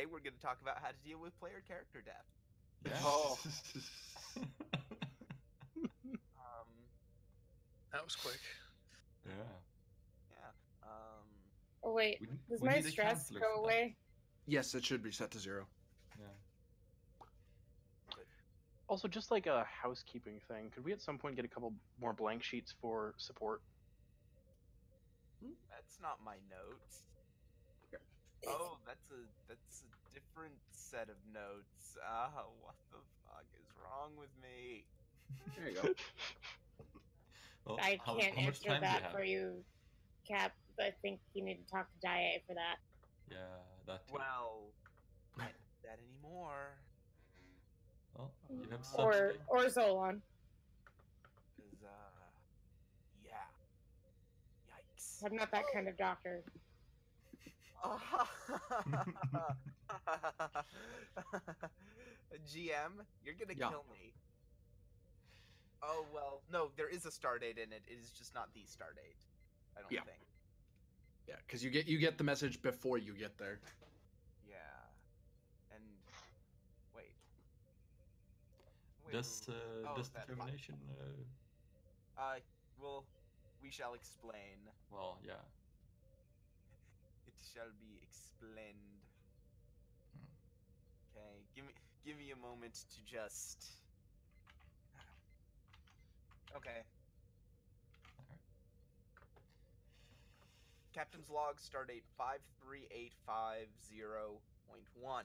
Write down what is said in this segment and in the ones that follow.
Today we're going to talk about how to deal with player character death. Yeah. Oh. Um, That was quick. yeah. yeah. Um, Oh wait, We- does we my stress go for that. away? Yes, it should be set to zero. Yeah. Also, just like a housekeeping thing, could we at some point get a couple more blank sheets for support? that's not my notes. Oh, that's a that's a different set of notes. Ah, what the fuck is wrong with me? There you go. Well, I how- can't how much answer time you that for you, Cap. I think you need to talk to Dia for that. Yeah, that. too. Well, can't that anymore. Well, you have Or Saturday. or Zolon. Cause uh, yeah. Yikes. I'm not that kind of doctor. GM, you're gonna Yeah. kill me. Oh well, no, there is a star date in it. It is just not the star date. I don't Yeah. think. Yeah, because you get you get the message before you get there. Yeah. And wait. Wait, Does uh, oh, does determination? Uh, wait. Uh, well, we shall explain. well, yeah. Shall be explained. Hmm. Okay, give me give me a moment to just. Okay. Captain's log, stardate 53850.1.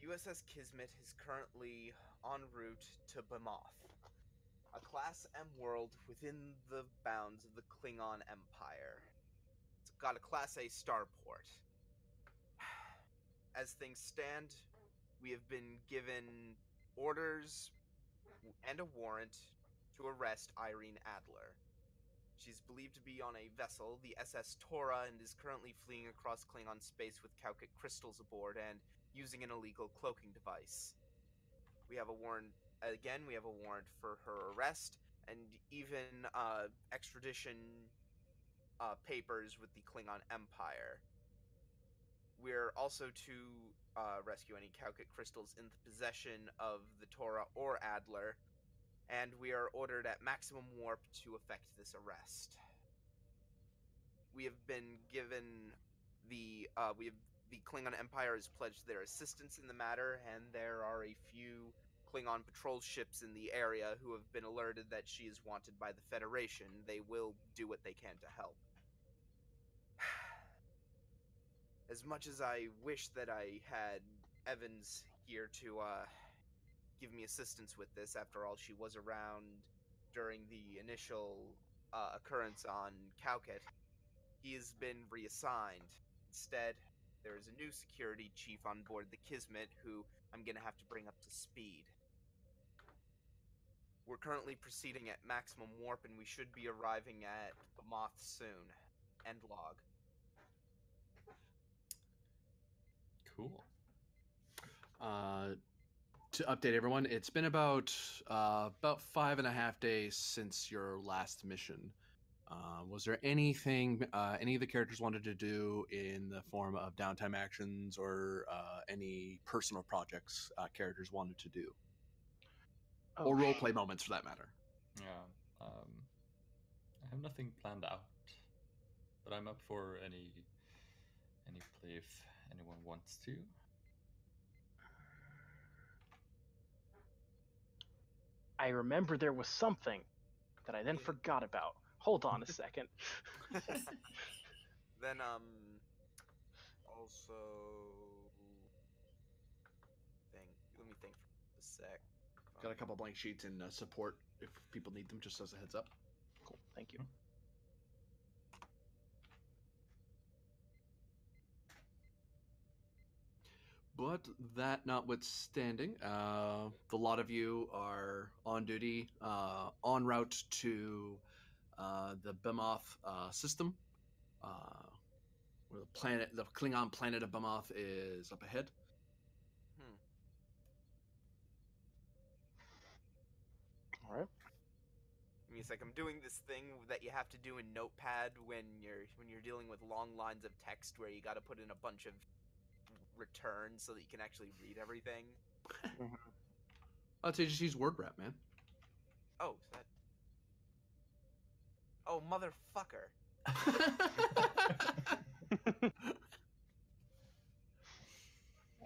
The USS Kismet is currently en route to Bamoth, a Class M world within the bounds of the Klingon Empire. Got a Class A starport. As things stand, we have been given orders and a warrant to arrest Irene Adler. She's believed to be on a vessel, the SS Taura, and is currently fleeing across Klingon space with Kaukit crystals aboard and using an illegal cloaking device. We have a warrant again. We have a warrant for her arrest and even uh, extradition uh, papers with the Klingon Empire. We're also to uh, rescue any Kaukit crystals in the possession of the Taura or Adler, and we are ordered at maximum warp to effect this arrest. We have been given the uh, we have the Klingon Empire has pledged their assistance in the matter, and there are a few Klingon patrol ships in the area who have been alerted that she is wanted by the Federation. They will do what they can to help. As much as I wish that I had Evans here to uh, give me assistance with this, after all, she was around during the initial uh, occurrence on Kaukit, he has been reassigned. Instead, there is a new security chief on board the Kismet who I'm going to have to bring up to speed. We're currently proceeding at maximum warp, and we should be arriving at the Moth soon. End log. Cool. Uh, to update everyone, it's been about uh, about five and a half days since your last mission. Uh, was there anything uh, any of the characters wanted to do in the form of downtime actions or uh, any personal projects uh, characters wanted to do, Oh, or role play moments for that matter? Yeah. Um, I have nothing planned out, but I'm up for any any play if anyone wants to. I remember there was something that I then forgot about. Hold on a second. Then, um, also, think. Let me think for a sec. Got a couple blank sheets in uh, support if people need them, just as a heads up. Cool. Thank you. But that notwithstanding, uh, the lot of you are on duty, uh, en route to uh, the Bemoth uh, system, uh, where the planet, the Klingon planet of Bemoth, is up ahead. Hmm. All right. I mean, it's like I'm doing this thing that you have to do in Notepad when you're when you're dealing with long lines of text where you got to put in a bunch of return so that you can actually read everything. I'd say just use word wrap, man. Oh, is that. Oh, motherfucker.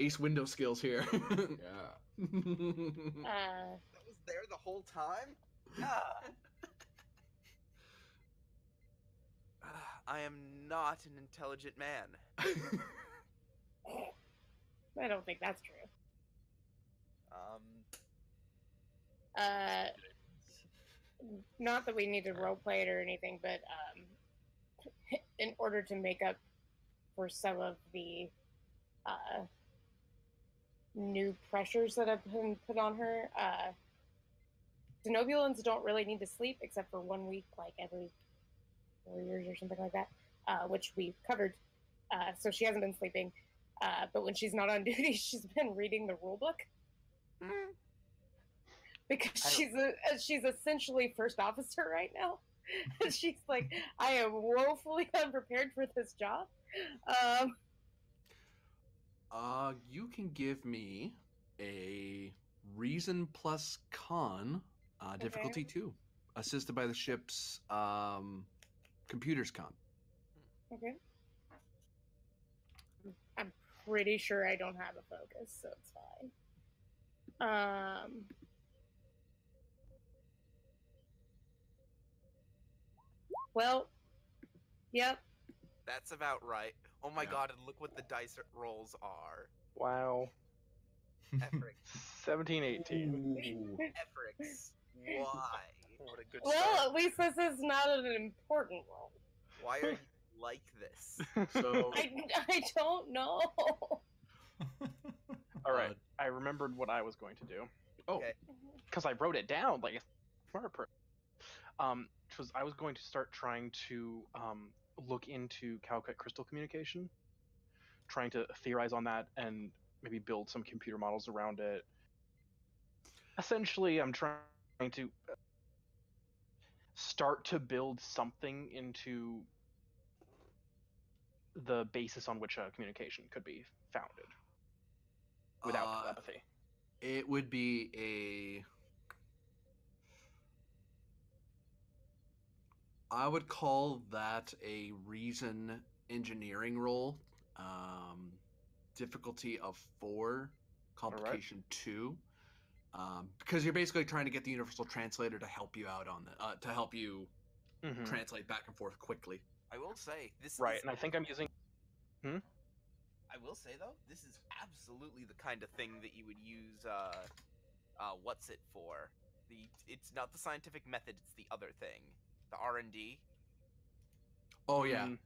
Ace window skills here. Yeah. Uh, That was there the whole time? Ah. Ah, I am not an intelligent man. I don't think that's true. Um, Uh, not that we need to roleplay it or anything, but um, in order to make up for some of the uh, new pressures that have been put on her, uh, Denobulans don't really need to sleep except for one week, like every four years or something like that, uh, which we've covered. Uh, so she hasn't been sleeping. Uh, but when she's not on duty, she's been reading the rule book because she's a she's essentially first officer right now. And she's like, I am woefully unprepared for this job. Um, uh, you can give me a reason plus con uh, difficulty two, assisted by the ship's um, computers con. okay. I'm pretty sure I don't have a focus, so it's fine. Um, well, yep. that's about right. Oh my Yeah. god, and look what the dice rolls are. wow. Efrix. 17, 18. Efrix. Why? What a good Well, start. at least this is not an important role. Why are you like this? So, I, I don't know. All right. Uh, I remembered what I was going to do. oh, Okay. because I wrote it down like a smart person. Um, which was I was going to start trying to um, look into Calcut crystal communication, trying to theorize on that and maybe build some computer models around it. Essentially, I'm trying to uh, start to build something into the basis on which a communication could be founded without uh, telepathy. it would be a. I would call that a reason engineering role. Um, difficulty of four, complication two. Um, because you're basically trying to get the universal translator to help you out on the uh, to help you Mhm. translate back and forth quickly. I will say this Right, is and I think I'm using. Hmm. I will say though, this is absolutely the kind of thing that you would use uh uh what's it for? The it's not the scientific method, it's the other thing. The R and D. Oh yeah, Mm,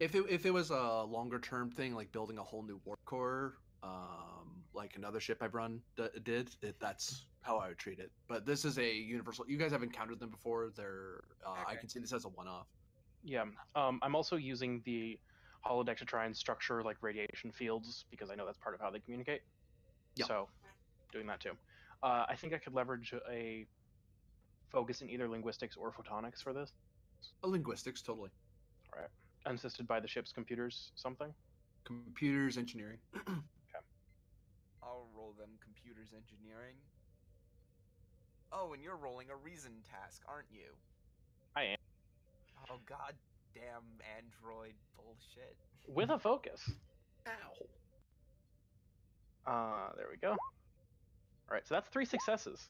if it if it was a longer term thing like building a whole new warp core, um, like another ship I've run d- did, it, that's how I would treat it. But this is a universal. You guys have encountered them before. They're uh, I can see this as a one off. Yeah. Um, I'm also using the holodeck to try and structure like radiation fields because I know that's part of how they communicate. Yeah. So, doing that too. Uh, I think I could leverage a focus in either linguistics or photonics for this, Linguistics, totally. All right. Assisted by the ship's computers. Something. Computers, engineering. Okay. I'll roll them computers engineering. Oh, and you're rolling a reason task, aren't you? I am. Oh god damn android bullshit. With a focus. Ow. Uh, there we go. All right, so that's three successes.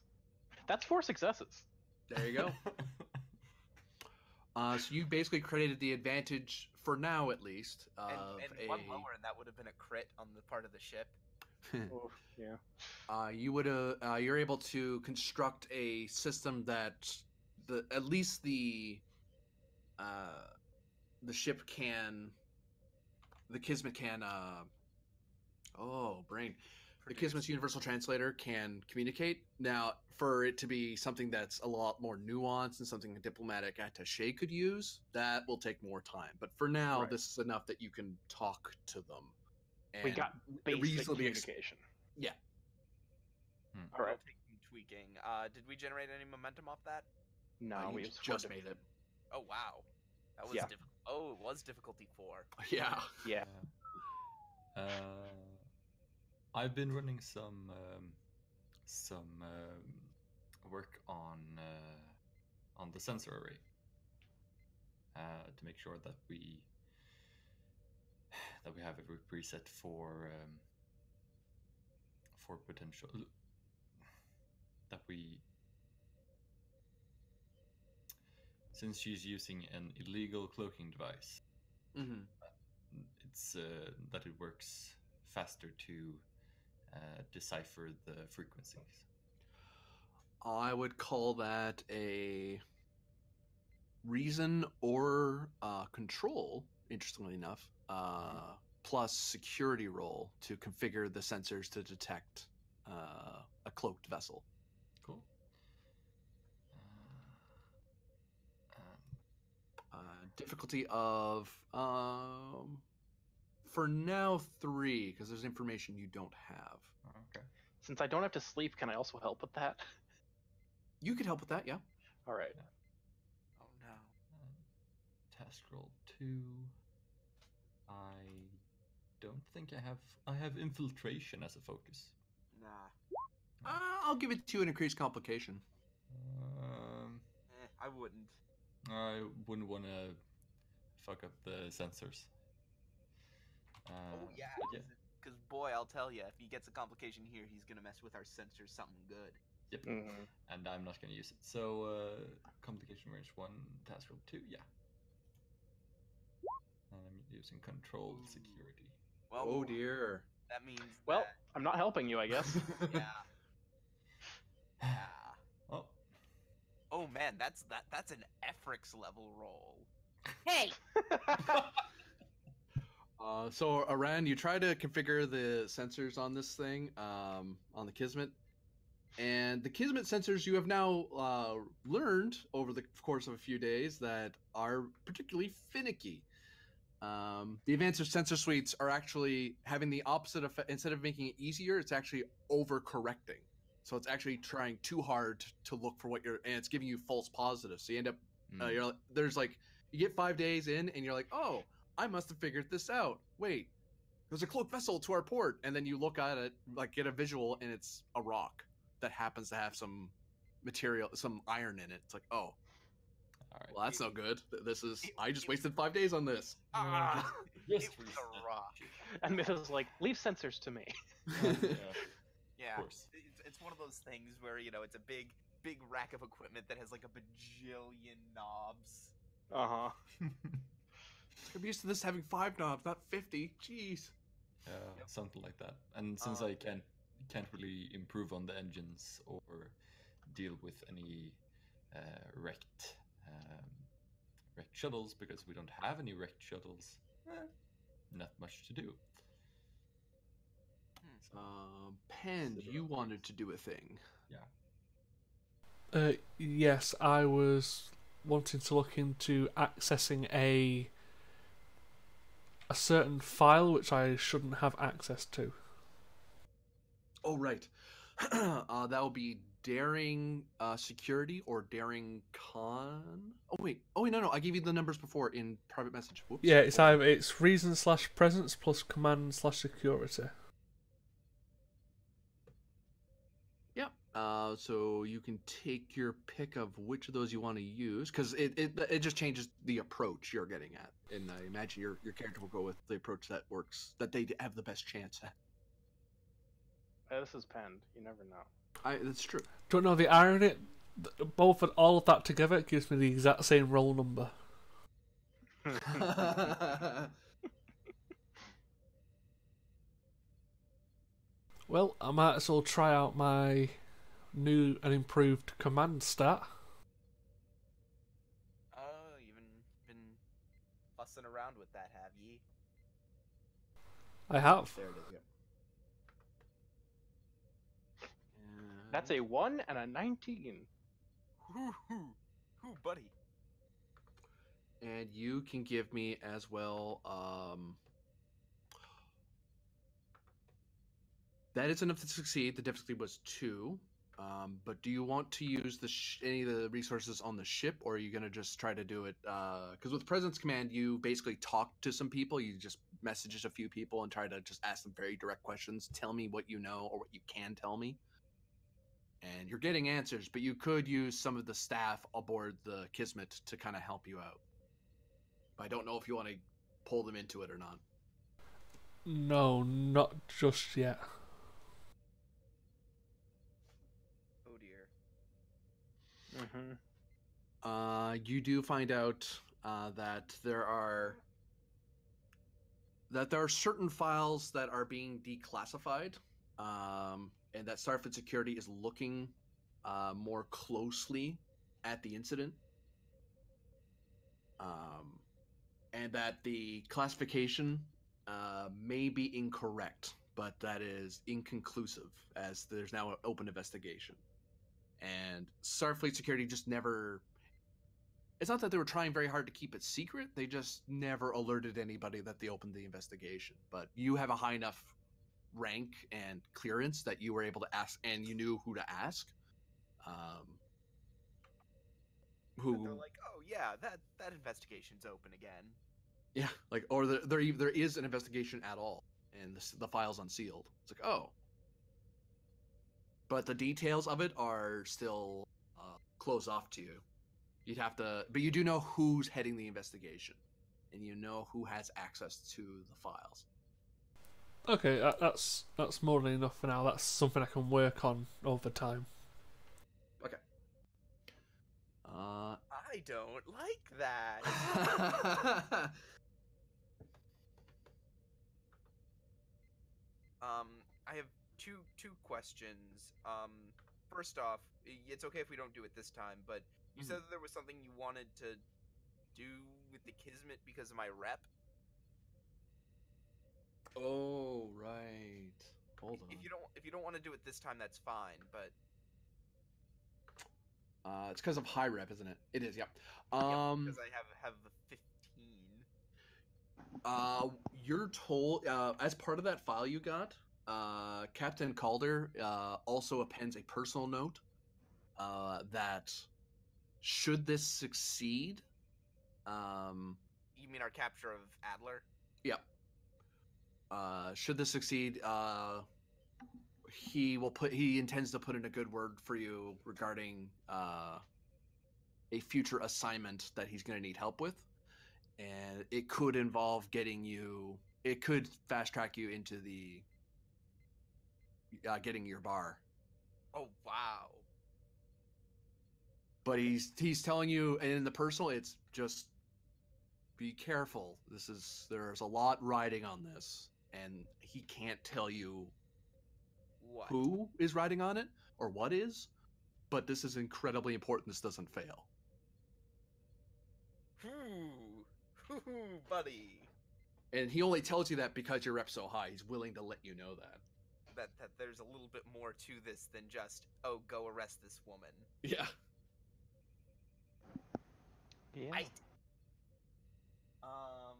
That's four successes. There you go. uh, so you basically created the advantage for now, at least, of and and a. one lower and that would have been a crit on the part of the ship. Oof, yeah. uh, you would uh, uh, you're able to construct a system that the at least the uh, the ship can the Kismet can uh, oh brain the Produce. Kismet's universal translator can communicate now for it to be something that's a lot more nuanced and something a diplomatic attaché could use that will take more time but for now Right. this is enough that you can talk to them We and got basic reasonably ex- communication. Yeah. Hmm. I will Alright. take some tweaking. Uh, did we generate any momentum off that? No, uh, we j- have just scored made it Oh wow, that was Yeah. diff- oh it was difficulty four. yeah Yeah. Uh, I've been running some um, some um, work on uh, on the sensor array uh, to make sure that we that we have every preset for um, for potential that we since she's using an illegal cloaking device Mm-hmm. it's uh, that it works faster to uh, decipher the frequencies. I would call that a reason or uh, control, interestingly enough, uh, plus security role to configure the sensors to detect uh, a cloaked vessel. Cool. Uh, um, Uh, difficulty of, um, for now, three, because there's information you don't have. okay. Since I don't have to sleep, can I also help with that? You could help with that, yeah. All right. Oh no. Um, task roll two. I don't think I have. I have infiltration as a focus. Nah. Uh, I'll give it to you an increased complication. Um, Eh, I wouldn't. I wouldn't want to fuck up the sensors. Uh, oh yeah. but Because boy, I'll tell you, if he gets a complication here, he's gonna mess with our sensors something good. Yep. Mhm. And I'm not going to use it. So, uh, complication range one, task roll two, yeah. And I'm using controlled Ooh. security. Well, oh dear. That means Well, that- I'm not helping you, I guess. yeah. Yeah. Oh, man, that's that that's an Efrix level roll. Hey, Uh, so Aran, you try to configure the sensors on this thing, um, on the Kismet, and the Kismet sensors you have now uh, learned over the course of a few days that are particularly finicky. Um, the advanced sensor suites are actually having the opposite effect. Instead of making it easier, it's actually overcorrecting. So it's actually trying too hard to look for what you're, and it's giving you false positives. So you end up uh, mm, you're like, there's like you get five days in, and you're like, oh, I must have figured this out. Wait, there's a cloaked vessel to our port, and then you look at it, like get a visual, and it's a rock that happens to have some material, some iron in it. It's like, oh, all right. well, that's no good. This is It- I just it- wasted five days on this. Ah, Just it was a rock. and Mythos like, leave sensors to me. yeah, Yeah, of course. It's, it's one of those things where you know it's a big, big rack of equipment that has like a bajillion knobs. Uh huh. I'm used to this having five knobs, not fifty. Jeez. Yeah, something like that. And since Uh, I can't can't really improve on the engines or deal with any uh, wrecked um, wrecked shuttles because we don't have any wrecked shuttles, eh, not much to do. Um, Pen, you wanted to do a thing. Yeah. Uh, yes, I was wanting to look into accessing a a certain file which I shouldn't have access to. Oh right, uh, that will be daring uh, security or daring con. Oh wait, oh wait, no, no, I gave you the numbers before in private message. Whoops. Yeah, it's Hold on. either it's reason slash presence plus command slash security. Uh, so you can take your pick of which of those you want to use because it, it it just changes the approach you're getting at, and I imagine your your character will go with the approach that works that they have the best chance at. Uh, this is penned. You never know. I that's true. Don't know the irony. Both and all of that together gives me the exact same roll number. Well, I might as well try out my new and improved command stat. Oh, you've been, been fussing around with that, have ye? I have. there it is. Yep. That's a one and a nineteen. Hoo hoo, hoo, buddy. and you can give me as well. Um, that is enough to succeed. The difficulty was two. Um, but do you want to use the sh- any of the resources on the ship, or are you gonna just try to do it? Because with Presence Command, you basically talk to some people. You just messages a few people and try to just ask them very direct questions. Tell me what you know or what you can tell me. And you're getting answers, but you could use some of the staff aboard the Kismet to kind of help you out. But I don't know if you want to pull them into it or not. No, not just yet. Oh dear. Mm-hmm. Uh, you do find out uh, that there are that there are certain files that are being declassified, um, and that Starfleet Security is looking uh, more closely at the incident, um, and that the classification uh, may be incorrect, but that is inconclusive, as there's now an open investigation and Starfleet Security just never. It's not that they were trying very hard to keep it secret; they just never alerted anybody that they opened the investigation. But you have a high enough rank and clearance that you were able to ask, and you knew who to ask. Um, who? they're like, oh yeah, that that investigation's open again. Yeah, like or there there, there is an investigation at all, and the, the file's unsealed. It's like oh, but the details of it are still uh, closed off to you. You'd have to, but you do know who's heading the investigation, and you know who has access to the files. Okay, that, that's that's more than enough for now. That's something I can work on over time. Okay. Uh, I don't like that. um, I have two two questions. Um, first off, it's okay if we don't do it this time, but you Mhm. said that there was something you wanted to do with the Kismet because of my rep. oh right. Hold on. If you don't if you don't want to do it this time, that's fine. But Uh, it's because of high rep, isn't it? It is. Yep. yeah, Um. because I have have the fifteen. Uh, you're told uh, as part of that file you got, uh, Captain Calder uh, also appends a personal note uh, that should this succeed, um, You mean our capture of Adler? Yep. Uh, should this succeed, uh, he will put. He intends to put in a good word for you regarding uh, a future assignment that he's going to need help with, and it could involve getting you. It could fast track you into the uh, getting your bar. Oh wow. But he's he's telling you, and in the personal, it's just be careful. This is there's a lot riding on this, and he can't tell you What? who is riding on it or what is. But this is incredibly important. This doesn't fail. Whew. Whew, buddy. And he only tells you that because your rep's so high. He's willing to let you know that. That that there's a little bit more to this than just oh go arrest this woman. Yeah. Yeah. Right. Um.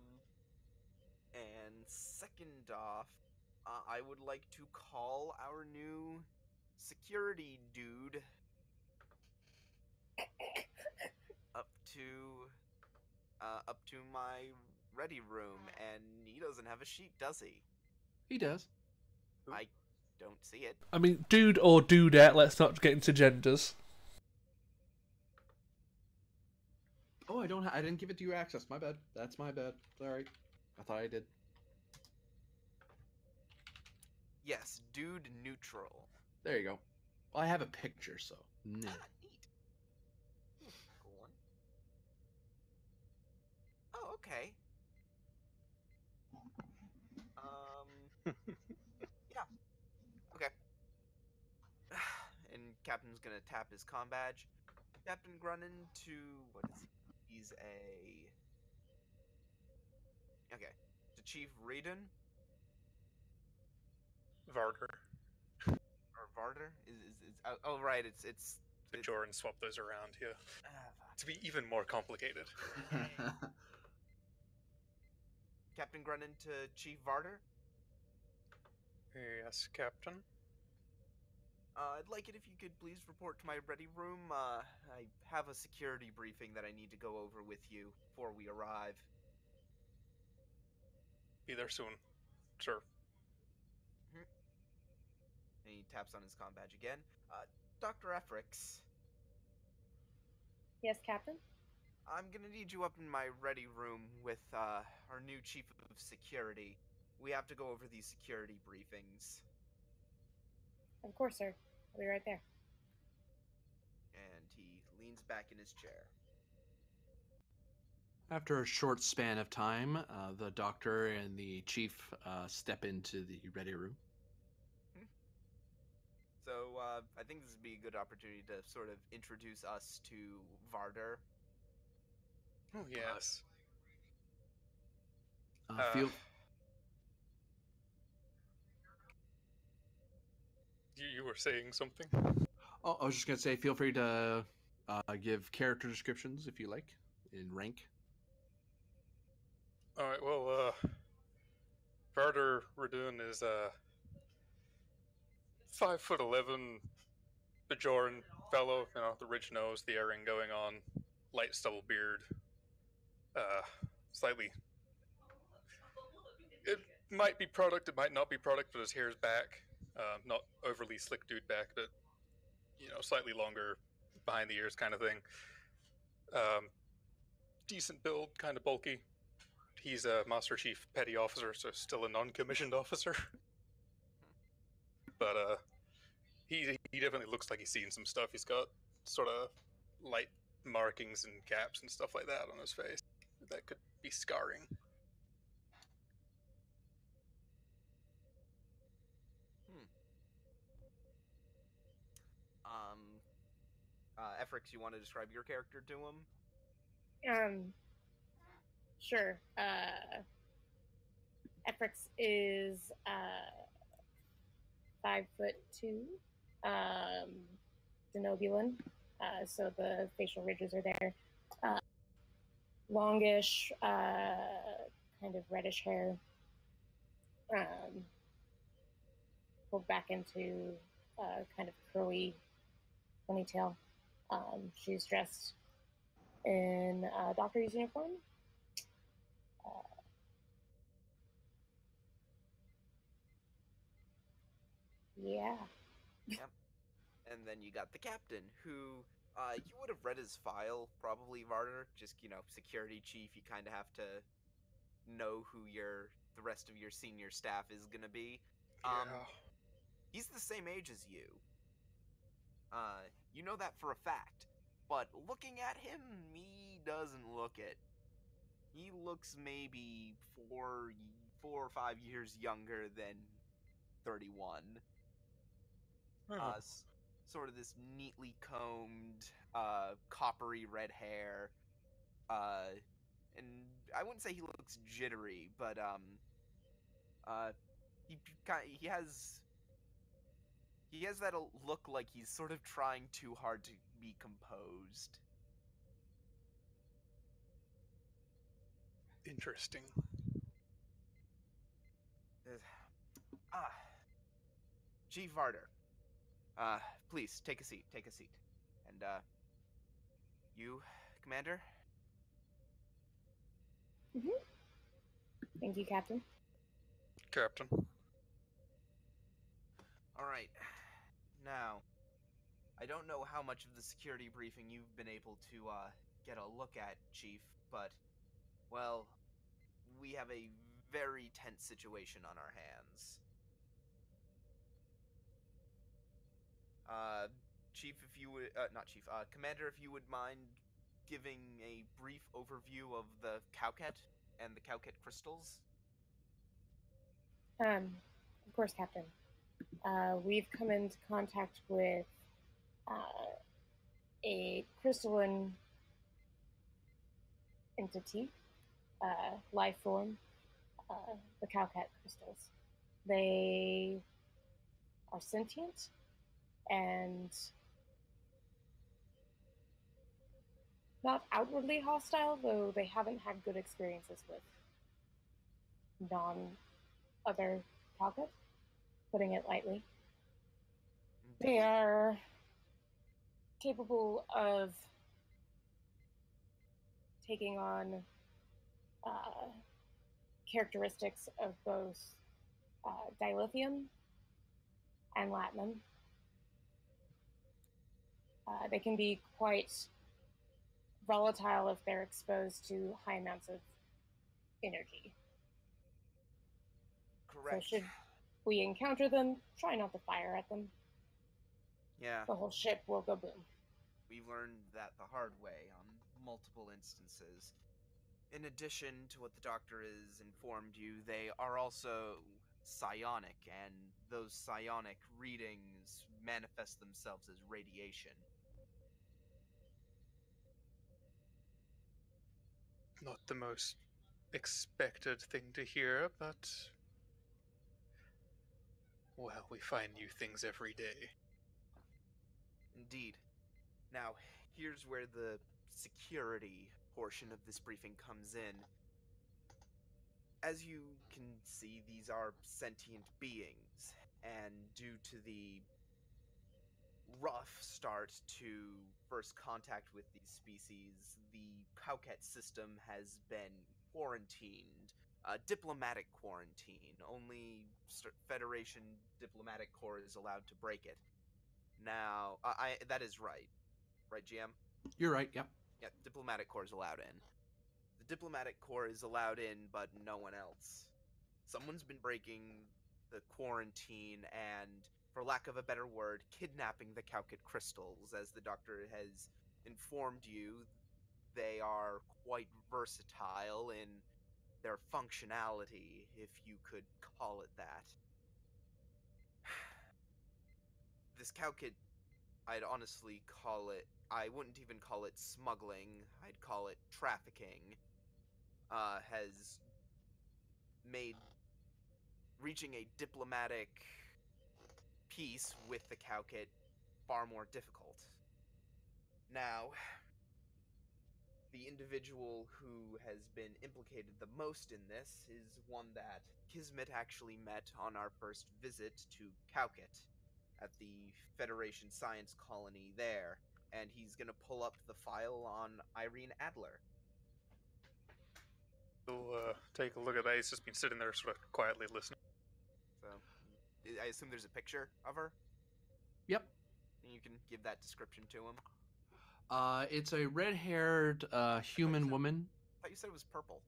And second off, uh, I would like to call our new security dude up to uh, up to my ready room, and he doesn't have a sheet, does he? He does. I don't see it. I mean, dude or dudette. Let's not get into genders. Oh, I don't. Ha- I didn't give it to you access. My bad. That's my bad. Sorry. I thought I did. Yes, dude neutral. There you go. Well, I have a picture, so. No. Ah, neat. Hmm, Cool. Oh, okay. Um. yeah. Okay. and Captain's gonna tap his com badge. Captain Grunin to what is he? He's a. Okay. To Chief Raiden Varder. or Varder is is, is oh, oh right it's it's. The it- Jordan swap those around, yeah. ah, To be even more complicated. Captain Grunin to Chief Varder. Yes, Captain. Uh, I'd like it if you could please report to my ready room. Uh, I have a security briefing that I need to go over with you before we arrive. Be there soon, sir. And he taps on his comm badge again. Uh, Dr. Efrix, Yes, Captain? I'm gonna need you up in my ready room with uh, our new chief of security. We have to go over these security briefings. Of course, sir. I'll be right there. And he leans back in his chair. After a short span of time, uh, the doctor and the chief uh, step into the ready room. So uh, I think this would be a good opportunity to sort of introduce us to Varder. Oh yes. Uh, Uh, feel You, you were saying something? Oh, I was just gonna say, feel free to uh, give character descriptions if you like, in rank. All right. Well, uh, Varder Radun is uh five foot eleven, Bajoran fellow. You know, the ridge nose, the earring going on, light stubble beard. Uh, slightly. It might be product. It might not be product, but his hair's back. Uh, not overly slick dude back, but you know, slightly longer behind the ears kind of thing. Um, decent build, kind of bulky he's a Master Chief Petty Officer, so still a non-commissioned officer. but uh, he he definitely looks like he's seen some stuff. He's got sort of light markings and gaps and stuff like that on his face that could be scarring. Um, uh, Efrix, you want to describe your character to him? Um, sure. Uh, Efrix is uh, five foot two, um, denobulan, uh, so the facial ridges are there. Uh, longish, uh, kind of reddish hair, um, pulled back into uh, kind of curly ponytail. Um, she's dressed in a doctor's uniform. Uh, yeah. And then you got the captain, who uh, you would have read his file, probably Varder. Just you know, security chief. You kind of have to know who your the rest of your senior staff is gonna be. Um, yeah. He's the same age as you. Uh, you know that for a fact. But looking at him, he doesn't look it. He looks maybe four, four or five years younger than thirty-one. Oh, Uh, sort of this neatly combed, uh, coppery red hair. Uh, and I wouldn't say he looks jittery, but um, uh, he kind he has he has that look like he's sort of trying too hard to be composed. interesting. Uh, Ah, Chief Varder. Uh, please take a seat. Take a seat. And uh, you, Commander. Thank you, Captain. Captain. All right. Now, I don't know how much of the security briefing you've been able to uh, get a look at, Chief, but, well, we have a very tense situation on our hands. Uh, Chief, if you would, uh, not Chief, uh, Commander, if you would mind giving a brief overview of the Cowcat and the Cowcat crystals. Um, of course, Captain. Uh, we've come into contact with uh, a crystalline entity, uh, life form, uh, the Cowcat crystals. They are sentient and not outwardly hostile, though they haven't had good experiences with non other Cowcat, putting it lightly. They are capable of taking on uh, characteristics of both uh, dilithium and latinum. Uh, they can be quite volatile if they're exposed to high amounts of energy. Correct. So should we encounter them, try not to fire at them. Yeah, The whole ship will go boom. we've learned that the hard way on multiple instances. In addition to what the doctor has informed you, they are also psionic, and those psionic readings manifest themselves as radiation. Not the most expected thing to hear, but. Well, we find new things every day. Indeed. Now, here's where the security portion of this briefing comes in. As you can see, these are sentient beings, and due to the rough start to first contact with these species, the Cowcat system has been quarantined. Uh, diplomatic quarantine. Only Federation diplomatic corps is allowed to break it. Now, I, I that is right, right, GM. You're right. Yep. Yeah, diplomatic corps is allowed in. The diplomatic corps is allowed in, but no one else. Someone's been breaking the quarantine and, for lack of a better word, kidnapping the Cowcat crystals. As the doctor has informed you, they are quite versatile in their functionality, if you could call it that. This Cowcat, I'd honestly call it I wouldn't even call it smuggling. I'd call it trafficking. Uh, has made reaching a diplomatic peace with the Cowcat far more difficult. Now, the individual who has been implicated the most in this is one that Kismet actually met on our first visit to Cowcat at the Federation Science Colony there and he's gonna pull up the file on Irene Adler. We'll uh, take a look at that. He's just been sitting there, sort of quietly listening. So, I- I assume there's a picture of her. Yep. And you can give that description to him. Uh, it's a red-haired uh, human said- woman, I thought you said it was purple.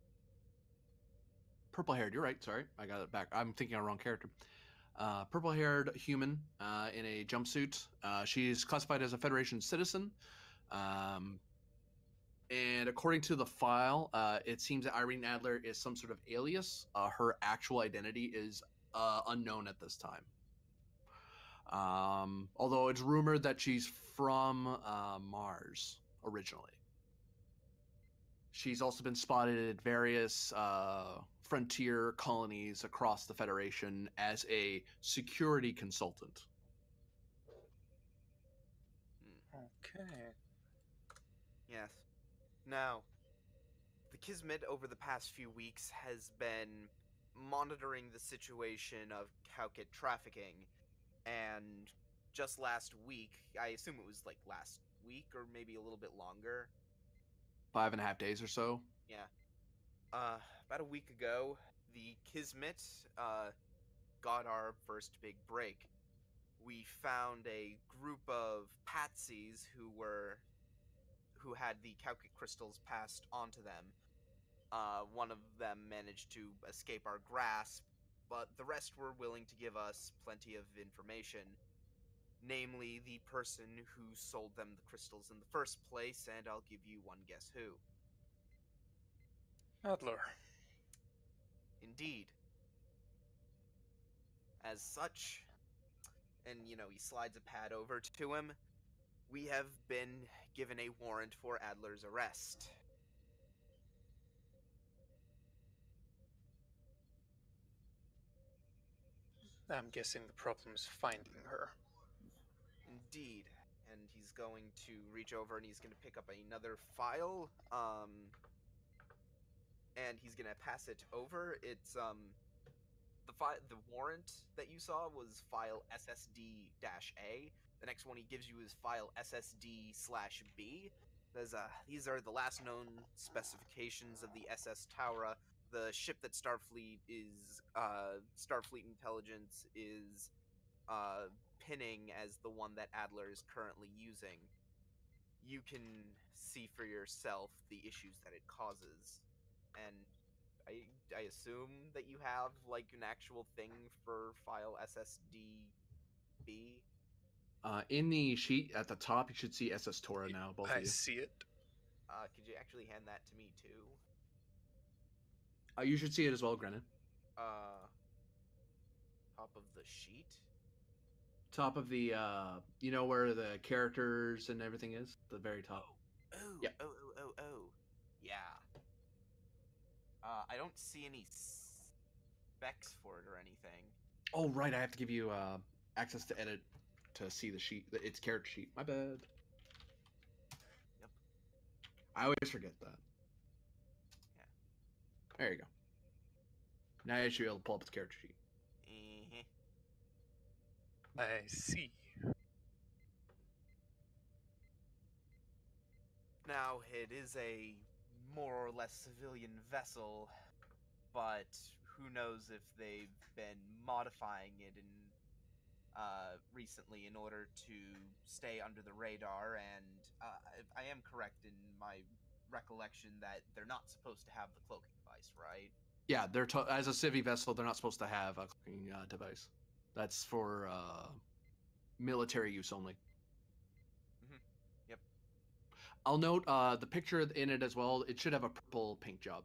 purple-haired. You're right. Sorry, I got it back. I'm thinking of the wrong character. Uh, purple-haired human uh, in a jumpsuit. Uh, she's classified as a Federation citizen. Um, and according to the file, uh, it seems that Irene Adler is some sort of alias. Uh, her actual identity is uh, unknown at this time. Um, although it's rumored that she's from uh, Mars originally. She's also been spotted at various uh, frontier colonies across the Federation as a security consultant. Okay. Yes. Now, the Kismet over the past few weeks has been monitoring the situation of Cowcat trafficking, and just last week, I assume it was like last week or maybe a little bit longer, Five and a half days or so. uh, about a week ago, the Kismet uh, got our first big break. We found a group of patsies who were who had the Cowcat crystals passed onto them. Uh, one of them managed to escape our grasp, but the rest were willing to give us plenty of information. Namely, the person who sold them the crystals in the first place, and I'll give you one guess who. Adler. Indeed. As such, and you know, he slides a pad over to him, we have been given a warrant for Adler's arrest. I'm guessing the problem's finding her. Indeed. And he's going to reach over and he's going to pick up another file. Um, and he's going to pass it over. It's um, the fi- the warrant that you saw was file SSD-A. The next one he gives you is file SSD slash B. There's uh, these are the last known specifications of the SS Taura, the ship that Starfleet is uh, Starfleet intelligence is uh, pinning as the one that Adler is currently using, you can see for yourself the issues that it causes, and I I assume that you have like an actual thing for file SSDB. Uh, in the sheet at the top, you should see SS Taura now. Both I of you. see it. Uh, could you actually hand that to me too? Uh, you should see it as well, Grennan. Uh, top of the sheet. Top of the, uh, you know where the characters and everything is. The very top. Oh, Yeah. oh, oh, oh, oh. Yeah. Uh, I don't see any specs for it or anything. Oh right, I have to give you uh, access to edit to see the sheet. the- Its character sheet. My bad. Yep. I always forget that. There you go. Now you should be able to pull up its character sheet. Eh-heh. I see. Now, it is a more or less civilian vessel, but who knows if they've been modifying it in uh, recently in order to stay under the radar. And uh, I am correct in my recollection that they're not supposed to have the cloaking device, right? Yeah, they're to- as a civvy vessel, they're not supposed to have a cloaking uh, device. That's for uh, military use only. Mhm. Yep. I'll note uh, the picture in it as well. It should have a purple paint job.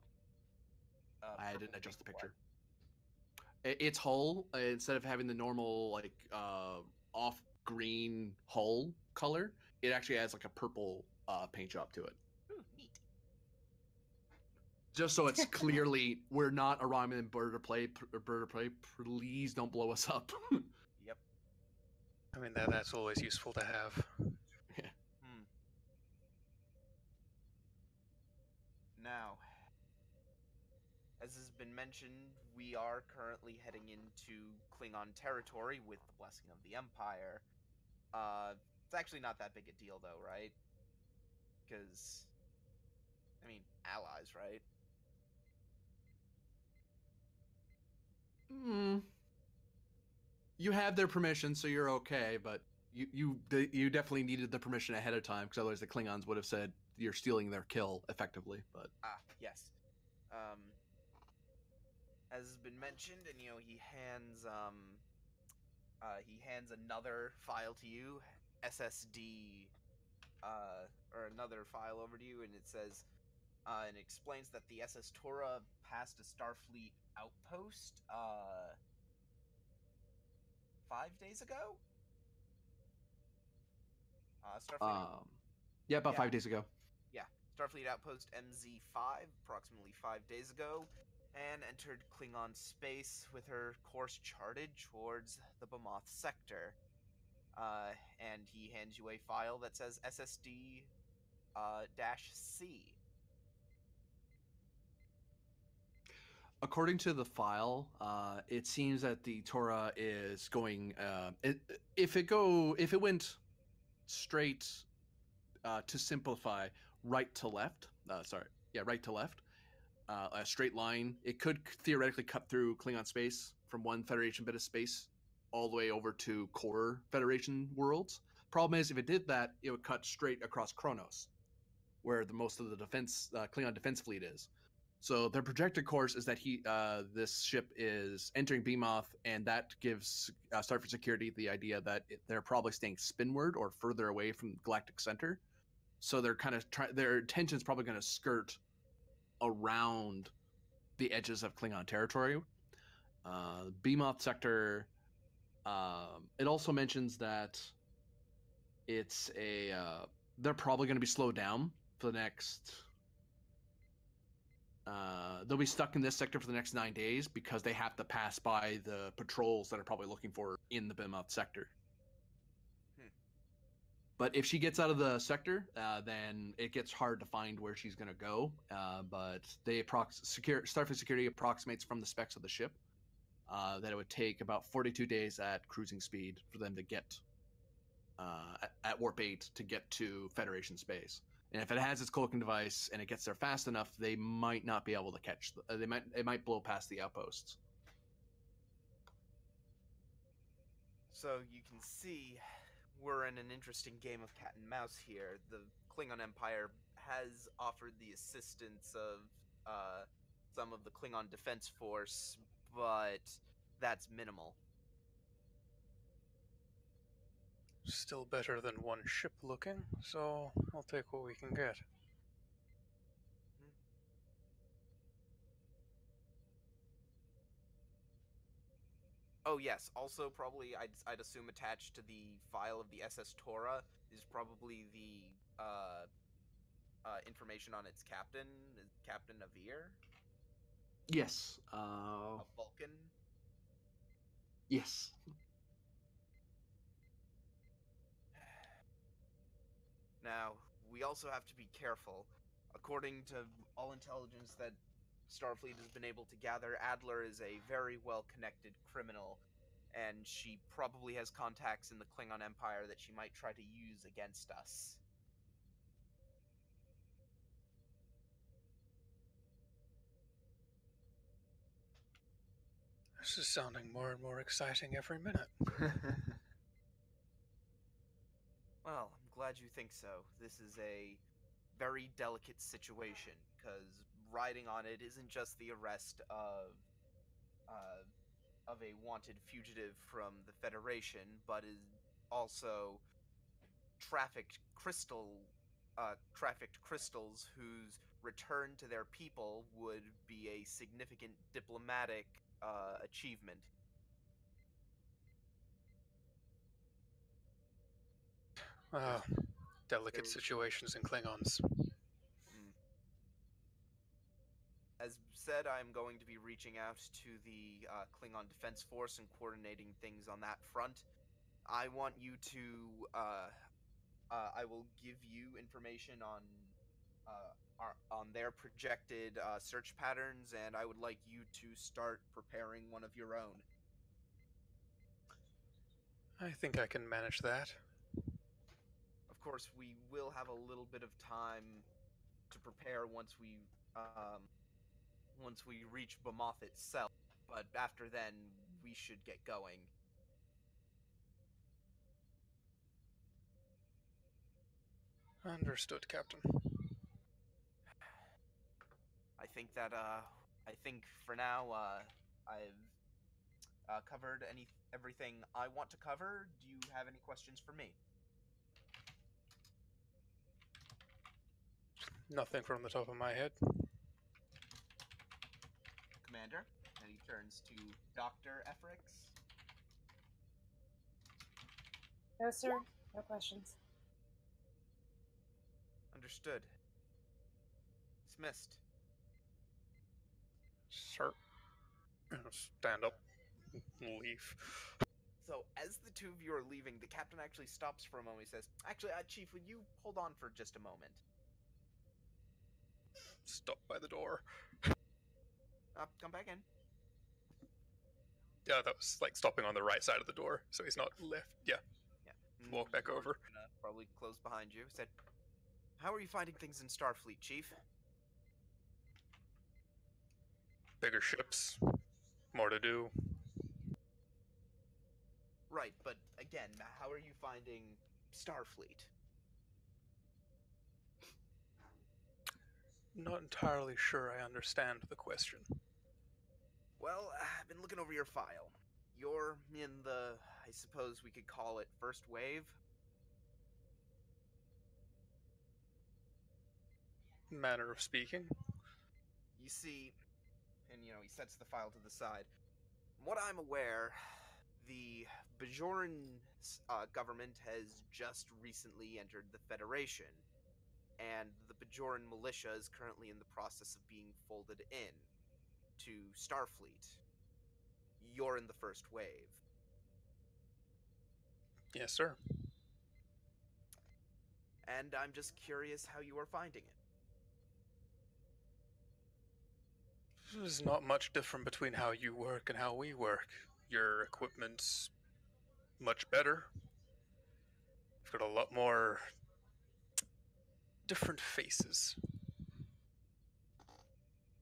Uh, I didn't adjust the what? picture. Its hull, uh, instead of having the normal like uh, off green hull color, it actually has like a purple uh, paint job to it. Ooh, neat. Just so it's clearly we're not a Romulan bird of prey. p- Bird of prey, please don't blow us up. Yep. I mean that that's always useful to have. Hmm. Now, as has been mentioned, we are currently heading into Klingon territory with the blessing of the Empire. Uh, it's actually not that big a deal, though, right? Because, I mean, allies, right? Hmm. You have their permission, so you're okay. But you you you definitely needed the permission ahead of time, because otherwise the Klingons would have said you're stealing their kill effectively. But Ah, yes. Um, as has been mentioned, and you know, he hands um, uh, he hands another file to you, SSD, uh, or another file over to you, and it says, uh, and explains that the SS Taura passed a Starfleet outpost, uh, five days ago. Uh, Starfleet um, yeah, about Yeah. five days ago. Yeah, Starfleet Outpost MZ5 approximately five days ago, and entered Klingon space with her course charted towards the Bamoth sector. Uh, and he hands you a file that says SSD uh, dash C. According to the file, uh, it seems that the Taura is going. Uh, it, if it go, if it went straight uh, to simplify, right to left. Uh, sorry, yeah, right to left. Uh, a straight line. It could theoretically cut through Klingon space from one Federation bit of space all the way over to core Federation worlds. Problem is, if it did that, it would cut straight across Kronos, where the most of the defense uh, Klingon defense fleet is. So their projected course is that he, uh, this ship is entering Beamoth, and that gives uh, Starfleet Security the idea that it, they're probably staying spinward or further away from Galactic Center. So they're kind of try- their is probably going to skirt around the edges of Klingon territory. Uh, Beamoth sector. Um, it also mentions that it's a. Uh, they're probably going to be slowed down for the next uh, they'll be stuck in this sector for the next nine days because they have to pass by the patrols that are probably looking for in the Bimouth sector. Hmm. But if she gets out of the sector, uh, then it gets hard to find where she's going to go. Uh, but they approx- secure Starfleet Security approximates from the specs of the ship uh, that it would take about 42 days at cruising speed for them to get uh, at, at warp eight to get to Federation space And if it has its cloaking device and it gets there fast enough, they might not be able to catch. The, they might it might blow past the outposts. So you can see we're in an interesting game of cat and mouse here. The Klingon Empire has offered the assistance of uh, some of the Klingon Defense Force, but that's minimal. Still better than one ship looking, so I'll take what we can get. Oh yes. Also, probably I'd I'd assume attached to the file of the SS Taura is probably the uh, uh, information on its captain, Captain Avir, Yes. Uh, a Vulcan. yes. Now, we also have to be careful. According to all intelligence that Starfleet has been able to gather, Adler is a very well connected criminal, and she probably has contacts in the Klingon Empire that she might try to use against us. This is sounding more and more exciting every minute. Well, I'm glad you think so. This is a very delicate situation because riding on it isn't just the arrest of uh, of a wanted fugitive from the Federation, but is also trafficked crystal uh, trafficked crystals whose return to their people would be a significant diplomatic uh, achievement. Ah, delicate There- situations in Klingons. As said, I'm going to be reaching out to the uh, Klingon Defense Force and coordinating things on that front. I want you to. Uh, uh, I will give you information on uh, our, on their projected uh, search patterns, and I would like you to start preparing one of your own. I think I can manage that. Of course, we will have a little bit of time to prepare once we um, once we reach Bamoth itself. But after then, we should get going. Understood, Captain. I think that uh, I think for now uh, I've uh, covered any everything I want to cover. Do you have any questions for me? Nothing from the top of my head. Commander, and he turns to Doctor Efrix. No, sir. No questions. Understood. Dismissed. Sir. Stand up. Leave. So, as the two of you are leaving, the captain actually stops for a moment. He says, "Actually, uh, Chief, would you hold on for just a moment?" Stop by the door. Uh, come back in. Yeah, that was like stopping on the right side of the door, so he's not left. Yeah. And Walk back over. Probably close behind you. Said, "How are you finding things in Starfleet, Chief?" Bigger ships, more to do. Right, but again, how are you finding Starfleet? Not entirely sure I understand the question. Well, I've been looking over your file. You're in the, I suppose we could call it first wave. Manner of speaking. You see, and you know, he sets the file to the side. From what I'm aware, the Bajoran uh, government has just recently entered the Federation, and the Bajoran militia is currently in the process of being folded in to Starfleet. You're in the first wave. Yes, sir. and I'm just curious how you are finding it. There's not much different between how you work and how we work. Your equipment's much better. You've got a lot more different faces,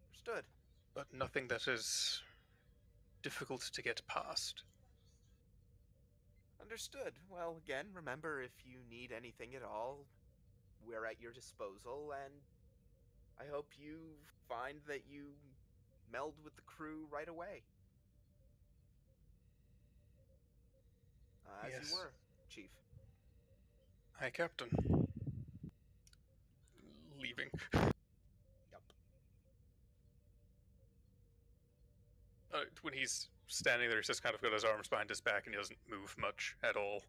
Understood. but nothing that is difficult to get past. Understood. Well, again, remember if you need anything at all, we're at your disposal, and I hope you find that you meld with the crew right away. Uh, as Yes. you were, Chief. Hi, Captain. Leaving. Yup. Uh, when he's standing there, he's just kind of got his arms behind his back and he doesn't move much at all.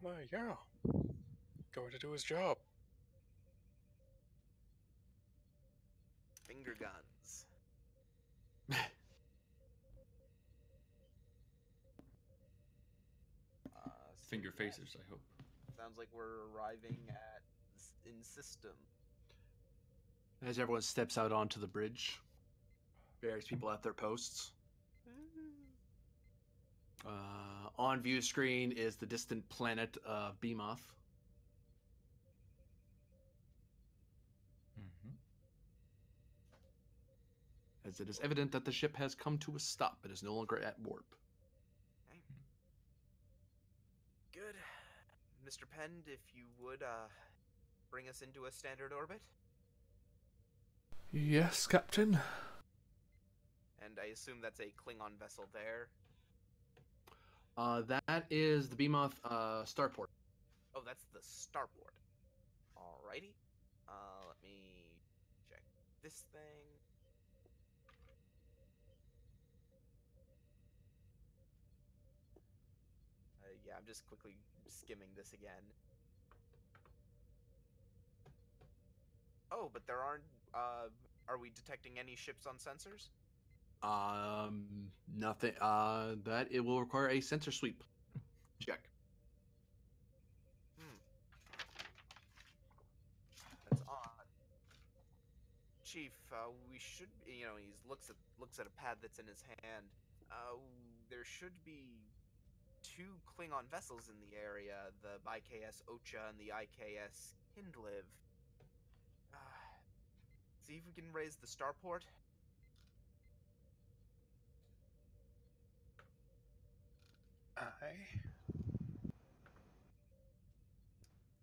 Why, yeah. Going to do his job. Finger guns. Finger so, yeah, phasers, I hope. Sounds like we're arriving at in system. As everyone steps out onto the bridge, various people at their posts. Uh, on view screen is the distant planet of Beamoth. hmm as it is evident that the ship has come to a stop it is no longer at warp. Good. Mr. Pend, if you would, uh, bring us into a standard orbit. Yes, Captain. And I assume that's a Klingon vessel there. Uh, that is the Beamoth uh, starport. Oh, that's the starboard. Alrighty. Uh, let me check this thing. Uh, yeah, I'm just quickly skimming this again. Oh, but there aren't. Uh, are we detecting any ships on sensors? Um, nothing. Uh, that it will require a sensor sweep check. Hmm. That's odd. Chief, uh, we should. You know, he looks at looks at a pad that's in his hand. Uh, there should be two Klingon vessels in the area: the IKS Ocha and the IKS Kindliv. Uh, see if we can raise the starport. I.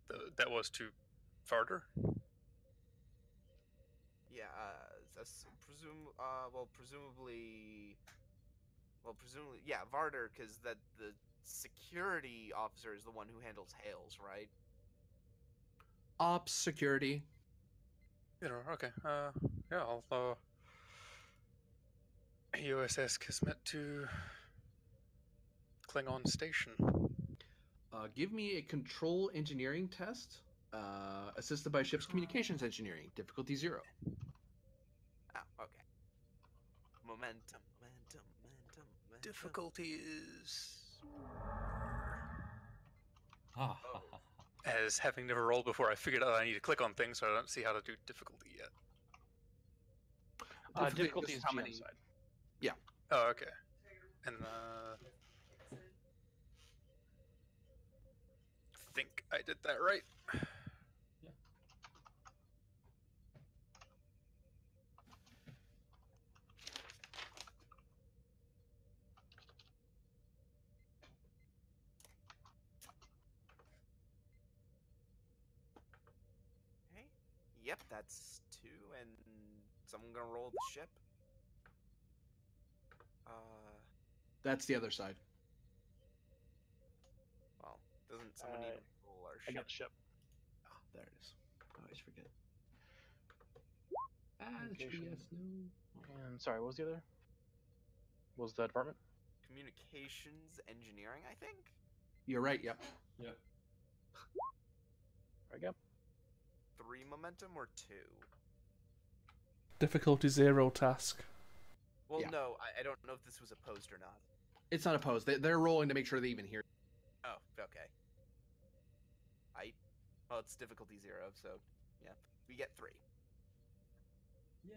The, that was to farther. Yeah, uh, that's presume. Uh, well, presumably. Well, presumably, yeah, Varder, because that the security officer is the one who handles hails, right? Ops security. You know, okay. Uh, yeah, I'll. Uh, USS Kismet to Klingon Station. Uh, give me a control engineering test, uh, assisted by ship's communications engineering. Difficulty zero. Oh, okay. Momentum. Difficulty is. Ah, Oh. As having never rolled before, I figured out I need to click on things, so I don't see how to do difficulty yet. Uh, Difficulty difficulty is is how many- side. Yeah. Oh, okay. And uh, I think I did that right. Okay. Yep, that's two, and someone gonna roll the ship. Uh, That's the other side. well, doesn't someone need Uh, to roll our I ship? got the ship. Oh, there it is. I always forget. Ah, Communications. no. And sorry, what was the other? What was the department? Communications engineering, I think. You're right. Yep. yeah. There we go. Three momentum or two. Difficulty zero task. Well, Yeah. no, I, I don't know if this was opposed or not. It's not opposed. They, they're rolling to make sure they even hear. Oh, okay. I. Well, it's difficulty zero, so yeah, we get three. Yay.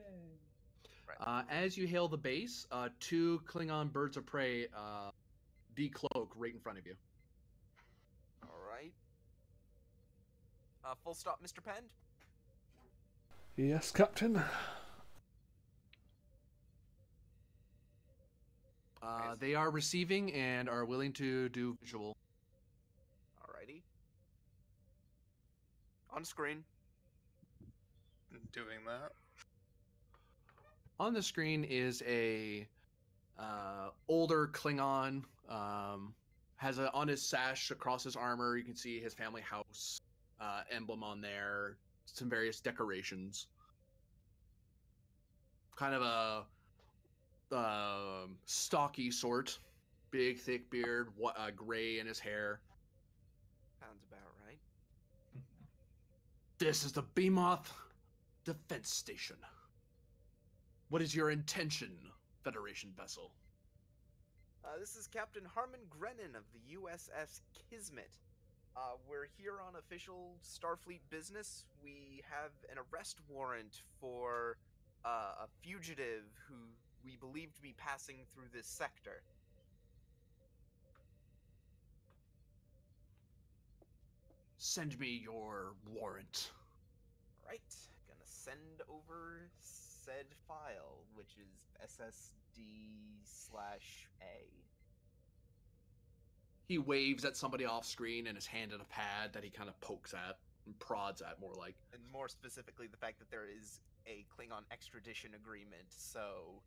Uh, as you hail the base, uh, two Klingon birds of prey uh, decloak right in front of you. Uh, full stop, Mr. Pend. Yes, Captain. Uh, they are receiving and are willing to do visual. Alrighty. On screen. Doing that. On the screen is a uh, older Klingon. Um, has a on his sash across his armor. You can see his family house uh, emblem on there. Some various decorations. Kind of a um stocky sort, big thick beard, wha- uh, gray in his hair. Sounds about right. This is the Beamoth Defense Station. What is your intention, Federation vessel? Uh, this is Captain Harmon Grennan of the USS Kismet. Uh, we're here on official Starfleet business. We have an arrest warrant for uh, a fugitive who we believe to be passing through this sector. Send me your warrant. Right, gonna send over said file, which is SSD slash A. He waves at somebody off screen and is handed a pad that he kind of pokes at and prods at, more like. And more specifically, the fact that there is a Klingon extradition agreement, so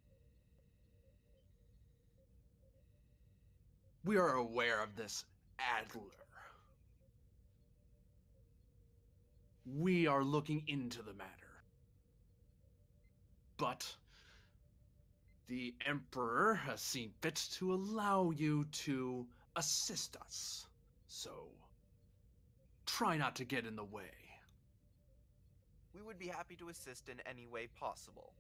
We are aware of this Adler. We are looking into the matter. But the Emperor has seen fit to allow you to assist us. So try not to get in the way. we would be happy to assist in any way possible.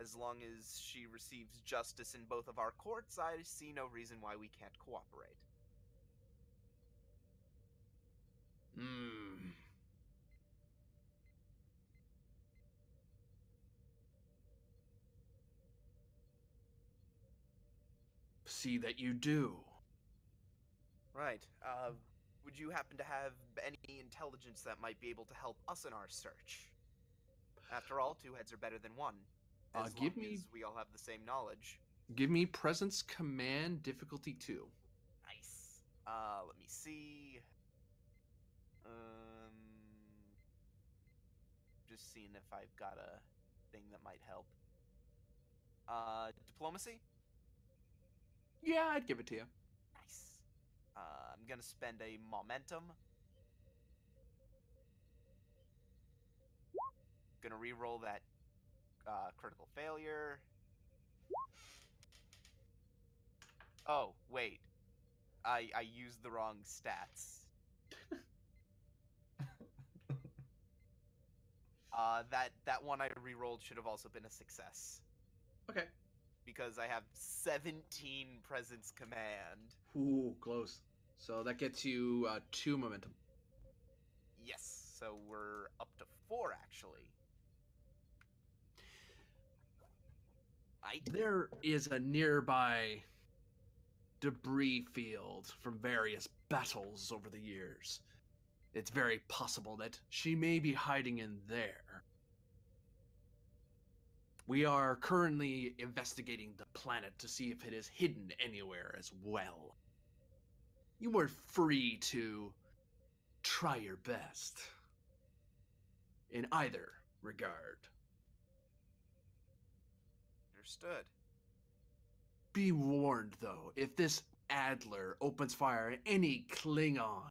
As long as she receives justice in both of our courts, I see no reason why we can't cooperate. Hmm. See that you do. Right. Uh, would you happen to have any intelligence that might be able to help us in our search? After all, two heads are better than one. Uh, As give long me- as we all have the same knowledge. Give me presence command difficulty 2. Nice. Uh, let me see. Um, just seeing if I've got a thing that might help. Uh, diplomacy. Yeah, I'd give it to you. Uh, I'm gonna spend a momentum. Gonna re-roll that uh, critical failure. Oh wait, I I used the wrong stats. Uh, that that one I re-rolled should have also been a success Okay. because I have 17 presence command. Ooh, close. So that gets you uh, 2 momentum. Yes, so we're up to four actually. I There is a nearby debris field from various battles over the years. It's very possible that she may be hiding in there. We are currently investigating the planet to see if it is hidden anywhere as well. You are free to try your best in either regard. understood. Be warned, though, if this Adler opens fire at any Klingon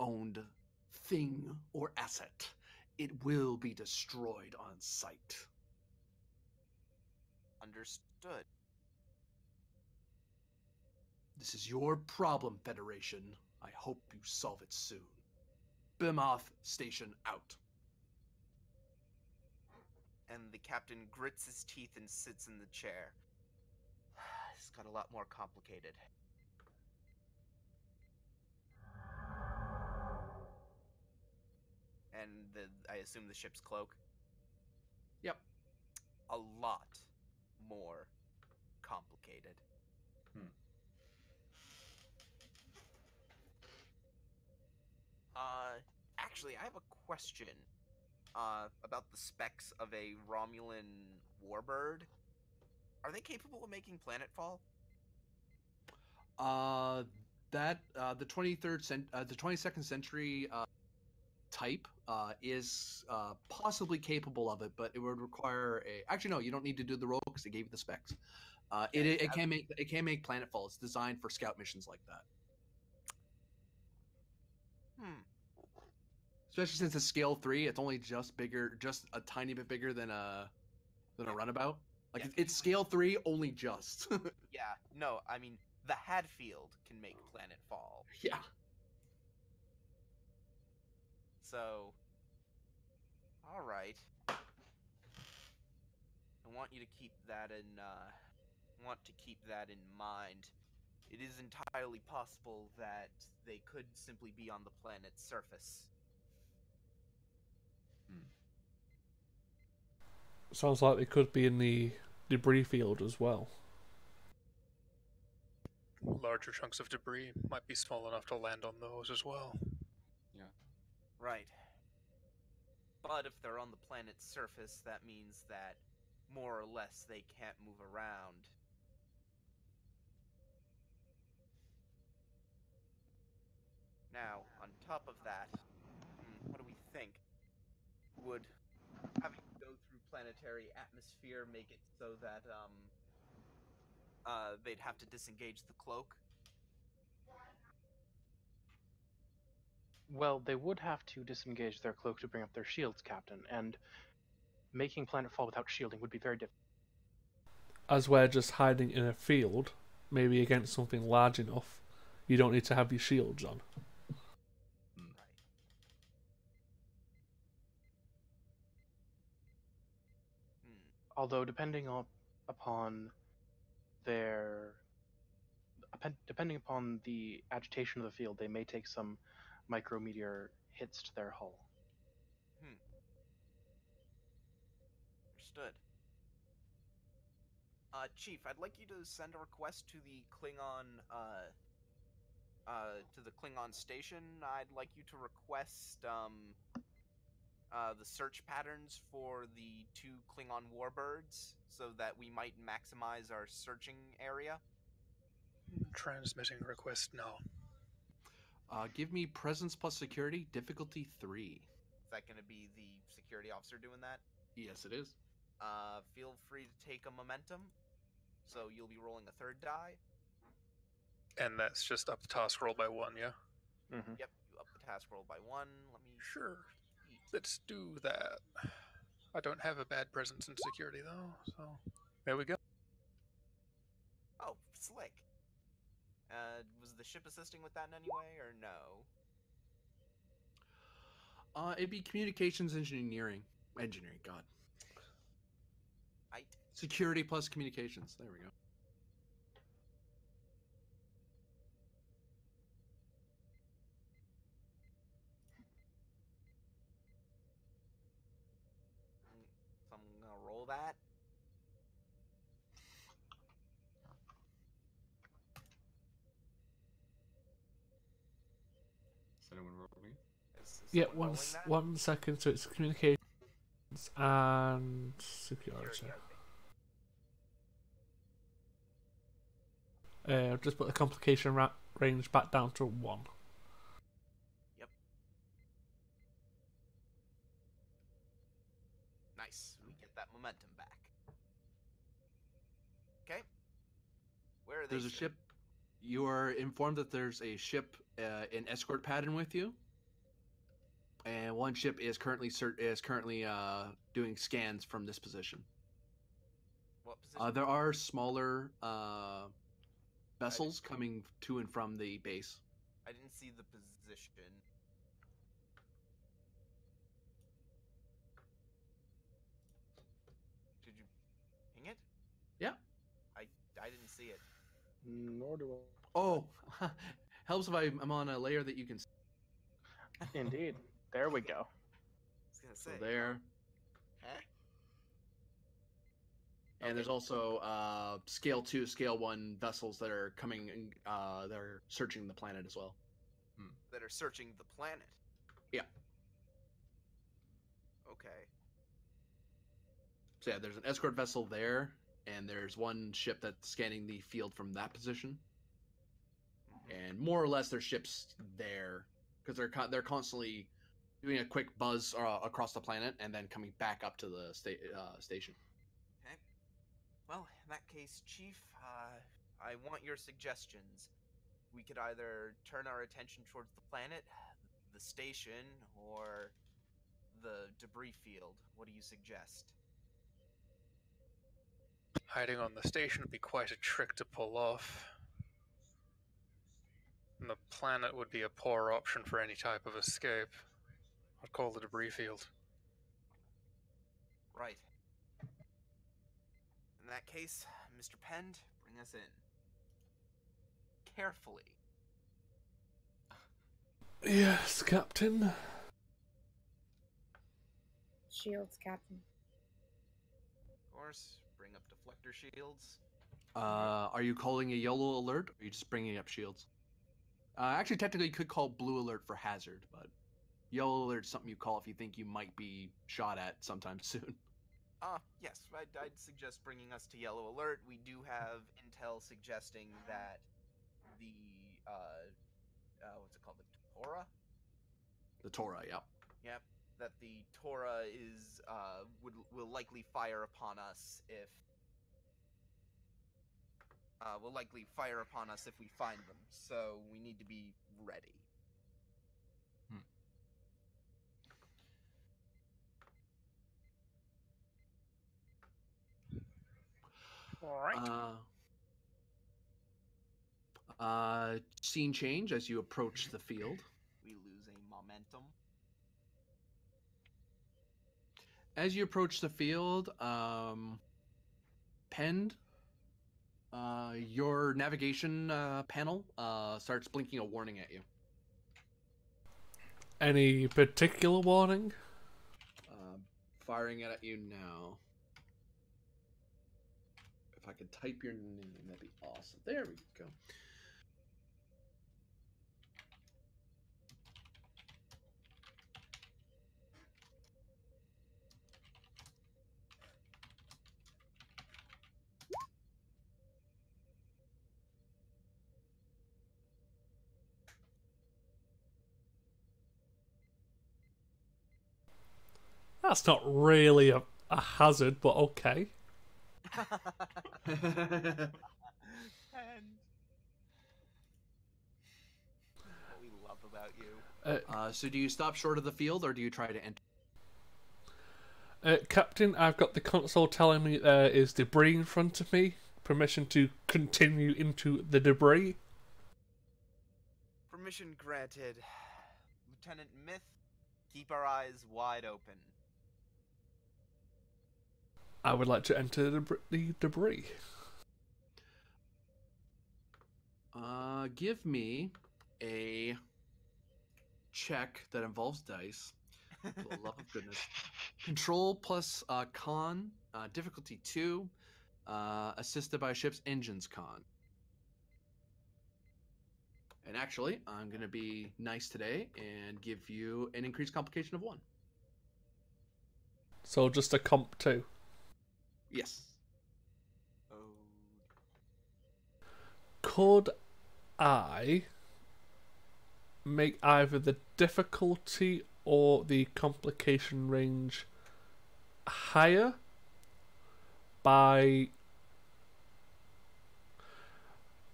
owned thing or asset, it will be destroyed on sight. Understood. This is your problem, Federation. I hope you solve it soon. Bimoth Station out. And the captain grits his teeth and sits in the chair. This got a lot more complicated. And the I assume the ship's cloak. Yep. A lot more complicated. Uh, actually, I have a question uh, about the specs of a Romulan warbird. Are they capable of making planetfall? Uh, that uh, the 23rd cent- uh, the 22nd century uh, type uh, is uh, possibly capable of it, but it would require a. Actually, no, you don't need to do the roll because they gave you the specs. Uh, it, Yeah, it, it I- can make it can make planetfall. It's designed for scout missions like that, Hmm. especially since it's scale three. It's only just bigger, just a tiny bit bigger than a than a runabout. Like Yeah, it's, it's scale three, only just. Yeah. No, I mean the Hadfield can make planet fall. yeah. So, all right. I want you to keep that in. Uh, want to keep that in mind. It is entirely possible that they could simply be on the planet's surface. Hmm. Sounds like they could be in the debris field as well. Larger chunks of debris might be small enough to land on those as well. Yeah. Right. But if they're on the planet's surface, that means that more or less they can't move around. Now, on top of that, hmm, what do we think? Would having to go through planetary atmosphere make it so that um uh they'd have to disengage the cloak? Well, they would have to disengage their cloak to bring up their shields, Captain, and making planetfall without shielding would be very difficult. As we're just hiding in a field, maybe against something large enough, you don't need to have your shields on. Right. Hmm. Although, depending on upon their depending upon the agitation of the field, they may take some micrometeor hits to their hull. Understood. Uh, Chief, I'd like you to send a request to the Klingon, uh, uh, to the Klingon station. I'd like you to request, um, uh, the search patterns for the two Klingon warbirds so that we might maximize our searching area. Transmitting request now. Uh, give me presence plus security, difficulty three. Is that going to be the security officer doing that? Yes, it is. Uh, feel free to take a momentum. So you'll be rolling a third die. And that's just up the task roll by one, yeah? Mm-hmm. Yep, you up the task roll by one. Let me Sure. Eat. Let's do that. I don't have a bad presence in security, though, so there we go. Oh, slick. Uh, was the ship assisting with that in any way, or no? Uh, it'd be communications engineering. Engineering, God. I Security plus communications. There we go. so I'm gonna roll that. Is anyone rolling? Is, is Yeah, one, s- that? one second. So it's communications and security. Security, Uh, just put the complication ra- range back down to one. Yep. Nice. We get that momentum back. Okay. Where are they? There's a ship. You are informed that there's a ship uh, in escort pattern with you, and one ship is currently cert- is currently uh, doing scans from this position. What position? Uh, there are smaller uh, vessels coming to and from the base. I didn't see the position. Did you ping it? Yeah. I I didn't see it. Nor do I. Oh, helps if I, I'm on a layer that you can. see. Indeed. There we go. I was gonna So there, Huh? and there's also uh, scale two, scale one vessels that are coming. and, Uh, that are searching the planet as well. that are searching the planet. Yeah. Okay. So yeah, there's an escort vessel there, and there's one ship that's scanning the field from that position. And more or less, there's ships there because they're con- they're constantly doing a quick buzz uh, across the planet and then coming back up to the sta- uh, station. Okay. Well, in that case, Chief, uh, I want your suggestions. We could either turn our attention towards the planet, the station, or the debris field. What do you suggest? Hiding on the station would be quite a trick to pull off. And the planet would be a poor option for any type of escape. I'd call the debris field. Right. In that case, Mr. Pend, bring us in. Carefully. Yes, Captain. Shields, Captain. Of course, bring up deflector shields. Uh, are you calling a yellow alert, or are you just bringing up shields? Uh, actually, technically, you could call blue alert for hazard, but yellow alert is something you call if you think you might be shot at sometime soon. Ah, yes, I'd, I'd suggest bringing us to yellow alert. We do have intel suggesting that the, uh, uh what's it called? The Taura? The Taura, yeah. Yep. That the Taura is, uh, would, will likely fire upon us if, uh, will likely fire upon us if we find them. So we need to be ready. Alright. Uh, uh, scene change as you approach the field. We lose a momentum. As you approach the field, um, Pend, uh, your navigation uh, panel uh, starts blinking a warning at you. Any particular warning? Uh, firing it at you now. I could type your name, that'd be awesome. There we go. That's not really a, a hazard, but okay. And what we love about you. Uh, uh, so, do you stop short of the field, or do you try to enter? uh, Captain, I've got the console telling me there is debris in front of me. Permission to continue into the debris. Permission granted. Lieutenant Myth, keep our eyes wide open. I would like to enter the, the debris. Uh, give me a check that involves dice. For the love of goodness. Control plus uh, con, uh, difficulty two, uh, assisted by ship's engines con. And actually, I'm going to be nice today and give you an increased complication of one. So just a comp two. Yes. Could I make either the difficulty or the complication range higher by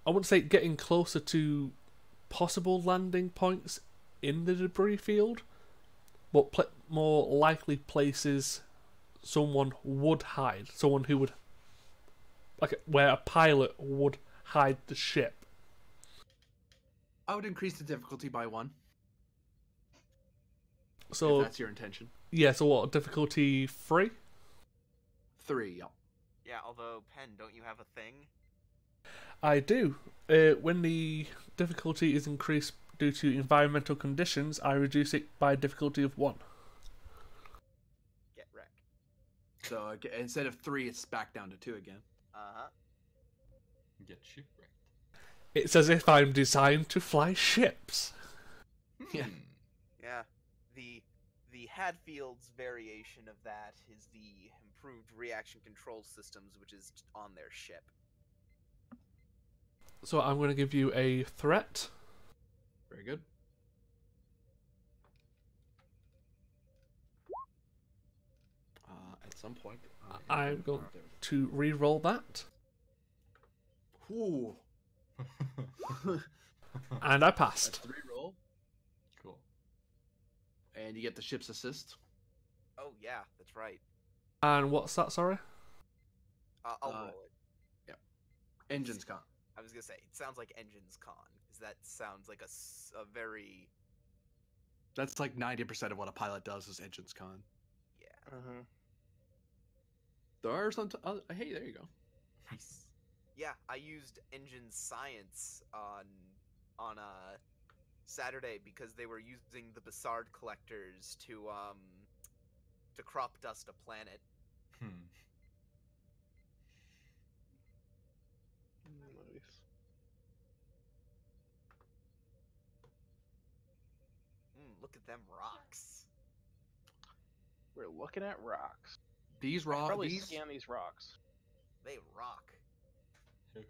I wouldn't say getting closer to possible landing points in the debris field, but more likely places someone would hide, someone who would like where a pilot would hide the ship. I would increase the difficulty by one So if that's your intention. yeah, so what difficulty three? Three, yeah. Yeah, although, Pen, don't you have a thing? I do. Uh, when the difficulty is increased due to environmental conditions, I reduce it by a difficulty of one. Get wrecked. So okay, instead of three, it's back down to two again. Uh huh. Get shipwrecked. It's as if I'm designed to fly ships. Yeah. Hmm. Yeah. The The Hadfield's variation of that is the improved reaction control systems, which is on their ship. So I'm going to give you a threat. Very good. Uh, at some point, uh, I'm going there. to re-roll that, Ooh, and I that's passed. three roll, cool. and you get the ship's assist. Oh yeah, that's right. And what's that? Sorry. Uh, I'll Uh, roll it. Engines conn. I was gonna say it sounds like Engines Conn because that sounds like a, a very That's like ninety percent of what a pilot does is engines conn. yeah. Mm-hmm. There are some. T- uh, hey, there you go. Nice. Yeah, I used engine science on on uh Saturday because they were using the Bussard collectors to um to crop dust a planet. Hmm. Nice. Mm, look at them rocks. We're looking at rocks. These rocks. probably These. scan these rocks. They rock. Wait,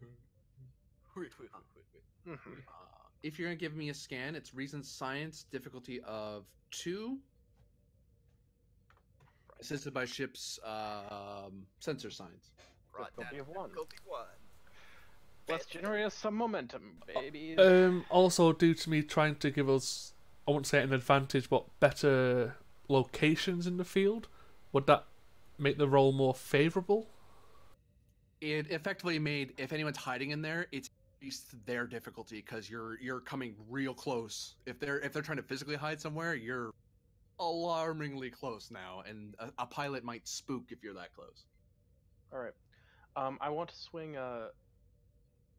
wait, wait, wait, wait. Mm-hmm. Uh, if you're gonna give me a scan, it's reason science difficulty of two, assisted by ship's um, sensor science. Brought Difficulty of one. difficulty one. Let's generate some momentum, baby. Um, also, due to me trying to give us, I won't say an advantage, but better locations in the field, would that make the roll more favourable? It effectively made if anyone's hiding in there, it's increased their difficulty because you're you're coming real close. If they're if they're trying to physically hide somewhere, you're alarmingly close now, and a, a pilot might spook if you're that close. All right. Um, I want to swing a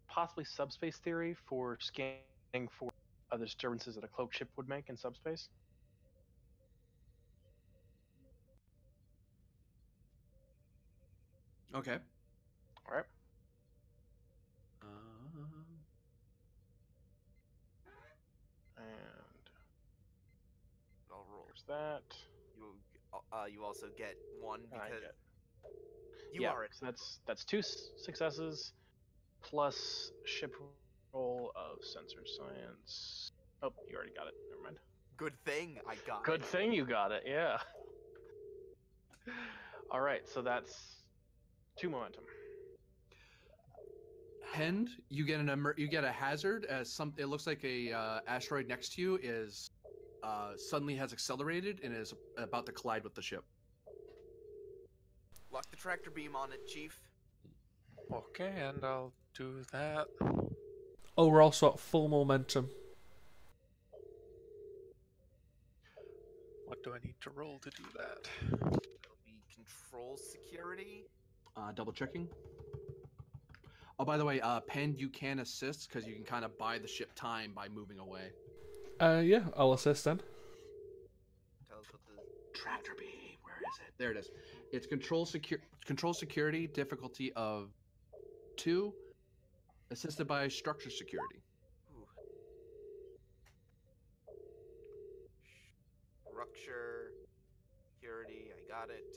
possibly subspace theory for scanning for other disturbances that a cloak ship would make in subspace. Okay. All right. Um, And I'll roll. there's that. You uh you also get one And I because get- you yeah, are so that's that's two successes plus ship roll of sensor science. Oh, you already got it. Never mind. good thing I got Good it. thing you got it. Yeah. All right, so that's two momentum. Hend, you get an emer- you get a hazard as some. It looks like a uh, asteroid next to you is uh, suddenly has accelerated and is about to collide with the ship. Lock the tractor beam on it, Chief. Okay, and I'll do that. Oh, we're also at full momentum. What do I need to roll to do that? It'll be control security. Uh, double checking. Oh, by the way, uh, Pen, you can assist because you can kind of buy the ship time by moving away. Uh, yeah, I'll assist then. Tell us what the Tractor beam. Where is it? There it is. It's control secure control security difficulty of two, assisted by structure security. Ooh. Structure, security, I got it.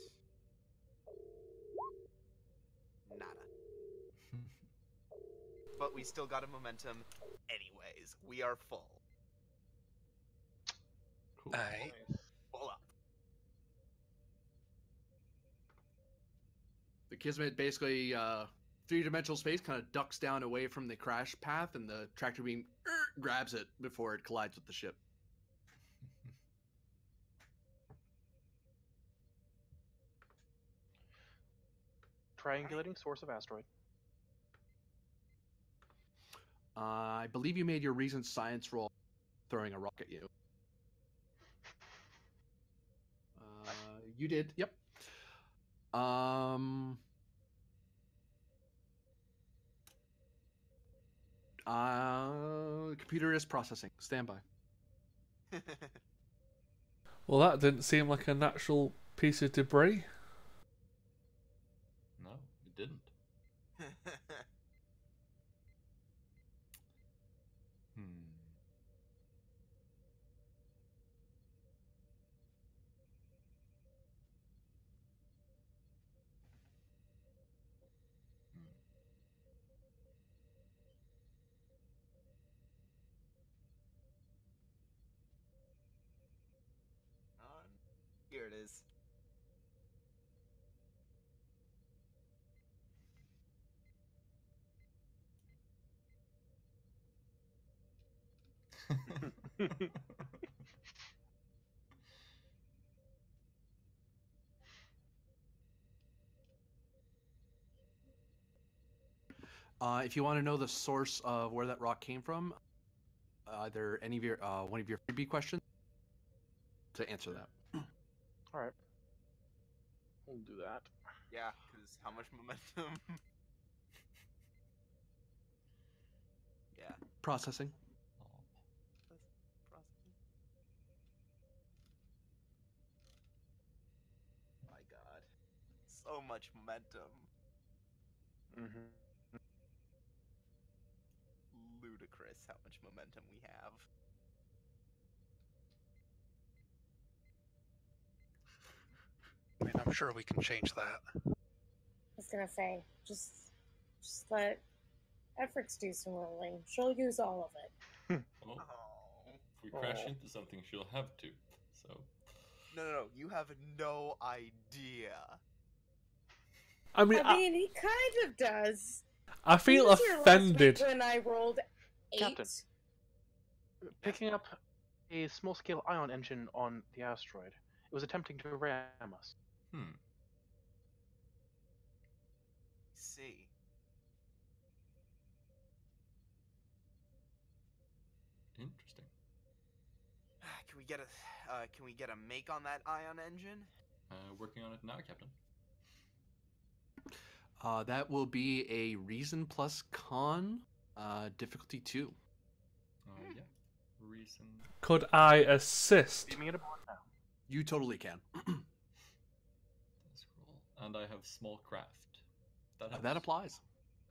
Nada. But we still got a momentum. Anyways, we are full. Cool. Aye. Full up. The Kismet basically uh, three-dimensional space kind of ducks down away from the crash path, and the tractor beam er, grabs it before it collides with the ship. Triangulating source of asteroid. Uh, I believe you made your recent science roll throwing a rock at you. Uh, you did. Yep. Um. Uh, computer is processing. Standby. Well, that didn't seem like a natural piece of debris. No, it didn't. Hmm. Here it is. Uh, if you want to know the source of where that rock came from, uh, are there any of your uh, one of your freebie questions to answer that? All right. We'll do that. Yeah, because how much momentum? yeah. Processing. My God, so much momentum. Mm-hmm. Ludicrous how much momentum we have. I mean, I'm sure we can change that. I was gonna say, just just let efforts do some rolling. She'll use all of it. Hmm. Well, Oh. if we crash Oh. into something, she'll have to. So No, no, no. You have no idea. I mean, I I, mean, he kind of does. I feel was offended. When I rolled eight. Captain. Picking up a small-scale ion engine on the asteroid. It was attempting to ram us. Hmm. See. Interesting. Can we get a uh, can we get a make on that ion engine? Uh, working on it now, Captain. Uh, that will be a reason plus conn, uh, difficulty two. Uh, yeah. Reason. Could I assist? Beaming it now. You totally can. Let's roll. And I have small craft. That, helps. that applies.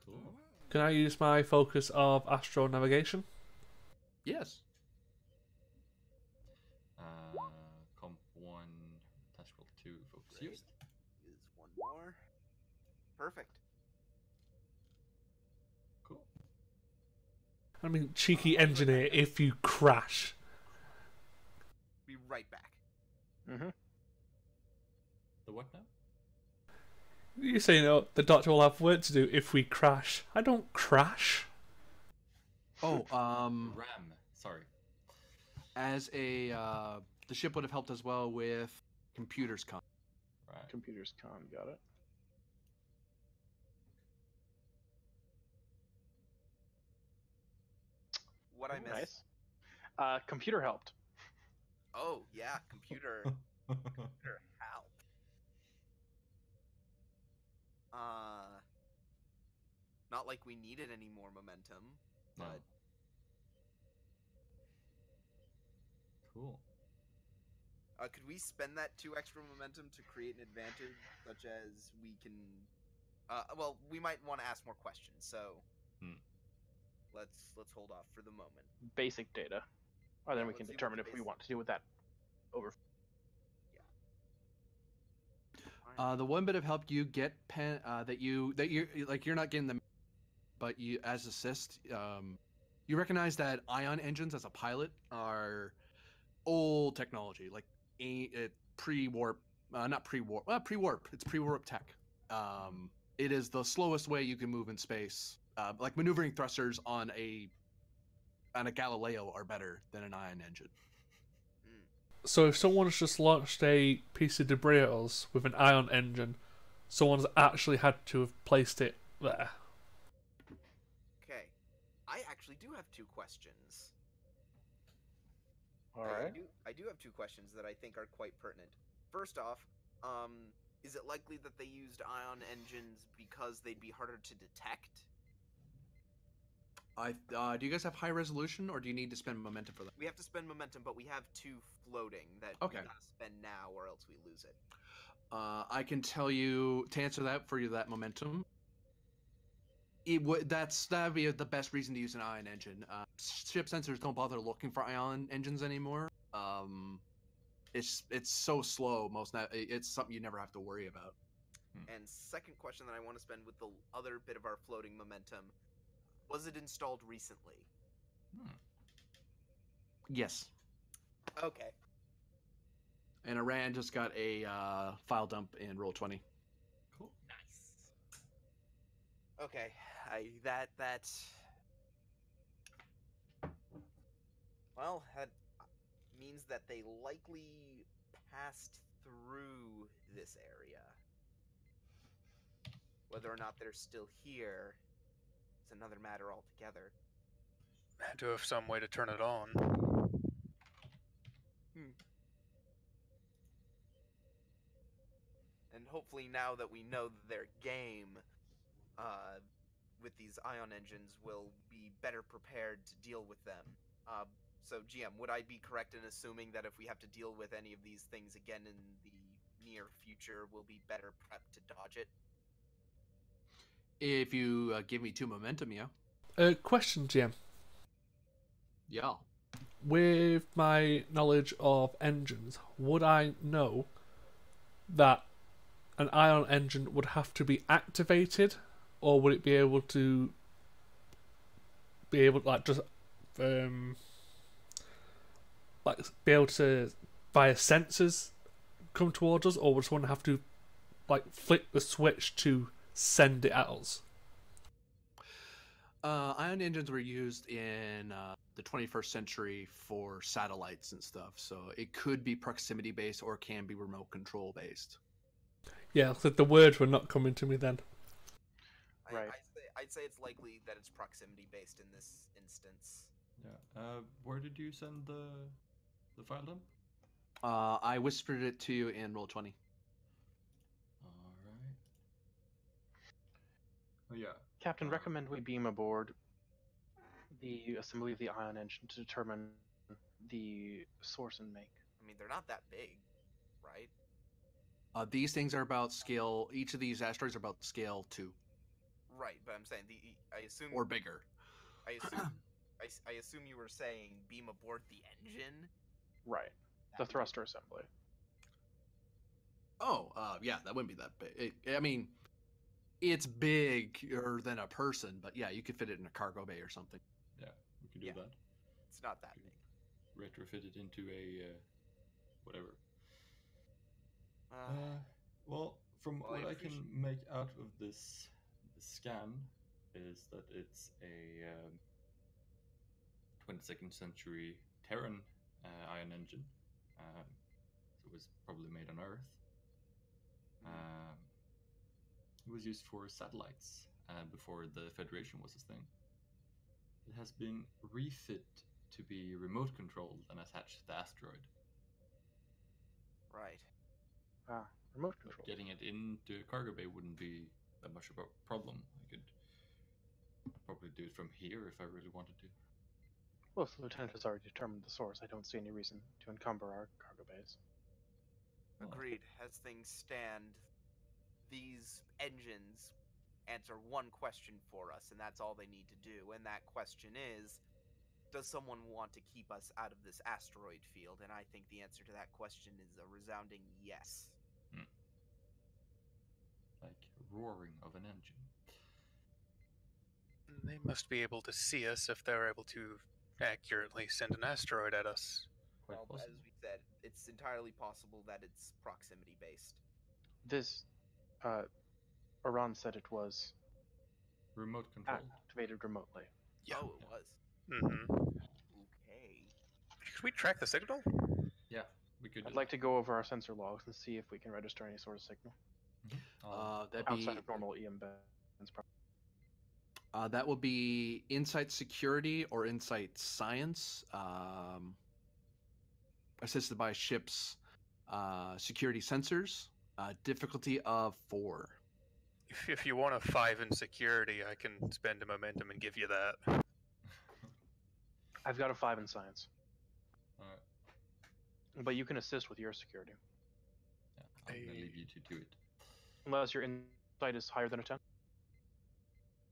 Cool. Can I use my focus of astro navigation? Yes. Uh, comp one, task roll two, focus Great. used. Is one more. Perfect. Cool. I mean, cheeky engineer, if you crash. Be right back. Mm-hmm. The what now? You say no, the doctor will have work to do if we crash. I don't crash. Oh, um, Ram. Sorry. as a uh, the ship would have helped as well with computers conn. Right. Computers conn, got it. What I Ooh, missed? Nice. Uh, computer helped. Oh yeah, computer. computer Uh, not like we needed any more momentum, No. but Cool. uh, could we spend that two extra momentum to create an advantage, such as we can? Uh, well, we might want to ask more questions, so Hmm. let's let's hold off for the moment. Basic data. and then Yeah, we can see what determine the if we want to do with that over. Uh, the one bit of help you get pen uh, that you that you like you're not getting them, but you as assist, um, you recognize that ion engines as a pilot are old technology, like a, it pre warp, uh, not pre warp, uh, pre warp. It's pre warp tech. Um, it is the slowest way you can move in space. Uh, like maneuvering thrusters on a on a Galileo are better than an ion engine. So if someone's just launched a piece of debris at us with an ion engine, someone's actually had to have placed it there. Okay, I actually do have two questions. All I- I do, I do have two questions that I think are quite pertinent. First off, um, is it likely that they used ion engines because they'd be harder to detect? I uh, do you guys have high resolution, or do you need to spend momentum for that? We have to spend momentum, but we have two floating that Okay. we gotta spend now, or else we lose it. Uh, I can tell you to answer that for you that momentum. It would that's that'd be the best reason to use an ion engine. Uh, ship sensors don't bother looking for ion engines anymore. Um, it's it's so slow. Most na- it's something you never have to worry about. And second question that I want to spend with the other bit of our floating momentum: Was it installed recently? Hmm. Yes, Okay. And Iran just got a uh, file dump in roll twenty. Cool. Nice. Okay, I that that. Well, that means that they likely passed through this area. Whether or not they're still here is another matter altogether. Had to have some way to turn it on. And hopefully, now that we know their game, uh, with these ion engines, we'll be better prepared to deal with them. Uh, so, GM, would I be correct in assuming that if we have to deal with any of these things again in the near future, we'll be better prepped to dodge it? If you uh, give me two momentum, yeah. Uh, question, GM. Yeah. With my knowledge of engines, would I know that an ion engine would have to be activated, or would it be able to be able to, like just um like be able to via sensors come towards us, or would someone have to like flick the switch to send it at us? Uh, ion engines were used in uh, the 21st century for satellites and stuff, so it could be proximity based or can be remote control based. Yeah, so the words were not coming to me then. I, Right. I'd, say, I'd say it's likely that it's proximity based in this instance. Yeah. Uh, where did you send the the file dump? Uh, I whispered it to you in roll 20. All right. Oh yeah. Captain, Uh, recommend we beam aboard the assembly of the ion engine to determine the source and make. I mean, they're not that big, right? Uh, these things are about scale. Each of these asteroids are about scale two Right, but I'm saying the I assume or bigger. I assume I, s- I assume you were saying beam aboard the engine. Right. That The would- thruster assembly. Oh, uh, yeah, that wouldn't be that big. It, I mean, it's bigger than a person, but yeah, you could fit it in a cargo bay or something. Yeah, we can do Yeah. that. It's not that big. Retrofit it into a uh, whatever. Uh, Uh, well, from well, what I can make out of this, this scan is that it's a um, 22nd century Terran uh, ion engine. Um, so it was probably made on Earth. Um, it was used for satellites uh, before the Federation was a thing. It has been refit to be remote controlled and attached to the asteroid. right. Ah, remote control. getting it into a cargo bay wouldn't be that much of a problem. I could probably do it from here if I really wanted to. Well, if the lieutenant has already determined the source, I don't see any reason to encumber our cargo bays. Agreed. As things stand, these engines answer one question for us, and that's all they need to do. And that question is Does someone want to keep us out of this asteroid field? And I think the answer to that question is a resounding yes. Hmm. Like roaring of an engine. They must be able to see us if they're able to accurately send an asteroid at us. Quite Well, possible. as we said, it's entirely possible that it's proximity based. This, uh, Iran said it was Remote control. activated remotely. Yeah. Oh, it was. Mm-hmm. Okay. Should we track the signal? Yeah, we could. I'd like to go over our sensor logs and see if we can register any sort of signal Uh, that'd be outside of normal EM bands. uh, that would be insight security or insight science, um, assisted by ship's uh, security sensors. Uh, difficulty of four. If, if you want a five in security, I can spend a momentum and give you that. I've got a five in science, Alright, but you can assist with your security, yeah, I'm gonna leave you to do it. unless your insight is higher than a ten.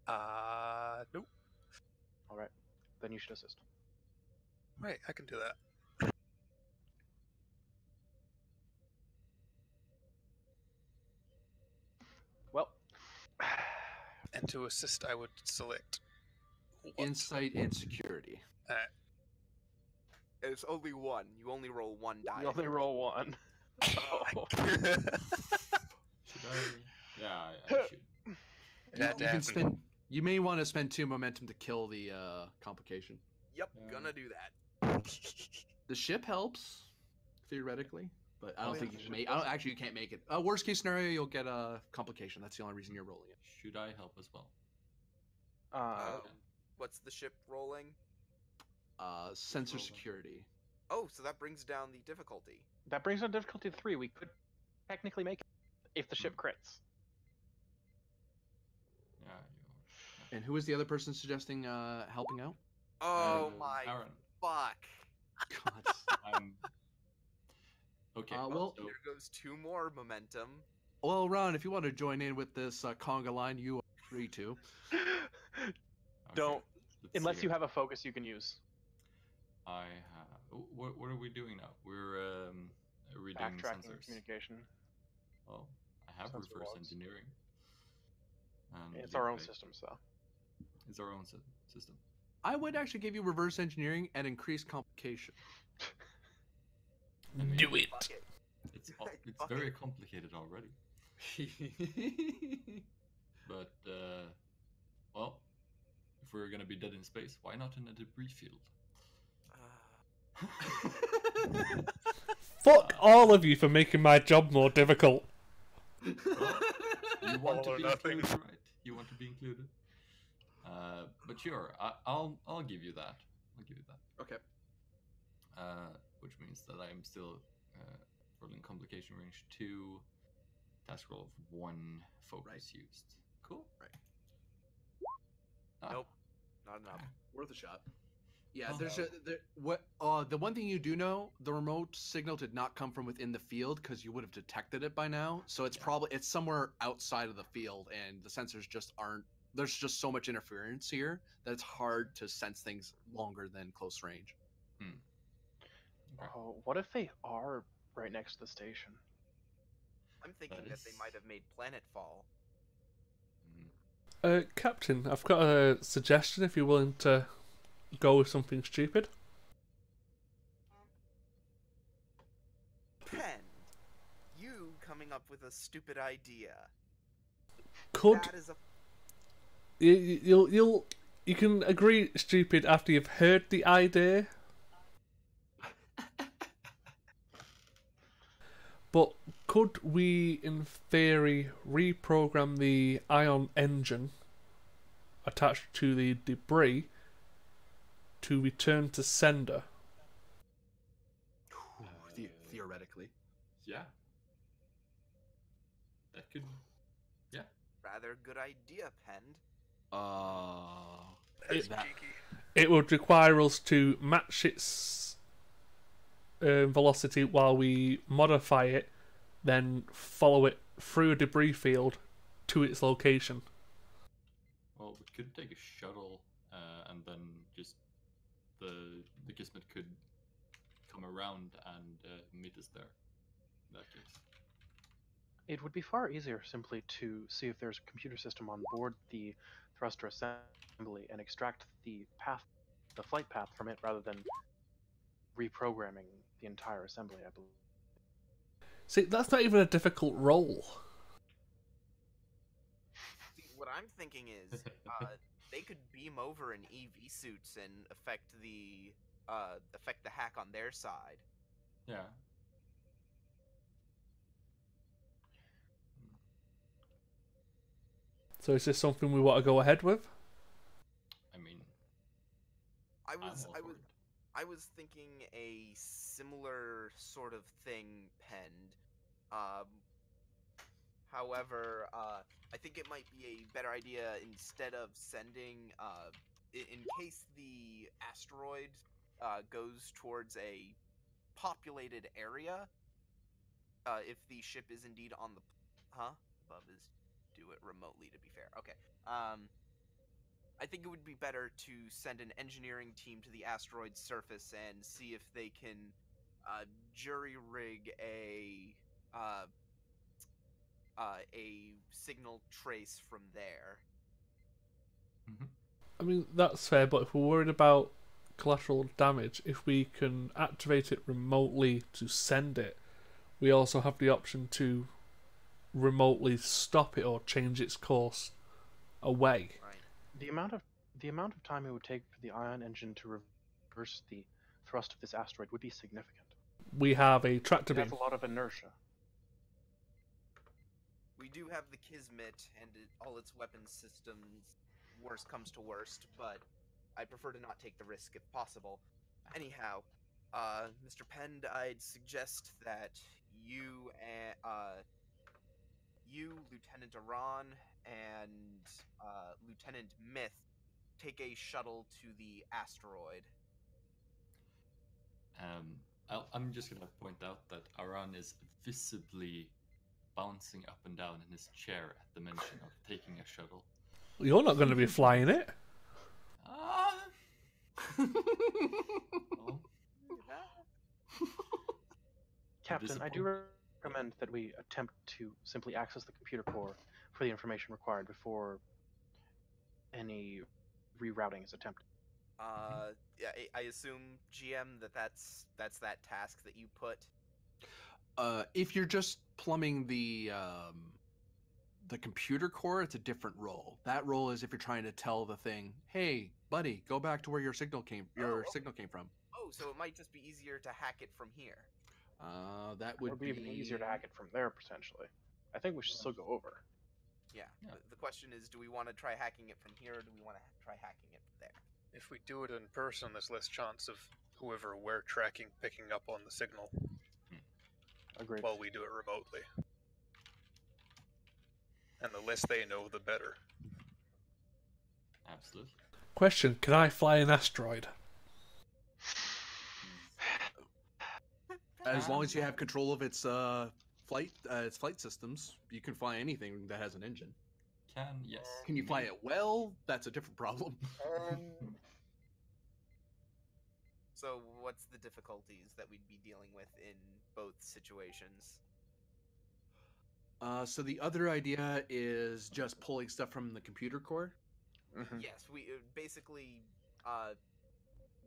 Uh, nope. All right, then you should assist. Right, I can do that. And to assist, I would select. What? Insight and security. It's only one. You only roll one die. you only roll one. Oh. Should I? Yeah, I, I should. You, you can spend. You may want to spend two momentum to kill the uh, complication. Yep, Yeah. gonna do that. The ship helps theoretically, but I Oh, don't yeah, think the you ship may. I don't actually. You can't make it. Uh, worst case scenario, you'll get a complication. That's the only reason you're rolling it. Should I help as well? Uh, Oh. What's the ship rolling? Uh, sensor roll that. security. Oh, so that brings down the difficulty. that brings down difficulty to three. We could technically make it if the ship crits. Yeah, And who is the other person suggesting uh, helping out? Oh Uh, my Aaron. fuck. God. I'm. Okay. Uh, well- so, There goes two more momentum. well, Ron, if you want to join in with this uh, conga line, you are free to. Don't- let's Unless you have a focus you can use. I have. oh, What, what are we doing now? We're um, reading Backtracking sensors. communication. Well, I have Sensor reverse logs. engineering. And It's our own database. systems, though. It's our own sy- system. I would actually give you reverse engineering and increase complication. I mean, Do it. It. It's it's Fuck very it. complicated already. But uh, well, if we're gonna be dead in space, why not in a debris field? Uh, Fuck all of you for making my job more difficult. you want All to be nothing. included, right? You want to be included. Uh, but sure, I, I'll I'll give you that. I'll give you that. okay. Uh, which means that I am still uh, rolling complication range two, task roll of one focus used. Cool. Right. Ah, Nope. Not enough. Worth a shot. Yeah, Oh. there's a there, what uh the one thing you do know, the remote signal did not come from within the field because you would have detected it by now. So it's Yeah. probably it's somewhere outside of the field and the sensors just aren't there's just so much interference here that it's hard to sense things longer than close range. Okay. Oh, what if they are right next to the station? I'm thinking That that they might have made Planetfall. Mm. Uh, Captain, I've got a suggestion if you're willing to go with something stupid. Pen, you coming up with a stupid idea. Could That is a you, you'll you'll you can agree stupid after you've heard the idea. But could we, in theory, reprogram the ion engine attached to the debris to return to sender? The- theoretically. Yeah. That could. Yeah. rather good idea, Pend. Uh That's that- cheeky. It would require us to match its um, velocity while we modify it, then follow it through a debris field to its location. Well, we could take a shuttle, uh, and then just the the Kismet could come around and uh, meet us there. In that case. It would be far easier simply to see if there's a computer system on board the thruster assembly and extract the path, the flight path from it, rather than reprogramming the entire assembly. I believe. See, that's not even a difficult role. See, what I'm thinking is, uh, they could beam over in EV suits and affect the uh, affect the hack on their side. Yeah. So is this something we want to go ahead with? I mean, I was I was it. I was thinking a similar sort of thing Pend. Um, however, uh, I think it might be a better idea instead of sending, uh, in case the asteroid uh, goes towards a populated area. Uh, if the ship is indeed on the, huh? Above is do it remotely. To be fair, okay. Um, I think it would be better to send an engineering team to the asteroid's surface and see if they can uh, jury rig a uh, uh, a signal trace from there. I mean, that's fair, but if we're worried about collateral damage, if we can activate it remotely to send it, we also have the option to remotely stop it or change its course away. Right. The amount of the amount of time it would take for the ion engine to reverse the thrust of this asteroid would be significant. We have a tractor It beam. has a lot of inertia. We do have the Kismet and it, all its weapon systems. Worst comes to worst, but I prefer to not take the risk if possible. Anyhow, uh, Mr. Pend, I'd suggest that you and uh, you, Lieutenant Iran, and uh, Lieutenant Myth take a shuttle to the asteroid. Um, I'll, I'm just gonna point out that Aran is visibly bouncing up and down in his chair at the mention of taking a shuttle. You're not going to be flying it. Ah. well, Captain, I do recommend that we attempt to simply access the computer core for the information required before any rerouting is attempted. Uh, yeah, I, I assume GM that that's that's that task that you put. Uh, if you're just plumbing the um, the computer core, it's a different role. That role is if you're trying to tell the thing, "Hey, buddy, go back to where your signal came Oh, your okay. signal came from." Oh, so it might just be easier to hack it from here. Uh, that would would be even easier to hack it from there potentially. I think we should still go over. Yeah. Yeah. The, the question is, do we want to try hacking it from here, or do we want to try hacking it from there? If we do it in person, there's less chance of whoever we're tracking picking up on the signal Agreed. while we do it remotely. And the less they know, the better. absolutely. Question Can I fly an asteroid? As long as you have control of its uh flight uh, its flight systems, you can fly anything that has an engine. Can yes. Can you fly it well? That's a different problem. So, what's the difficulties that we'd be dealing with in both situations? Uh, so the other idea is just pulling stuff from the computer core. Mhm. Yes, we uh, basically. Uh,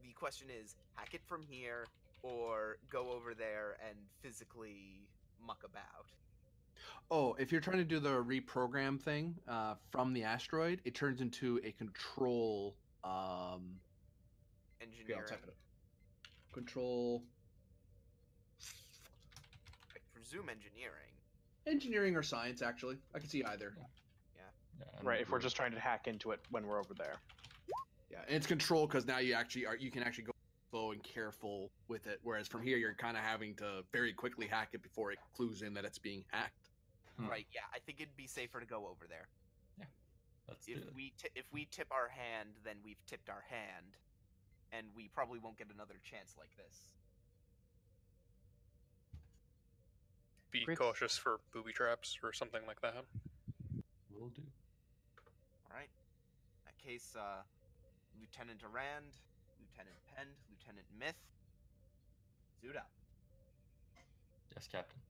the question is, hack it from here, or go over there and physically muck about. Oh, if you're trying to do the reprogram thing uh, from the asteroid, it turns into a control. Um, here, Engineering. I'll type it up. Control I presume engineering. engineering or science. Actually, I can see either. Yeah, and Right, if we're just trying to hack into it when we're over there. Yeah, and it's control because now you actually are. You can actually go slow and careful with it. Whereas from here, you're kind of having to very quickly hack it before it clues in that it's being hacked. Hmm. Right. Yeah, I think it'd be safer to go over there. let's do If it. we ti if we tip our hand, then we've tipped our hand, and we probably won't get another chance like this. Be Great. cautious for booby traps or something like that. Will do. All right. In that case, uh, Lieutenant Arand, Lieutenant Pend, Lieutenant Myth, suit up. Yes, Captain.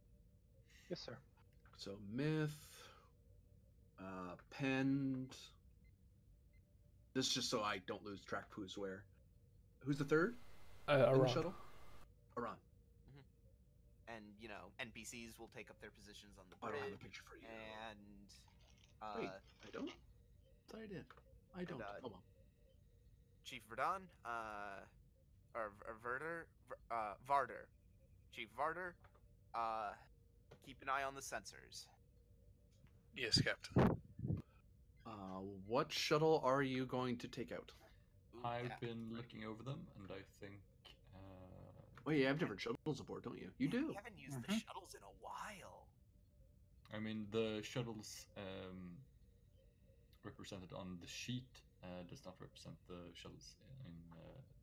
Yes, sir. So myth, uh, Pend. This is just so I don't lose track of who's where. Who's the third Uh, in the Iran. shuttle? Iran. And you know, NPCs will take up their positions on the bridge. I don't have a picture for you. and uh, Wait, I don't. Thought I did. I don't. uh, Hold on. Chief Verdon, uh, or, or Verder, uh, Varder, Chief Varder, uh, keep an eye on the sensors. Yes, Captain. Uh, what shuttle are you going to take out? Ooh, I've yeah. been looking over them, and I think uh, Oh, yeah, you have different shuttles aboard, don't you? You do. We haven't used the Mhm. shuttles in a while. I mean, the shuttles um, represented on the sheet uh, does not represent the shuttles in, uh, in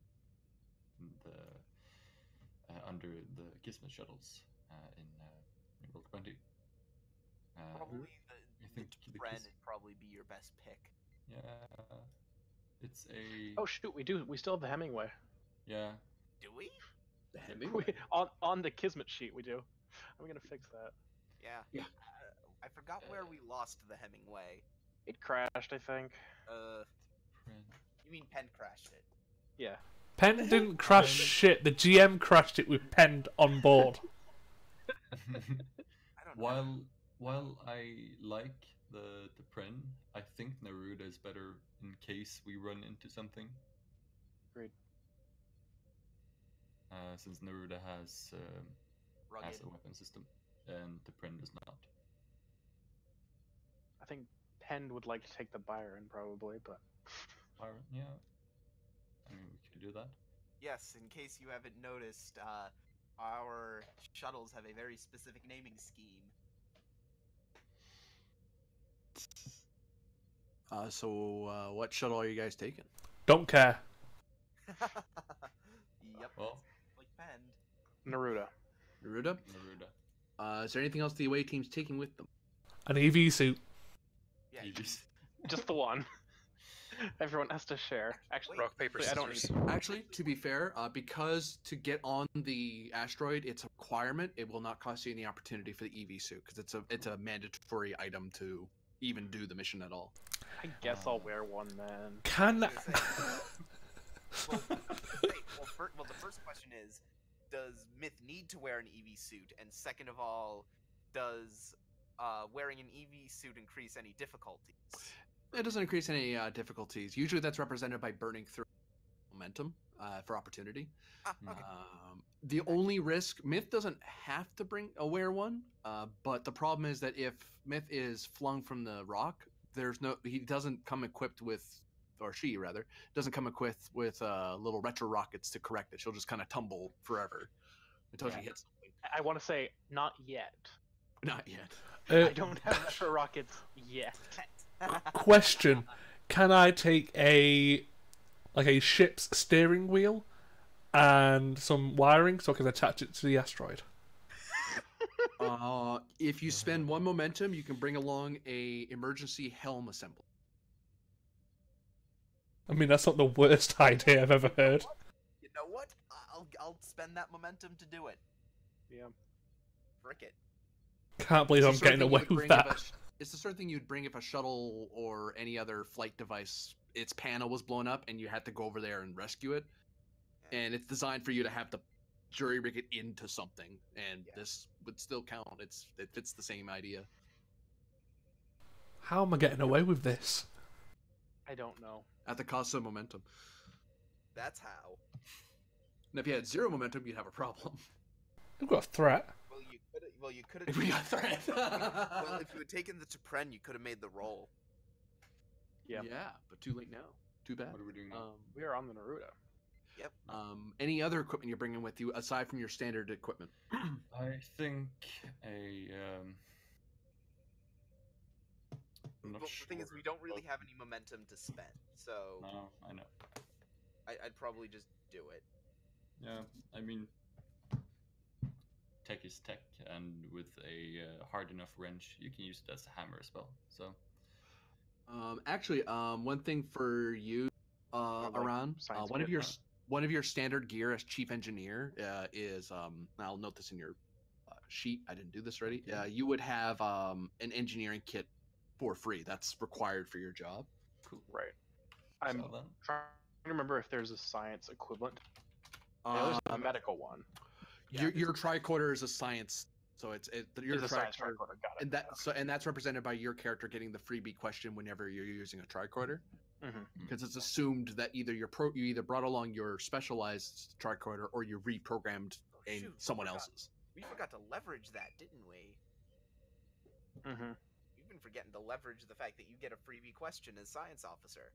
the uh, under the Gizmo shuttles uh, in uh, in Roll Twenty. Uh, Probably I the, the think the Ren Giz- would probably be your best pick. yeah, it's a Oh shoot, we do. We still have the Hemingway. yeah. Do we? The We, Hemingway. on on the Kismet sheet, we do. I'm gonna fix that. Yeah. Yeah. Uh, I forgot where we lost the Hemingway. It crashed, I think. Uh, Friend. you mean Penn crashed it? Yeah. Pen didn't crash shit. The GM crashed it with Pen on board. I don't know. while while I like the the Pren, I think Neruda is better in case we run into something. Agreed. Uh, since Neruda has um, has a weapon system and the Pren does not. I think Pend would like to take the Byron probably, but Byron, yeah. I mean, we could do that. Yes, in case you haven't noticed, uh, our shuttles have a very specific naming scheme. Uh, so, uh, what shuttle are you guys taking? Don't care. yep. Well, Like Pend. Neruda. Naruto? Neruda. Uh, is there anything else the away team's taking with them? An EV suit. Yeah. You you- just- Just the one. Everyone has to share. Actually, Rock, paper, wait, I don't scissors. Actually, to be fair, uh, because to get on the asteroid, it's a requirement. It will not cost you any opportunity for the EV suit because it's a it's a mandatory item to even do the mission at all. I guess I'll wear one then. Can I was gonna say- well, wait, well, fir- well, the first question is, does Myth need to wear an EV suit? And second of all, does uh, wearing an EV suit increase any difficulties? It doesn't increase any uh, difficulties. Usually, that's represented by burning through momentum uh, for opportunity. Ah, okay. Um, the only risk, Myth doesn't have to bring a wear one, uh, but the problem is that if Myth is flung from the rock, there's no he doesn't come equipped with, or she rather doesn't come equipped with uh, little retro rockets to correct it. She'll just kind of tumble forever until Yeah. she hits something. I want to say not yet. Not yet. uh, I don't have retro rockets yet. Question? Can I take a like a ship's steering wheel and some wiring so I can attach it to the asteroid? Uh, if you spend one momentum, you can bring along a emergency helm assembly. I mean, that's not the worst idea I've ever heard. you know what? I'll I'll spend that momentum to do it. Yeah. Frick it. Can't believe It's I'm getting away with that. A sh- it's the sort of thing you'd bring if a shuttle or any other flight device, its panel was blown up and you had to go over there and rescue it. And it's designed for you to have to jury rig it into something, and Yeah. this would still count. It's it fits the same idea. How am I getting away with this? I don't know. At the cost of momentum. That's how. And if you had zero momentum, you'd have a problem. We've got a threat. Well, you could. Well, you could have. we got threat. well, if you had taken the Topren, you could have made the roll. Yeah. Yeah, but too late now. Too bad. What are we doing now? Um, We are on the Neruda. Yep. um, any other equipment you're bringing with you aside from your standard equipment? I think a. Um, I'm not Well, the thing is, we don't really have any momentum to spend, so No, I know. I, I'd probably just do it. Yeah, I mean, tech is tech, and with a uh, hard enough wrench, you can use it as a hammer as well. So Um, actually, um, one thing for you, uh, like Aran, uh, one of your huh? one of your standard gear as chief engineer uh, is um, I'll note this in your uh, sheet. I didn't do this already. Okay. Uh, you would have um, an engineering kit for free. That's required for your job. cool. Right. I'm so trying to remember if there's a science equivalent. I know there's a Um, medical one. Yeah, your your tricorder is a science, so it's it. Your There's a science tricorder- tricorder. Got it. and that so and that's represented by your character getting the freebie question whenever you're using a tricorder. Mhm. because it's assumed that either you're pro you either brought along your specialized tricorder or you reprogrammed Oh, in shoot, we someone else's. We forgot to leverage that, didn't we? hmm We've been forgetting to leverage the fact that you get a freebie question as science officer.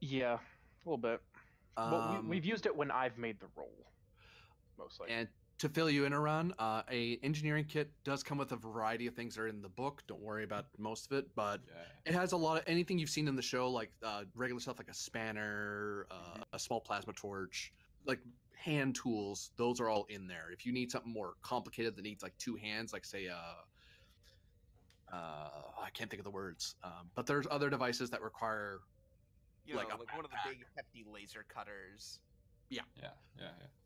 Yeah, a little bit. well, Um, we, we've used it when I've made the roll, mostly. and to fill you in around, uh, a engineering kit does come with a variety of things that are in the book. Don't worry about most of it, but yeah, it has a lot of anything you've seen in the show, like uh, regular stuff like a spanner, uh, a small plasma torch, like hand tools. Those are all in there. If you need something more complicated that needs like two hands, like say, uh, uh, I can't think of the words, um, but there's other devices that require You know, Like like, one of the big hefty laser cutters. yeah, yeah, yeah. Cool.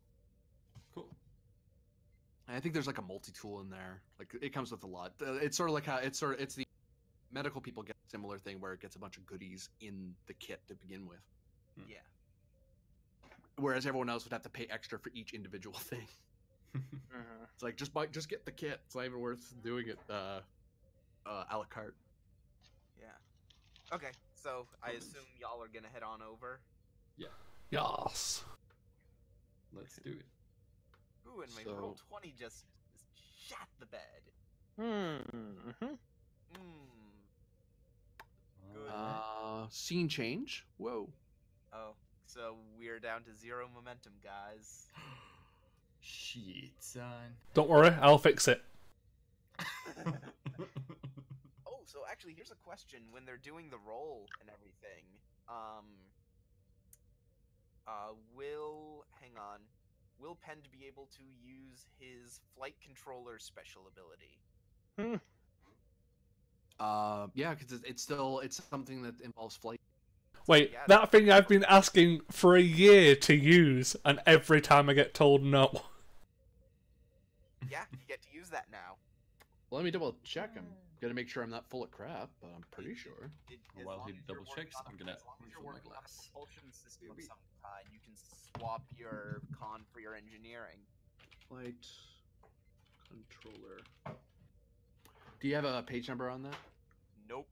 I think there's like a multi-tool in there. Like it comes with a lot. Uh, It's sort of like how it's sort of it's the medical people get a similar thing where it gets a bunch of goodies in the kit to begin with, Hmm. Yeah. whereas everyone else would have to pay extra for each individual thing. Mhm. It's like just buy, just get the kit. It's not even worth doing it uh, uh, a la carte. Yeah. Okay, so I assume y'all are gonna head on over. Yeah. Yes. Let's do it. Ooh, and my Roll Twenty just, just shat the bed. Hmm. Mmm. Good. Uh, scene change. Whoa. Oh, so we're down to zero momentum, guys. Shit, son. Don't worry, I'll fix it. Oh, so actually, here's a question: When they're doing the roll and everything, um, uh, will hang on, will Pend be able to use his flight controller special ability? Uh, yeah, because it's still it's something that involves flight. Wait, Yeah. that thing I've been asking for a year to use, and every time I get told no. Yeah, you get to use that now. Well, let me double check. I'm gonna make sure I'm not full of crap, but I'm pretty sure. It, as While he double checks, I'm gonna as long as you're refill my working glass. system of some kind, you can swap your conn for your engineering. Flight controller. Do you have a page number on that? Nope.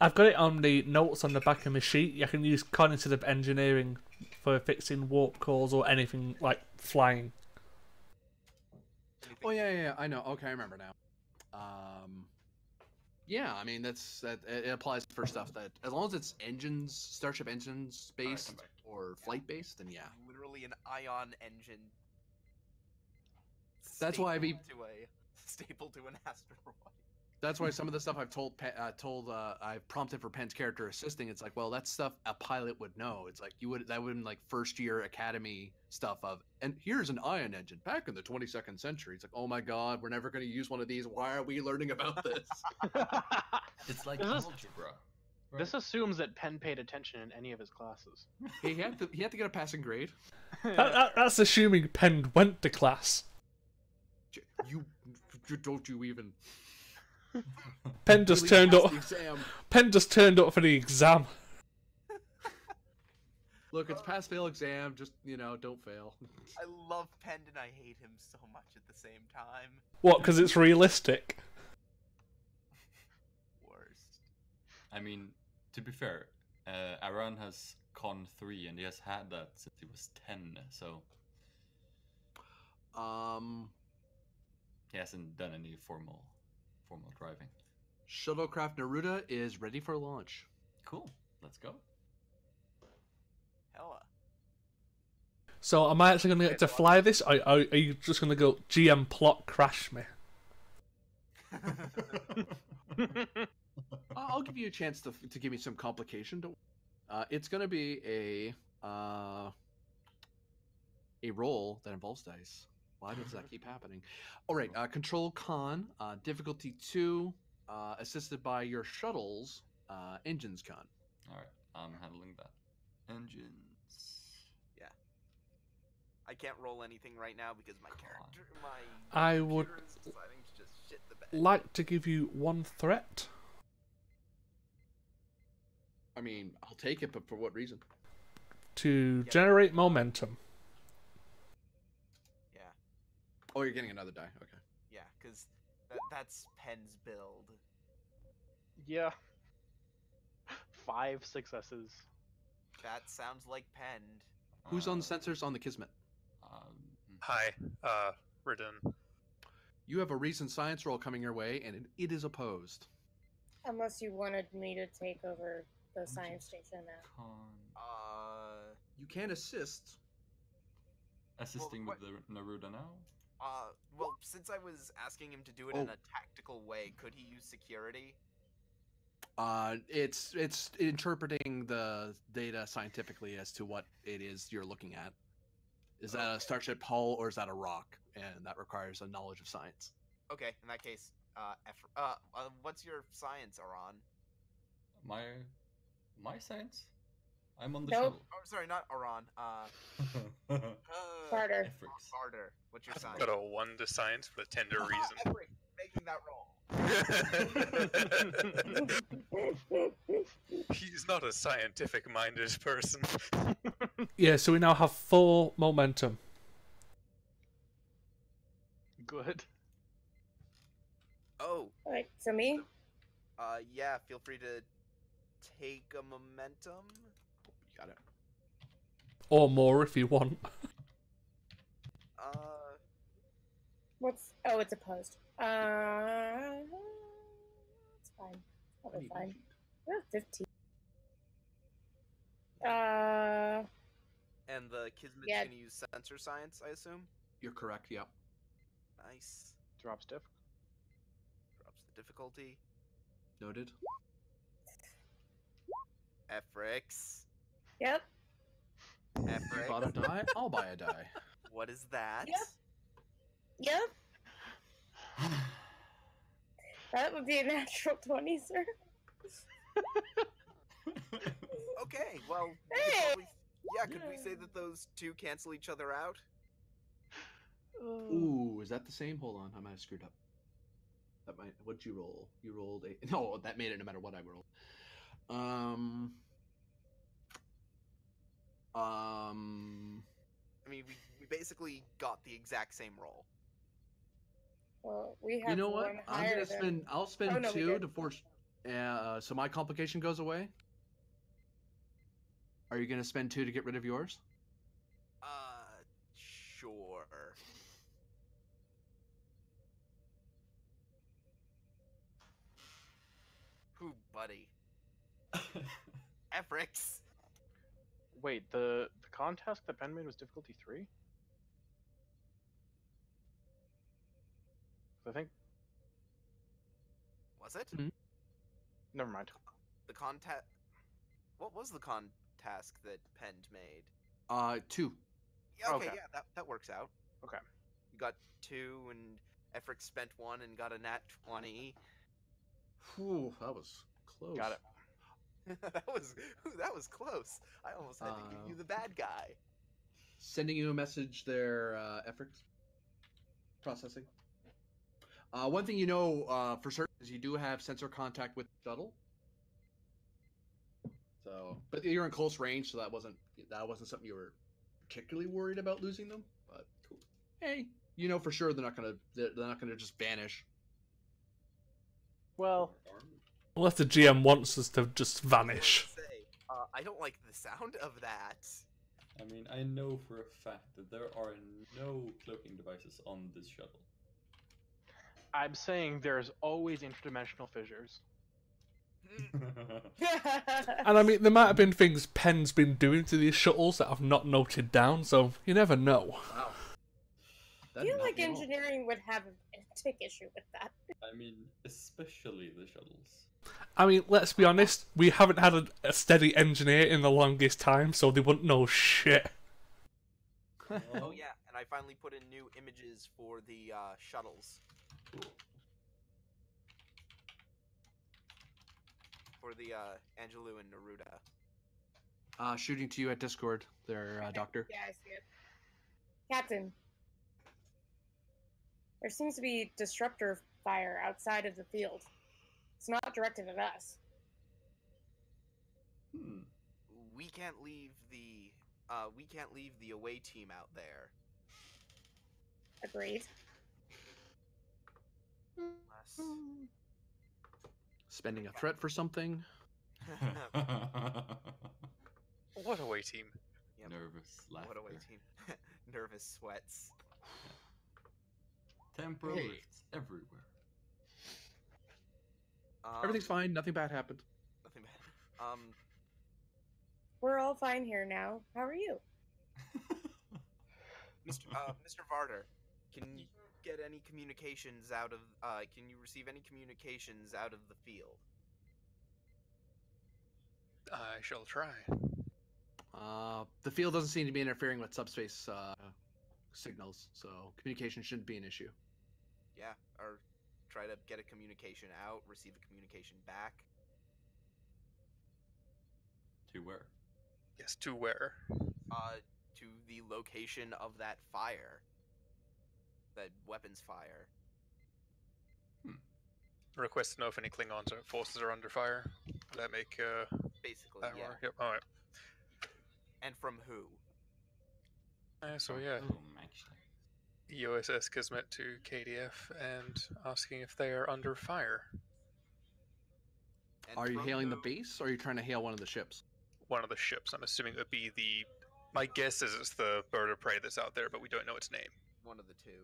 I've got it on the notes on the back of my sheet. I can use cognitive engineering for fixing warp cores or anything like flying. Oh yeah, yeah, yeah, I know. Okay, I remember now. Um, yeah, I mean that's that. It it applies for stuff that as long as it's engines, Starship engines based come or flight based, then yeah. Literally an ion engine. That's why I've e- to a stapled to an asteroid. That's why some of the stuff I've told uh, told uh, I've prompted for Penn's character assisting. It's like, well, that's stuff a pilot would know. It's like you would that would like first year academy stuff of. And here's an ion engine back in the 22nd century. It's like, oh my god, we're never going to use one of these. Why are we learning about this? It's like This is- This assumes that Penn paid attention in any of his classes. he had to he had to get a passing grade. That, that, that's assuming Penn went to class. You, you don't you even Penn just really turned up. the. Penn just turned up for the exam. Look, it's pass fail exam. Just you know, don't fail. I love Penn and I hate him so much at the same time. What? Because it's realistic. Worst. I mean, to be fair, uh, Aran has Conn 3 and he has had that since he was 10, so Um, he hasn't done any formal formal driving. shuttlecraft Naruto is ready for launch. Cool. Let's go. Hella. So am I actually going to get to fly this? Or, or are you just going to go GM plot crash me? I- I'll give you a chance to to give me some complication. Don't. Uh, it's going to be a uh, a roll that involves dice. Why does that keep happening? All right. Uh, control conn uh, difficulty two, uh, assisted by your shuttles uh, engines conn. Alright, I'm handling that. Engines. Yeah. I can't roll anything right now because my character, my I would deciding to just shit the bed. like to give you one threat. I mean, I'll take it, but for what reason? to Yeah. generate momentum. Yeah, Oh, you're getting another die. Okay. yeah, because that, that's Penn's build. yeah. Five successes. That sounds like Penn. Who's on the Uh, sensors on the Kismet? Um, Hi, uh, Ridden. You have a recent science roll coming your way, and it, it is opposed. Unless you wanted me to take over the I'm science just- station now. con. Uh, You can assist. Assisting what- with the Naruto now? uh, well, since I was asking him to do it Oh. in a tactical way, could he use security? Uh, it's it's interpreting the data scientifically as to what it is you're looking at. Is that a starship hull or is that a rock? And that requires a knowledge of science. Okay, in that case, uh, F- uh, uh what's your science, Aron? My my science? I'm on the Nope. Oh, sorry, not Aron. Uh, uh Carter. Efforts. Carter. What's your I've science? got a one to science for the tender reason. Everett, making that roll. He's not a scientific-minded person. Yeah, so we now have four momentum. Good. Oh, All right, so me. uh, yeah. Feel free to take a momentum. You got it. Or more if you want. Uh, What's? Oh, it's opposed. Uh, it's fine. I'll be a fine. sheet. Oh, Fifteen. Uh, and the Kismet's Yeah. gonna use sensor science, I assume. You're correct. Yep. Nice. Drops diff. Drops the difficulty. Noted. Efrix. yep. You bought a die. I'll buy a die. What is that? Yep. Yep. That would be a natural twenty, sir. Okay, well, we could Hey! probably- yeah, could we say that those two cancel each other out? Ooh, is that the same? Hold on, I might have screwed up. That might. What'd you roll? You rolled a. No, that made it no matter what I rolled. Um. Um. I mean, we, we basically got the exact same roll. Well, we have You know what? I'm gonna than- spend. I'll spend Oh, no, two to force. Uh, so my complication goes away. Are you gonna spend two to get rid of yours? Uh, sure. Who, buddy? Efrix. Wait, the the contest that Ben made was difficulty three. I think. Was it? Mhm. Never mind. The contact. What was the con task that Pend made? Uh, two. Yeah, okay, Okay. yeah, that, that works out. Okay. You got two, and Efric spent one and got a nat 20. Whew, that was close. Got it. that was that was close. I almost had to give you Uh, the bad guy. Sending you a message there, uh, Efrix. Processing. Uh, one thing you know uh, for certain is you do have sensor contact with the shuttle. So, but you're in close range, so that wasn't that wasn't something you were particularly worried about losing them. But cool. Hey, you know for sure they're not gonna they're, they're not gonna just vanish. Well, Unless the GM wants us to just vanish. gonna say, uh, I don't like the sound of that. I mean, I know for a fact that there are no cloaking devices on this shuttle. I'm saying there's always interdimensional fissures. And I mean, there might have been things Penn's been doing to these shuttles that I've not noted down, so you never know. Wow. I feel like not roll. engineering would have a big issue with that. I mean, especially the shuttles. I mean, let's be honest, we haven't had a, a steady engineer in the longest time, so they wouldn't know shit. Oh yeah, and I finally put in new images for the uh, shuttles for the uh, Angelou and Naruda. Uh, shooting to you at Discord, there, uh, Doctor. Yeah, I see it. Captain, there seems to be disruptor fire outside of the field. It's not directed at us. Hmm. We can't leave the uh, we can't leave the away team out there. Agreed. Unless... Spending a threat for something. What away team? Yep. Nervous laughter. What away team? Nervous sweats. Temporal Hey. rifts everywhere. Um, Everything's fine. Nothing bad happened. Nothing bad. Um, We're all fine here now. How are you? Mr. Uh, Mr. Varder, can you get any communications out of? Uh, can you receive any communications out of the field? I shall try. Uh, the field doesn't seem to be interfering with subspace uh, signals, so communication shouldn't be an issue. Yeah, or try to get a communication out, receive a communication back. to where? Yes, to where? Uh, to the location of that fire. That weapons fire. Request to know if any Klingons or forces are under fire. Would that make uh, Basically, that yeah. work? Yep. All right. And from who? Uh, so yeah, Home, actually. The USS Kismet to KDF and asking if they are under fire. And Are you hailing the Drogo- base, or are you trying to hail one of the ships? One of the ships. I'm assuming it would be the. My guess is it's the bird of prey that's out there, but we don't know its name. One of the two.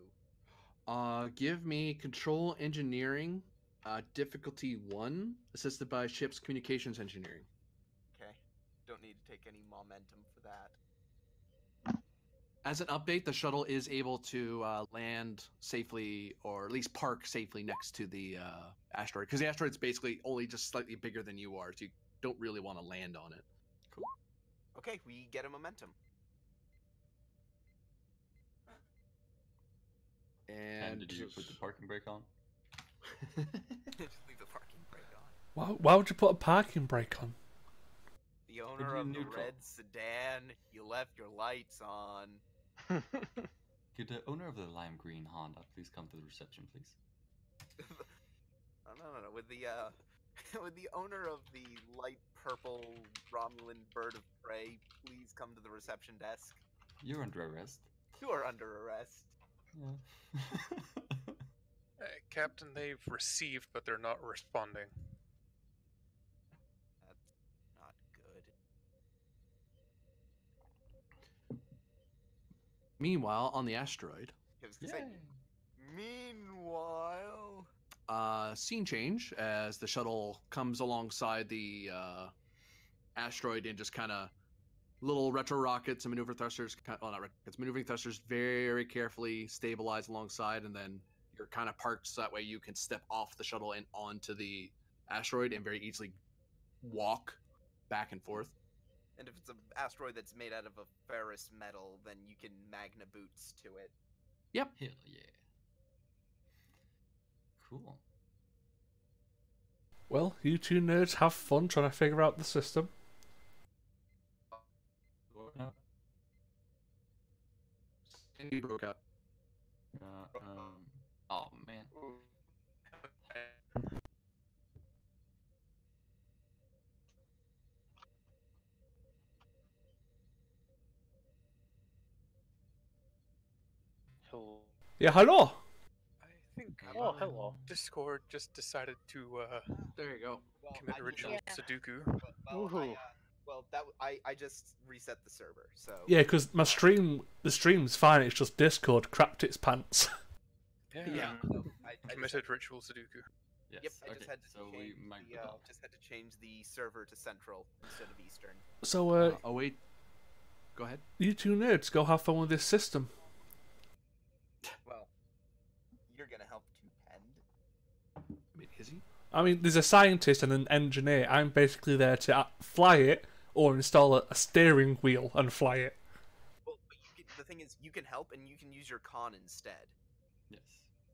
Uh, give me control engineering, uh, difficulty one, assisted by ship's communications engineering. Okay. Don't need to take any momentum for that. As an update, the shuttle is able to uh, land safely, or at least park safely next to the uh, asteroid, because the asteroid's basically only just slightly bigger than you are, so you don't really want to land on it. Cool. Okay, we get a momentum. And, And did you put the parking brake on? Just leave the parking brake on. Why, why would you put a parking brake on? The owner you of the neutral? red sedan, you left your lights on. Could the owner of the lime green Honda please come to the reception, please? Oh, no, no, no. With the uh, with the owner of the light purple Romulan bird of prey, please come to the reception desk. You're under arrest. You are under arrest. Yeah. Uh, Captain, they've received, but they're not responding. That's not good. Meanwhile, on the asteroid, I was gonna say, Meanwhile, uh, scene change as the shuttle comes alongside the uh, asteroid and just kind of little retro rockets and maneuver thrusters, ki- well, not rockets, maneuvering thrusters very carefully stabilize alongside, and then you're kind of parked so that way you can step off the shuttle and onto the asteroid and very easily walk back and forth. And if it's an asteroid that's made out of a ferrous metal, then you can magna boots to it. Yep. Hell yeah. Cool. Well, you two nerds have fun trying to figure out the system. No, And broke out. uh, um, oh man. Hello. Yeah, hello. I think Oh, hello. Discord just decided to uh, There you go. Well, commit I- ritual Yeah. Sudoku. Well, I, uh, well, that w- I I just reset the server, so Yeah, because my stream, the stream's fine. It's just Discord crapped its pants. Yeah. no, I, I just, Committed ritual Sudoku. Yes. yep, I okay. just had to so we change might the, uh, just had to change the server to central instead of eastern. So, uh, Uh, oh wait. Go ahead. you two nerds, go have fun with this system. Well, you're gonna help to pend. I mean, is he? I mean, there's a scientist and an engineer. I'm basically there to uh, fly it or install a, a steering wheel and fly it. Well, but you can, the thing is, you can help and you can use your conn instead Yes.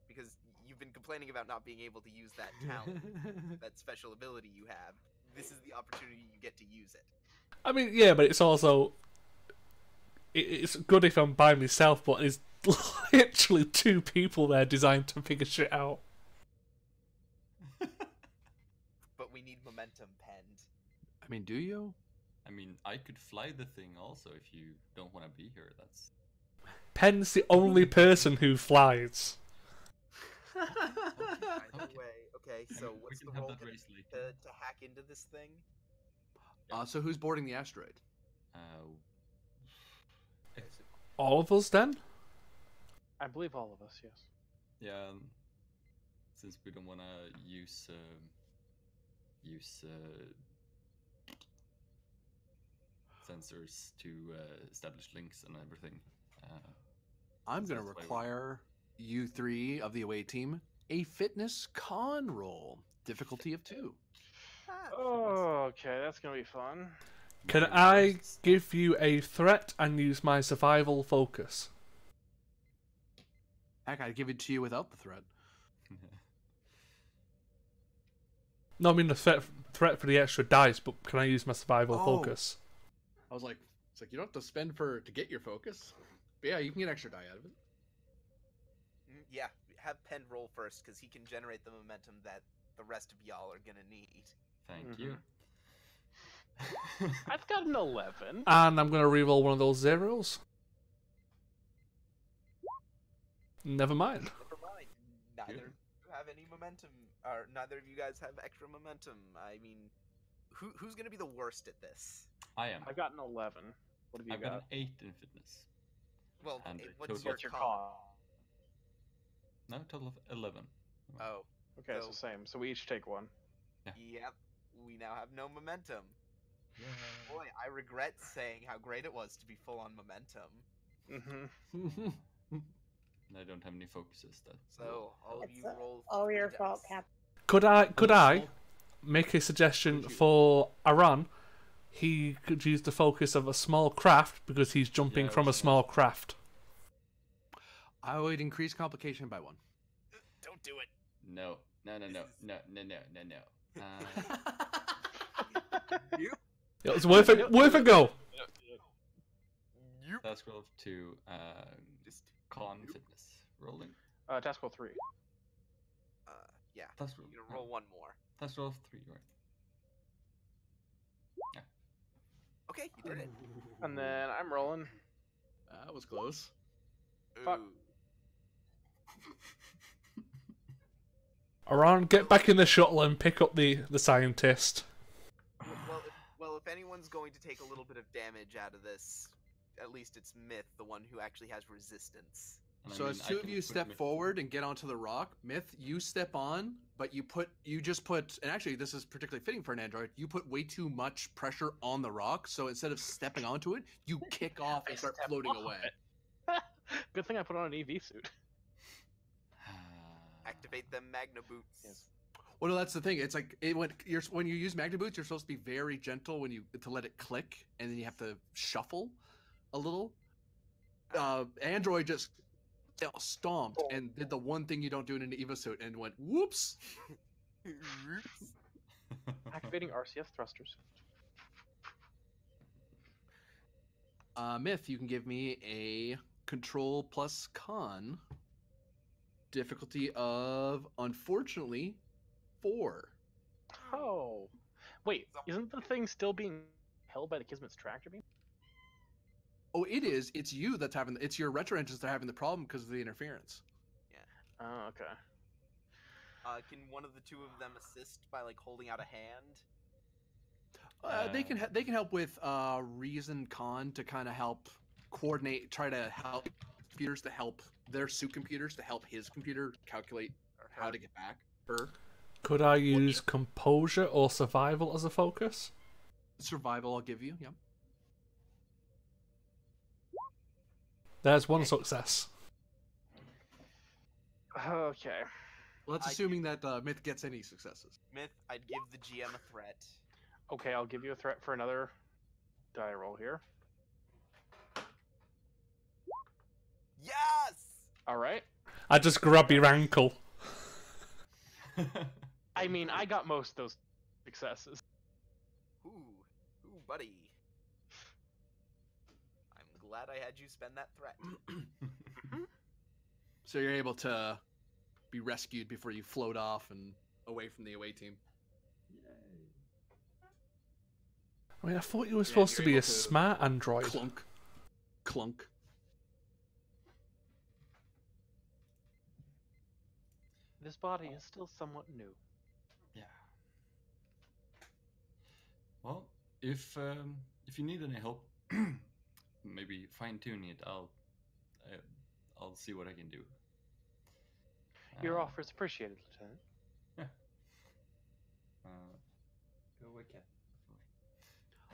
because you've been complaining about not being able to use that talent, that special ability you have. This is the opportunity you get to use it. I mean, yeah, but it's also it, it's good if I'm by myself, but there's literally two people there designed to figure shit out. But we need momentum Pend. I mean, do you? I mean, I could fly the thing also if you don't want to be here. That's Penn's the only person who flies. Either way, okay. So we what's the have role gonna race be later. to, to hack into this thing? Uh, so who's boarding the asteroid? uh, All of us then? I believe all of us, yes. yeah. um, Since we don't want to use um use uh, sensors to uh, establish links and everything. Uh, I'm going to Sounds like- require you three of the away team a fitness conn roll, difficulty of two. Oh, okay, that's gonna be fun. Can I give you a threat and use my survival focus? Heck, I'd give it to you without the threat. No, I mean the threat, threat for the extra dice, but can I use my survival Oh. focus? I was like, it's like you don't have to spend for to get your focus. But yeah, you can get extra die out of it. Mm, Yeah, have Penn roll first because he can generate the momentum that the rest of y'all are gonna need. Thank you. I've got an 11. And I'm going to reroll one of those zeros. Never mind. Never mind. Neither Good. of you have any momentum, or neither of you guys have extra momentum. I mean, who who's gonna be the worst at this? I am. I've got an 11. What have you I've got got? an eight in fitness. Well, And a what's total your What's your conn? conn? No, total of eleven. Oh, okay, so the same. So we each take one. Yep. We now have no momentum. Boy, I regret saying how great it was to be full on momentum. Mm-hmm. And I don't have any focuses. That So all of It's, you uh, roll. All three your fault, dice. Cap. Could I could I make a suggestion for Aran? He could use the focus of a small craft because he's jumping Yeah, from a was small craft. I would increase complication by one. Don't do it. No, no, no, no, no, no, no, no, no. Uh, It was worth it. Worth a go. You task roll to uh, just conn Nope. fitness rolling. Uh, task roll three. uh yeah. Task roll. You're gonna roll one more. Task roll three, right? Okay, you did it. And then I'm rolling. That was close. Fuck. Ooh. Aran, get back in the shuttle and pick up the the scientist. Well, if, anyone's going to take a little bit of damage out of this, at least it's Myth, the one who actually has resistance. And I So mean, as two of you step me- forward and get onto the rock, Myth, you step on, but you put you just put and actually this is particularly fitting for an android, you put way too much pressure on the rock, so instead of stepping onto it, you kick off and start floating away. Good thing I put on an EV suit. Activate them Magna boots. Yes. Well, no, that's the thing. It's like it, when you're when you use magna boots, you're supposed to be very gentle when you to let it click, and then you have to shuffle a little. Uh, Android just stomped and did the one thing you don't do in an Eva suit, and went whoops. Activating RCS thrusters. Uh, Myth, you can give me a control plus conn difficulty of unfortunately four. Oh. Wait, isn't the thing still being held by the Kismet's tractor beam? Oh, it is. It's you that's having. It's your retro engines that are having the problem because of the interference. Yeah. Oh, okay. Uh, can one of the two of them assist by like holding out a hand? Uh, they Uh, can they can help with uh, reason conn to kind of help coordinate, try to help computers to help their suit computers to help his computer calculate Or how to get back. Her Could I use composure or survival as a focus? survival, I'll give you. Yeah. There's one success. Okay. Well, that's I- assuming that uh, Myth gets any successes. Myth, I'd give the GM a threat. Okay, I'll give you a threat for another die roll here. Yes. All right. I just grab your ankle. I mean, I got most of those successes. Ooh, ooh, buddy. I'm glad I had you spend that threat. So you're able to be rescued before you float off and away from the away team. I mean, I thought you were Yeah, supposed to be a to smart android. Clunk, clunk. This body is still somewhat new. Well, if um, if you need any help, maybe fine tuning it. I'll uh, I'll see what I can do. Your Uh, offer is appreciated, Lieutenant. Uh, go away, cat.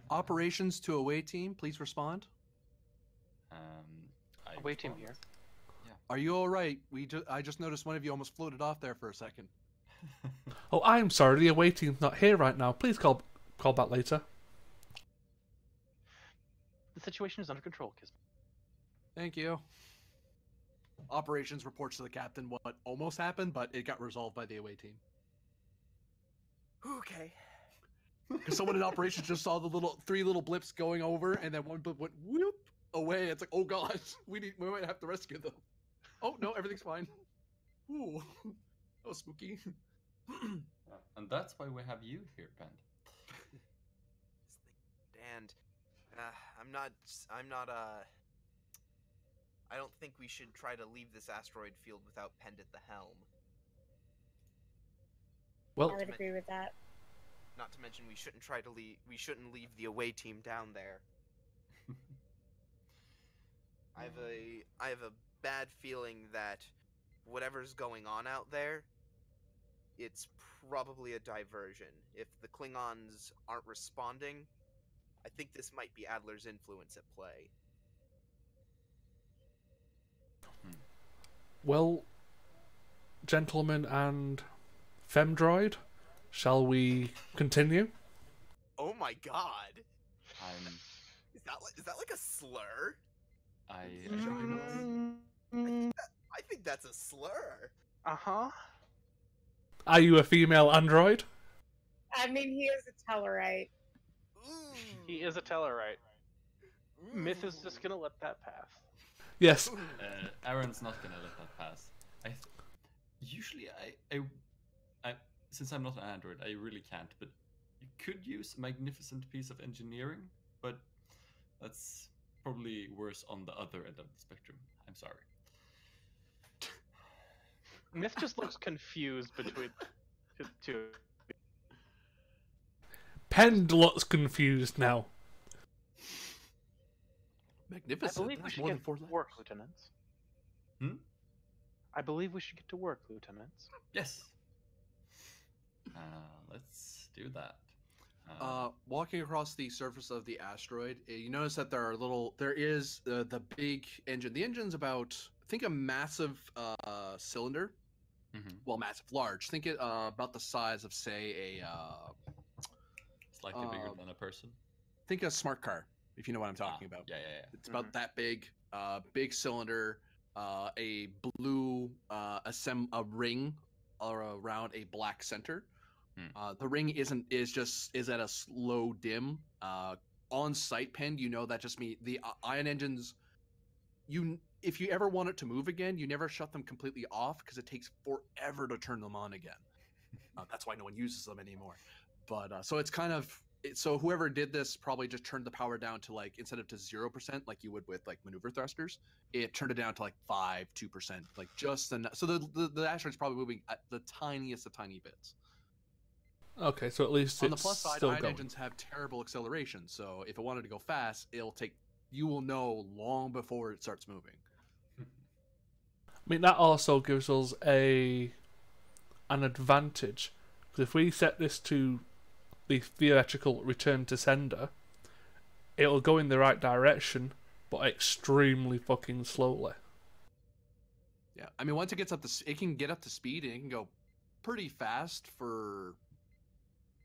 Operations to away team, please respond. Um, I Away team respond. here. Are you all right? We ju- I just noticed one of you almost floated off there for a second. Oh, I'm sorry. The away team's not here right now. Please call call back later. The situation is under control, Kismet. Thank you. Operations reports to the captain what almost happened, but it got resolved by the away team. Okay. Because someone in operations just saw the little three little blips going over, and then one blip went whoop away. It's like, oh gosh, we need we might have to rescue them. Oh no, everything's fine. Ooh, that was spooky. Uh, and that's why we have you here, Pend. And uh, I'm not. I'm not. Uh, I don't think we should try to leave this asteroid field without Pend at the helm. Well, I would agree with that. Not to mention we shouldn't try to leave. We shouldn't leave the away team down there. I have a I have a bad feeling that whatever's going on out there, it's probably a diversion. If the Klingons aren't responding, I think this might be Adler's influence at play. well, gentlemen and femdroid, shall we continue? Oh my god! I'm. Is that like, is that like a slur? I. Mm, I think that's a slur. uh huh. Are you a female android? I mean, he is a Tellarite. Ooh. He is a Teller, Tellarite. Myth is just gonna let that pass. Yes. Uh, Aaron's not gonna let that pass. I th- usually I, I I since I'm not an android, I really can't. But you could use a magnificent piece of engineering, but that's probably worse on the other end of the spectrum. I'm sorry. Myth just looks confused between the two. Pend looks confused now. I Magnificent. believe we should more get to letters. work, lieutenants. Hmm? I believe we should get to work, lieutenants. Yes. Uh, let's do that. Uh, walking across the surface of the asteroid, uh, you notice that there are little. There is uh, the big engine. The engine's about, I think a massive uh, cylinder. mhm. Well, massive, large. Think it uh, about the size of, say, a uh, slightly bigger uh, than a person. think a smart car. If you know what I'm talking Ah, about. Yeah, yeah, yeah. It's about that big, uh, big cylinder, uh, a blue uh, assemb- a ring around a black center. Hmm. Uh, the ring isn't is just is at a slow dim. Uh, on sight pen, you know that just mean the uh, ion engines. You if you ever want it to move again, you never shut them completely off because it takes forever to turn them on again. Uh, that's why no one uses them anymore. But uh, so it's kind of it- so whoever did this probably just turned the power down to like instead of to zero percent like you would with like maneuver thrusters, it turned it down to like five, two percent, like just enough. So the, the the asteroid's probably moving at the tiniest of tiny bits. Okay, so at least On the plus side, still ion going. engines have terrible acceleration, so if it wanted to go fast, it'll take. You will know long before it starts moving. I mean, that also gives us a an advantage because if we set this to the theoretical return to sender, it'll go in the right direction, but extremely fucking slowly. Yeah, I mean, once it gets up to, it can get up to speed and it can go pretty fast for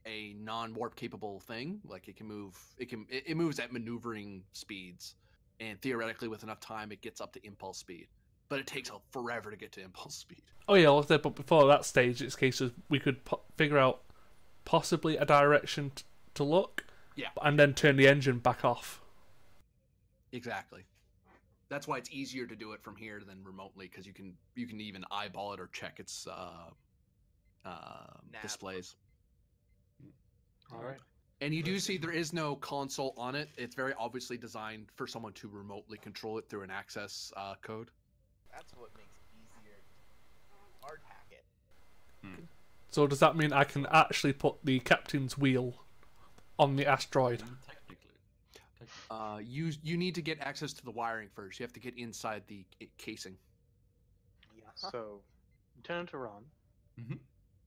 a non-warp capable thing. Like it can move, it can, it, it moves at maneuvering speeds, and theoretically, with enough time, it gets up to impulse speed. But it takes a forever to get to impulse speed. Oh yeah, like said, but before that stage, it's a case of we could figure out possibly a direction t- to look, Yeah. and then turn the engine back off. Exactly. That's why it's easier to do it from here than remotely because you can you can even eyeball it or check its uh, uh, displays. All right. And you do see there is no console on it. It's very obviously designed for someone to remotely control it through an access uh, code. That's what makes it easier. Hard hack it. So does that mean I can actually put the captain's wheel on the asteroid? Mm, Technically. Technically. Uh, you you need to get access to the wiring first. You have to get inside the ca- casing. Yeah. So, Lieutenant Aran, Mhm.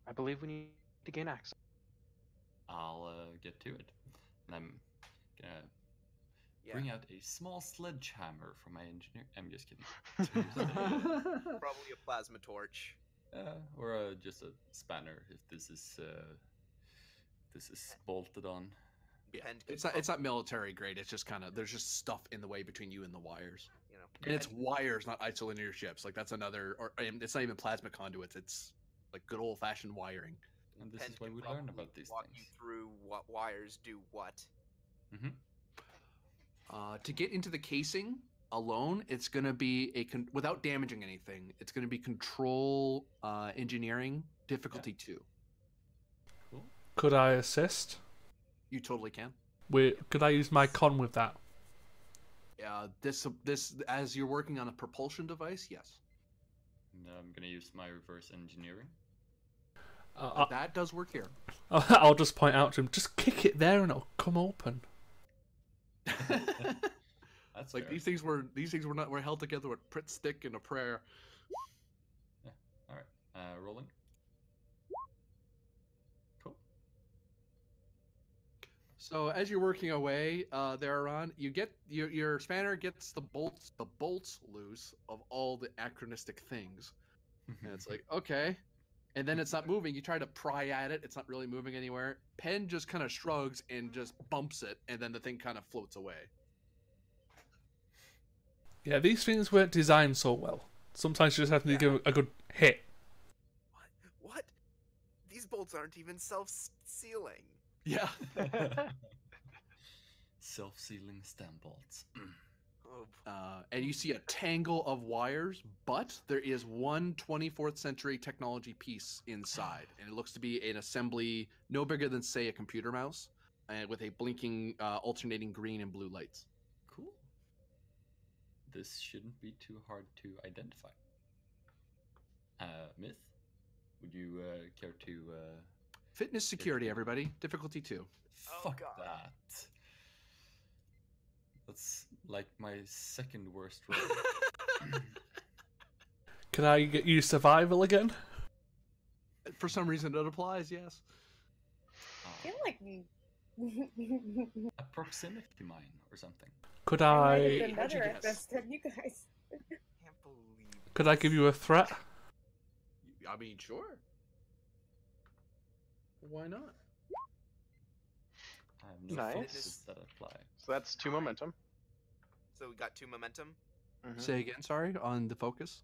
I believe we need to gain access. I'll uh, get to it. And I'm gonna Yeah. bring out a small sledgehammer from my engineer. I'm just kidding. Probably a plasma torch. Uh, or uh, just a spanner if this is uh, this is bolted on. Yeah, it's not it's not military grade. It's just kind of there's just stuff in the way between you and the wires. You know. And it's wires, not isolinear chips. Like that's another, or it's not even plasma conduits. It's like good old fashioned wiring. And this Pend is why we learn about these walk things. you through what wires do what. Mm-hmm. Uh, to get into the casing alone, it's going to be a con- without damaging anything. It's going to be control uh, engineering difficulty two. Cool. Could I assist? You totally can. Wi- could I use my conn with that? Uh, this this as you're working on a propulsion device, yes, And I'm gonna use my reverse engineering. Uh, that does work here. I'll just point out to him, just kick it there and it'll come open. That's like fair. these things were these things were not were held together with Pritt Stick and a prayer. Yeah. All right, uh, rolling. Cool. So as you're working away, uh, there on you get your your spanner gets the bolts the bolts loose of all the anachronistic things, and it's like okay, and then it's not moving. You try to pry at it, it's not really moving anywhere. Pen just kind of shrugs and just bumps it, and then the thing kind of floats away. Yeah, these things weren't designed so well. Sometimes you just have to give a good hit. What? What? These bolts aren't even self-sealing. Yeah. Self-sealing stem bolts. Oh, Uh, and you see a tangle of wires, but there is one 24th century technology piece inside, and it looks to be an assembly no bigger than, say, a computer mouse, and with a blinking, uh, alternating green and blue lights. Cool. This shouldn't be too hard to identify. Uh, Myth, would you uh, care to uh, Fitness security, everybody. Difficulty two. Oh, fuck God. that? That's like my second worst roll. Can I get you survival again? For some reason, it applies. Yes. I feel like we. a proximity mine or something. Could I I been better at this than you guys. can't believe. could I give you a threat? I mean, sure. Why not? I have no Nice. that. So that's two momentum. So we got two momentum. Mhm. Say again. Sorry. On the focus.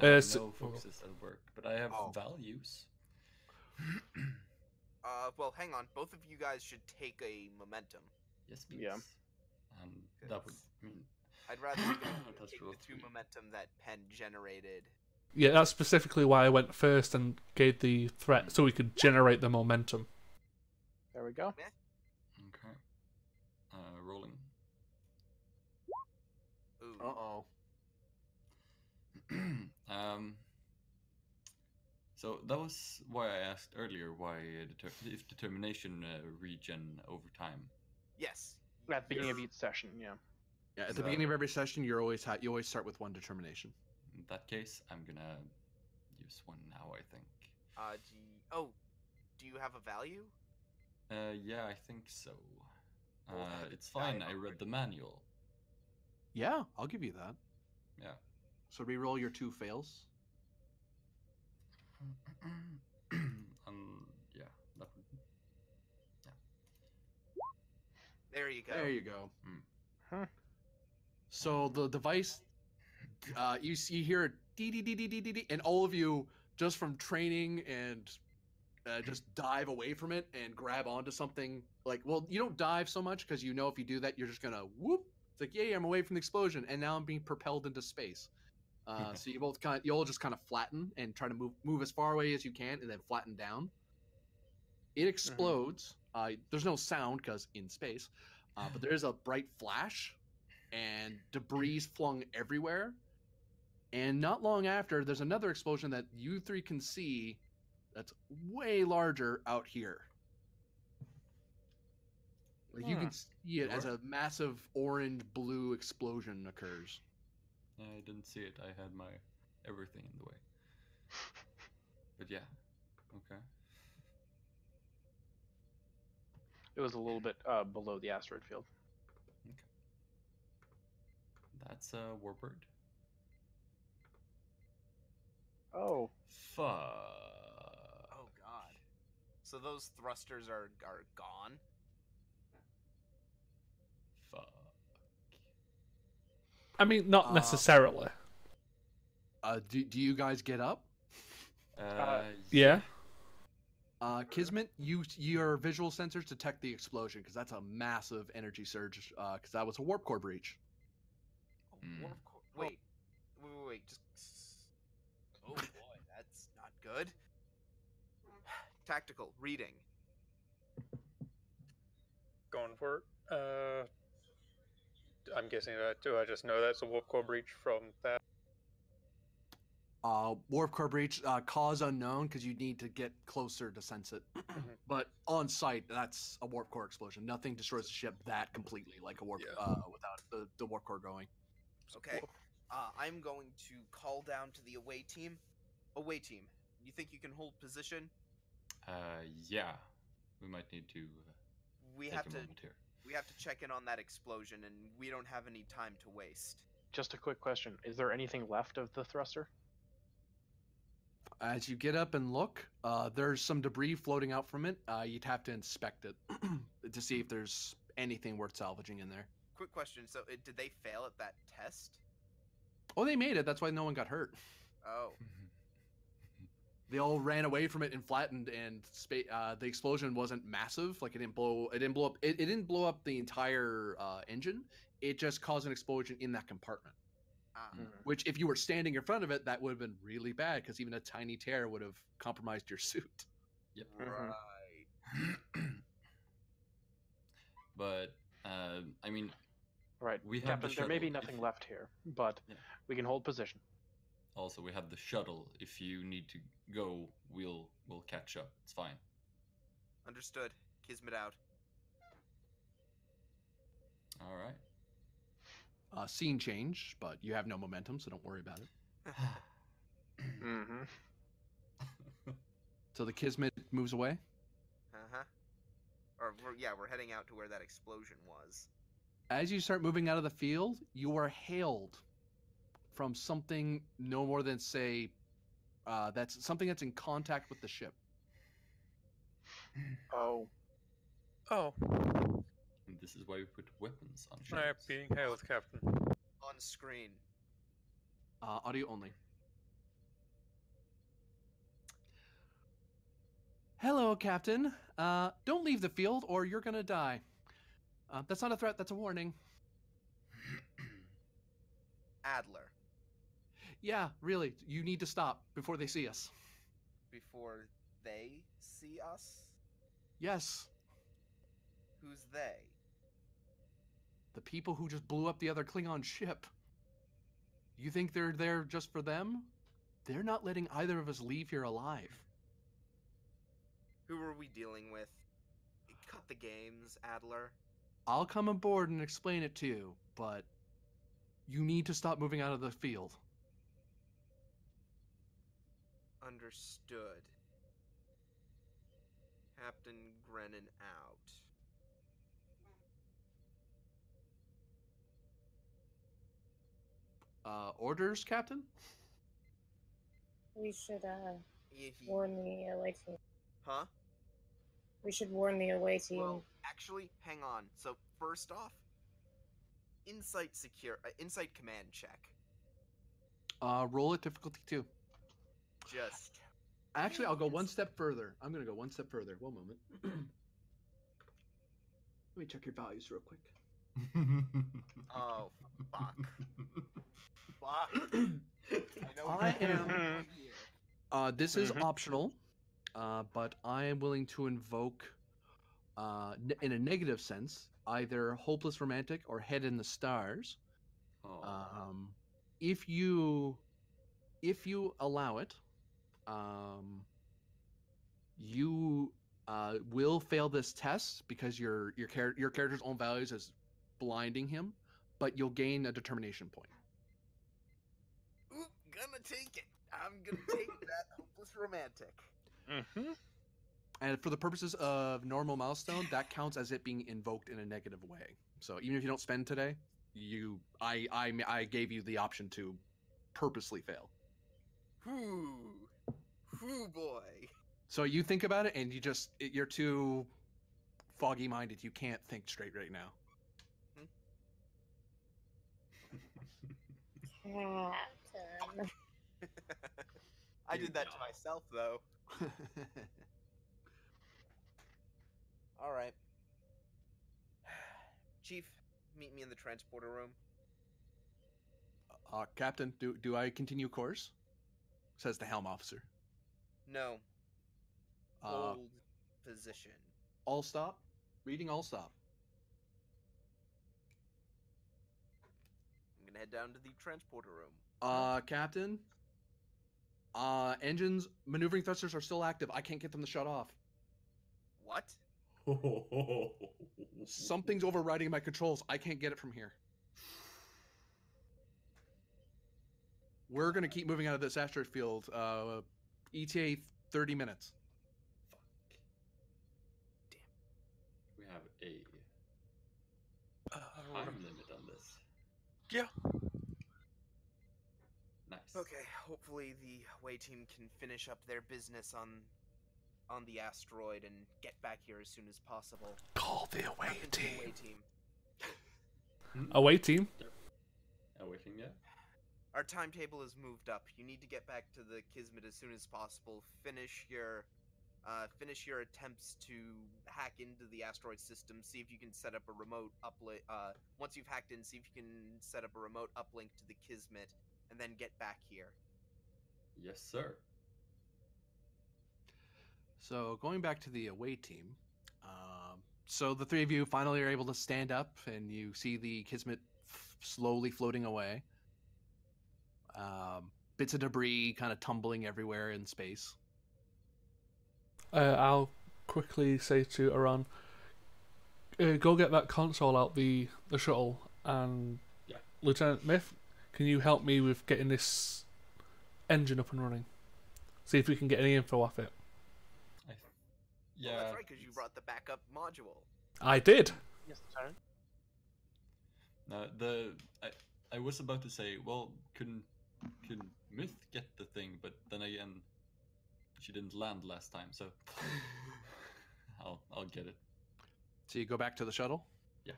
I Uh, have so- no focuses at work, but I have Oh. values. Uh, well, hang on. Both of you guys should take a momentum. yes, please. Yeah. And that would I mean I'd rather you take real the two momentum that Penn generated. Yeah, that's specifically why I went first and gave the threat so we could generate the momentum. There we go. okay. Uh, rolling. Uh oh. um. So that was why I asked earlier why uh, deter- if determination uh, regen over time. Yes. At the beginning of each session, yeah. Yeah. At the beginning of every session, you're always ha- you always start with one determination. In that case, I'm gonna use one now. I think. Uh, do you, oh, do you have a value? Uh, yeah, I think so. Well, Uh, it's fine. I read the manual. Yeah, I'll give you that. Yeah. So re-roll your two fails. um, yeah, that would. There you go. There you go. Mm. Huh. So the device, uh, you see here, dee dee dee dee dee dee dee, and all of you just from training and uh, just dive away from it and grab onto something. Like, well, you don't dive so much because you know if you do that, you're just gonna whoop. It's like, yay, I'm away from the explosion, and now I'm being propelled into space. Uh, so you both kind, you all just kind of flatten and try to move move as far away as you can, and then flatten down. It explodes. Uh, there's no sound because in space, uh, but there is a bright flash, and debris flung everywhere. And not long after, there's another explosion that you three can see that's way larger out here. Like you Hmm. can see it as a massive orange blue explosion occurs. I didn't see it. I had my everything in the way. But yeah, okay. It was a little bit uh, below the asteroid field. That's a warbird. Oh, Fuck. Oh God. So those thrusters are are gone. Fuck. I mean, not Uh, necessarily. Uh, do, do you guys get up? Uh, Yeah. Uh, Kismet, you your visual sensors detect the explosion because that's a massive energy surge. Because that was a warp core breach. Oh, warp core. Wait. Wait, wait, wait. Just. Oh boy, that's not good. Tactical reading. Going for it. Uh, I'm guessing that. too. I just know that's a warp core breach from that? Uh, warp core breach, uh, cause unknown, because you need to get closer to sense it. but on site, that's a warp core explosion. Nothing destroys the ship that completely, like a warp Yeah. uh, without the, the warp core going. Okay. Uh, I'm going to call down to the away team. Away team, you think you can hold position? Uh, yeah, we might need to uh, We take have a to moment here. we have to check in on that explosion, and we don't have any time to waste. Just a quick question: Is there anything left of the thruster? As you get up and look, uh, there's some debris floating out from it. Uh, you'd have to inspect it to see if there's anything worth salvaging in there. Quick question: So, uh, did they fail at that test? Oh, they made it. That's why no one got hurt. Oh, They all ran away from it and flattened, and spa- uh, the explosion wasn't massive. Like it didn't blow. It didn't blow up. It, it didn't blow up the entire uh, engine. It just caused an explosion in that compartment. Ah, Mm. Which, if you were standing in front of it, that would have been really bad because even a tiny tear would have compromised your suit. Yep. Right. but uh, I mean, Right, We have the Captain. There may be nothing if- left here, but Yeah. we can hold position. also we have the shuttle. If you need to go, we'll we'll catch up. It's fine. Understood. Kismet out. All right. Uh, scene change, but you have no momentum, so don't worry about it. Mm-hmm. So the Kismet moves away. Uh huh. Or we're, yeah, we're heading out to where that explosion was. As you start moving out of the field, you are hailed from something no more than say uh, that's something that's in contact with the ship. Oh, Oh, And this is why we put weapons on I am ships. being hailed, Captain. On screen. Uh, audio only. Hello, Captain. Uh, don't leave the field or you're gonna die. Uh, that's not a threat, that's a warning. Adler. Yeah, really, you need to stop before they see us. Before they see us? Yes, Who's they? The people who just blew up the other Klingon ship. You think they're there just for them? They're not letting either of us leave here alive. Who are we dealing with? Cut the games, Adler. I'll come aboard and explain it to you, but you need to stop moving out of the field. Understood. Captain Grennan out. Uh, orders, Captain? We should uh, He- he- warn the away team. Huh? We should warn the away team. Well, actually, hang on. So first off, insight secure, uh, insight command check. Uh, roll it difficulty two. Just Actually, I'll go one step further. I'm gonna go one step further. One moment. Let me check your values real quick. oh fuck, fuck. I know I am- Uh, this is Mhm. optional, uh, but I am willing to invoke, uh, ne- in a negative sense, either hopeless romantic or head in the stars. Oh. Um, if you, if you allow it, um, you uh, will fail this test because your your char- your character's own values is blinding him, but you'll gain a determination point. Ooh, gonna take it. I'm gonna take that hopeless romantic. mm-hmm. And for the purposes of normal milestone, that counts as it being invoked in a negative way. So even if you don't spend today, you I I I gave you the option to purposely fail. Whoo, whoo, boy. So you think about it, and you just you're too foggy minded. You can't think straight right now. Captain. I did that to myself though. All right. Chief, meet me in the transporter room. uh, Captain, do do I continue course? Says the helm officer. No, Uh, hold position. all stop. Reading all stop. I'm going to head down to the transporter room. Uh, Captain. Uh, engines, maneuvering thrusters are still active. I can't get them to shut off. What? Something's overriding my controls. I can't get it from here. We're gonna keep moving out of this asteroid field. Uh, ETA 30 minutes. We have a Uh, time limit on this. Yeah. Nice. Okay, hopefully the away team can finish up their business on on the asteroid and get back here as soon as possible. Call the away Happened to the team. away team. Hmm? Away team. Oh, waiting, yeah. Our timetable is moved up. You need to get back to the Kismet as soon as possible. Finish your uh, finish your attempts to hack into the asteroid system. See if you can set up a remote uplink. Uh, once you've hacked in, see if you can set up a remote uplink to the Kismet, and then get back here. Yes, sir. So going back to the away team, um, so the three of you finally are able to stand up, and you see the Kismet f- slowly floating away. Um, bits of debris kind of tumbling everywhere in space. Uh, I'll quickly say to Aran, uh, go get that console out the the shuttle, and Yeah. Lieutenant Myth, can you help me with getting this engine up and running? See if we can get any info off it. I, Well, yeah. that's right, because you brought the backup module. I did. Yes, Lieutenant. No, the I, I was about to say, well, couldn't can Myth get the thing, but then again, she didn't land last time, so I'll I'll get it. So you go back to the shuttle. Yeah.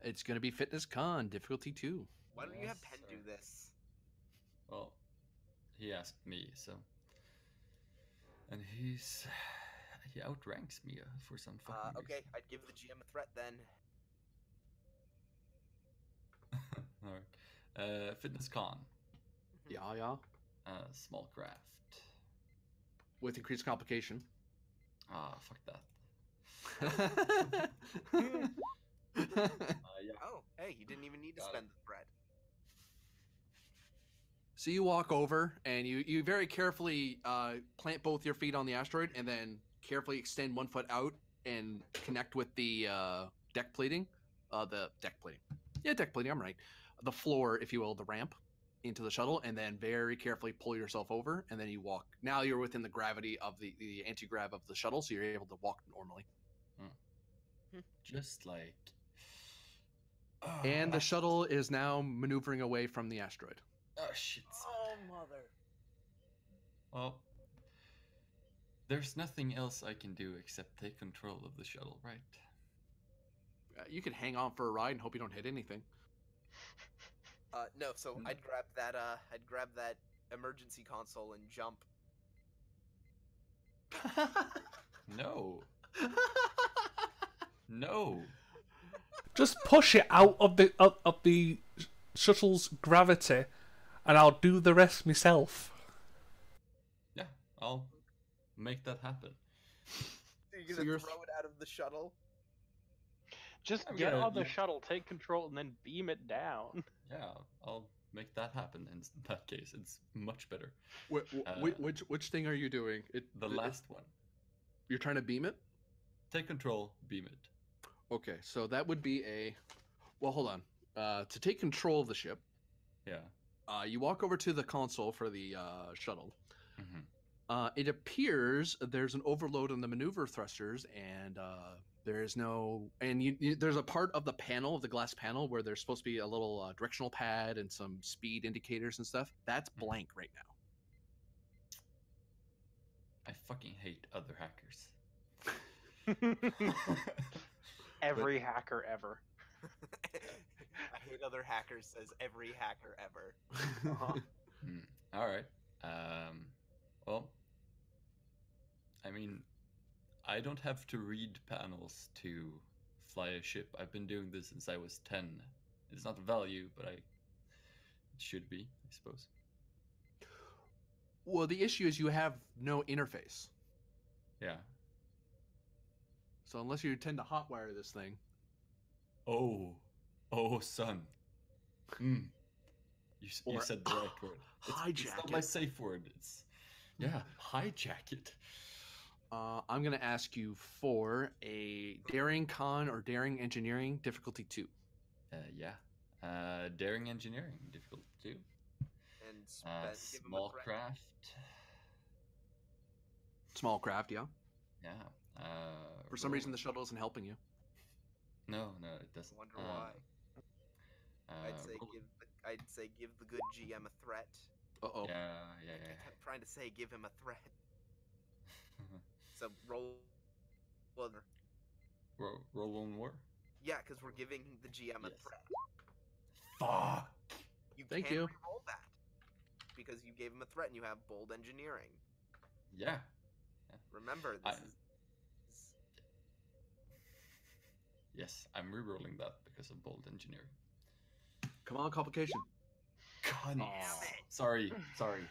It's going to be Fitness Conn difficulty two. Why don't you have Yes, Pend sir. do this? Well, he asked me, so and he's he outranks me uh, for some fucking Uh, reason. okay, I'd give the GM a threat then. All right. Uh, Fitness Conn, Yeah, yeah. uh, small craft. With increased complication. Ah, fuck that. Uh, yeah. Oh, hey, you didn't even need to Got it. spend the threat. So you walk over and you, you very carefully uh, plant both your feet on the asteroid and then carefully extend one foot out and connect with the uh, deck plating. Uh, the deck plating. Yeah, deck plating, I'm right. The floor, if you will, the ramp into the shuttle, and then very carefully pull yourself over, and then you walk. Now you're within the gravity of the, the anti grav of the shuttle, so you're able to walk normally. Just like. And the Ah, shuttle is now maneuvering away from the asteroid. Oh shit. Oh, mother. Well, there's nothing else I can do except take control of the shuttle, right? Uh, you can hang on for a ride and hope you don't hit anything. Uh, no, so Mm. I'd grab that, uh, I'd grab that emergency console and jump. No. No. Just push it out of the of, of the shuttle's gravity, and I'll do the rest myself. Yeah, I'll make that happen. You're So gonna you're- throw it out of the shuttle? Just I'm get gonna- on the yeah. shuttle, take control, and then beam it down. Yeah, I'll make that happen in that case. It's much better. Wh- wh- Uh, which which thing are you doing? It, The it- last one. You're trying to beam it. Take control, beam it. Okay, so that would be a. Well, hold on. Uh, to take control of the ship, Yeah. Uh, you walk over to the console for the uh, shuttle. hmm Uh, it appears there's an overload on the maneuver thrusters, and uh, there is no. And you, you, there's a part of the panel, of the glass panel, where there's supposed to be a little uh, directional pad and some speed indicators and stuff. That's Mhm. blank right now. I fucking hate other hackers. Every hacker ever. I hate other hackers, says every hacker ever. Uh-huh. Hmm, All right. Um, well, I mean, I don't have to read panels to fly a ship. I've been doing this since I was 10. It's not value, but I. It should be, I suppose. well, the issue is you have no interface. Yeah. So unless you intend to hotwire this thing, Oh. Oh, son. Hmm. You, s- you said the right word. It's, it's hijack not my safe word. It's yeah, hijack it. Uh, I'm gonna ask you for a daring conn or daring engineering difficulty two. Uh, yeah. Uh, daring engineering, difficulty too. And Uh, spend, give him a small craft. Small craft, yeah. Yeah. Uh, For some reason, the shuttle isn't helping you. No, no, it doesn't. Wonder Uh, why. I'd uh, say roll- give the, I'd say give the good GM a threat. Uh oh. Yeah, yeah, yeah. I yeah. kept trying to say give him a threat. So roll. Well, roll, roll one more. yeah, because we're giving the GM a Yes. threat. Fuck. You Thank can you. roll that because you gave him a threat and you have bold engineering. Yeah. Remember, this I- is, is Yes, I'm re-rolling that because of bold engineering. Come on, complication. God. Damn it. Sorry, sorry.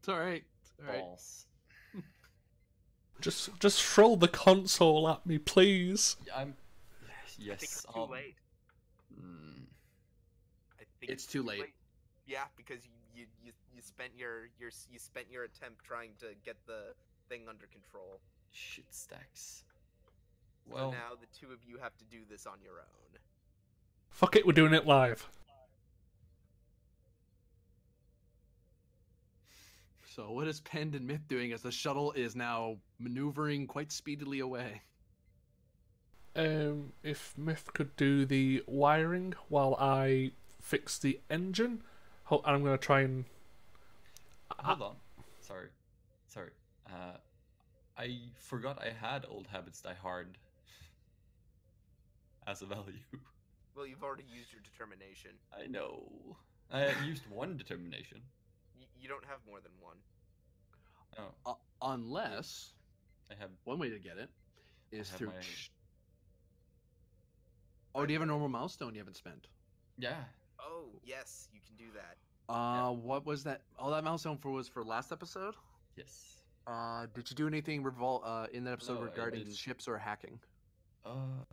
It's all right. It's all right. Balls. Just just throw the console at me, please. Yeah, I'm. I think Yes. it's too late. Mm, I think It's too late. Yeah, because you, you you you spent your your you spent your attempt trying to get the thing under control. shit stacks. So Well, now the two of you have to do this on your own. Fuck it, we're doing it live. So, what is Pend and Myth doing as the shuttle is now maneuvering quite speedily away? Um, if Myth could do the wiring while I fix the engine, ho- I'm gonna try and. hold on. Sorry, sorry. Uh, I forgot I had old habits die hard as a value. Well, you've already used your determination. I know. I used one determination. You, you don't have more than one. Oh, Uh, unless I have. one way to get it is through. my- ch- Oh, do you have a normal milestone you haven't spent? Yeah. Oh, yes, you can do that. Uh, what was that? All that milestone for was for last episode. Yes. Uh, did you do anything revol- uh, in that episode No, regarding ships or hacking? Uh,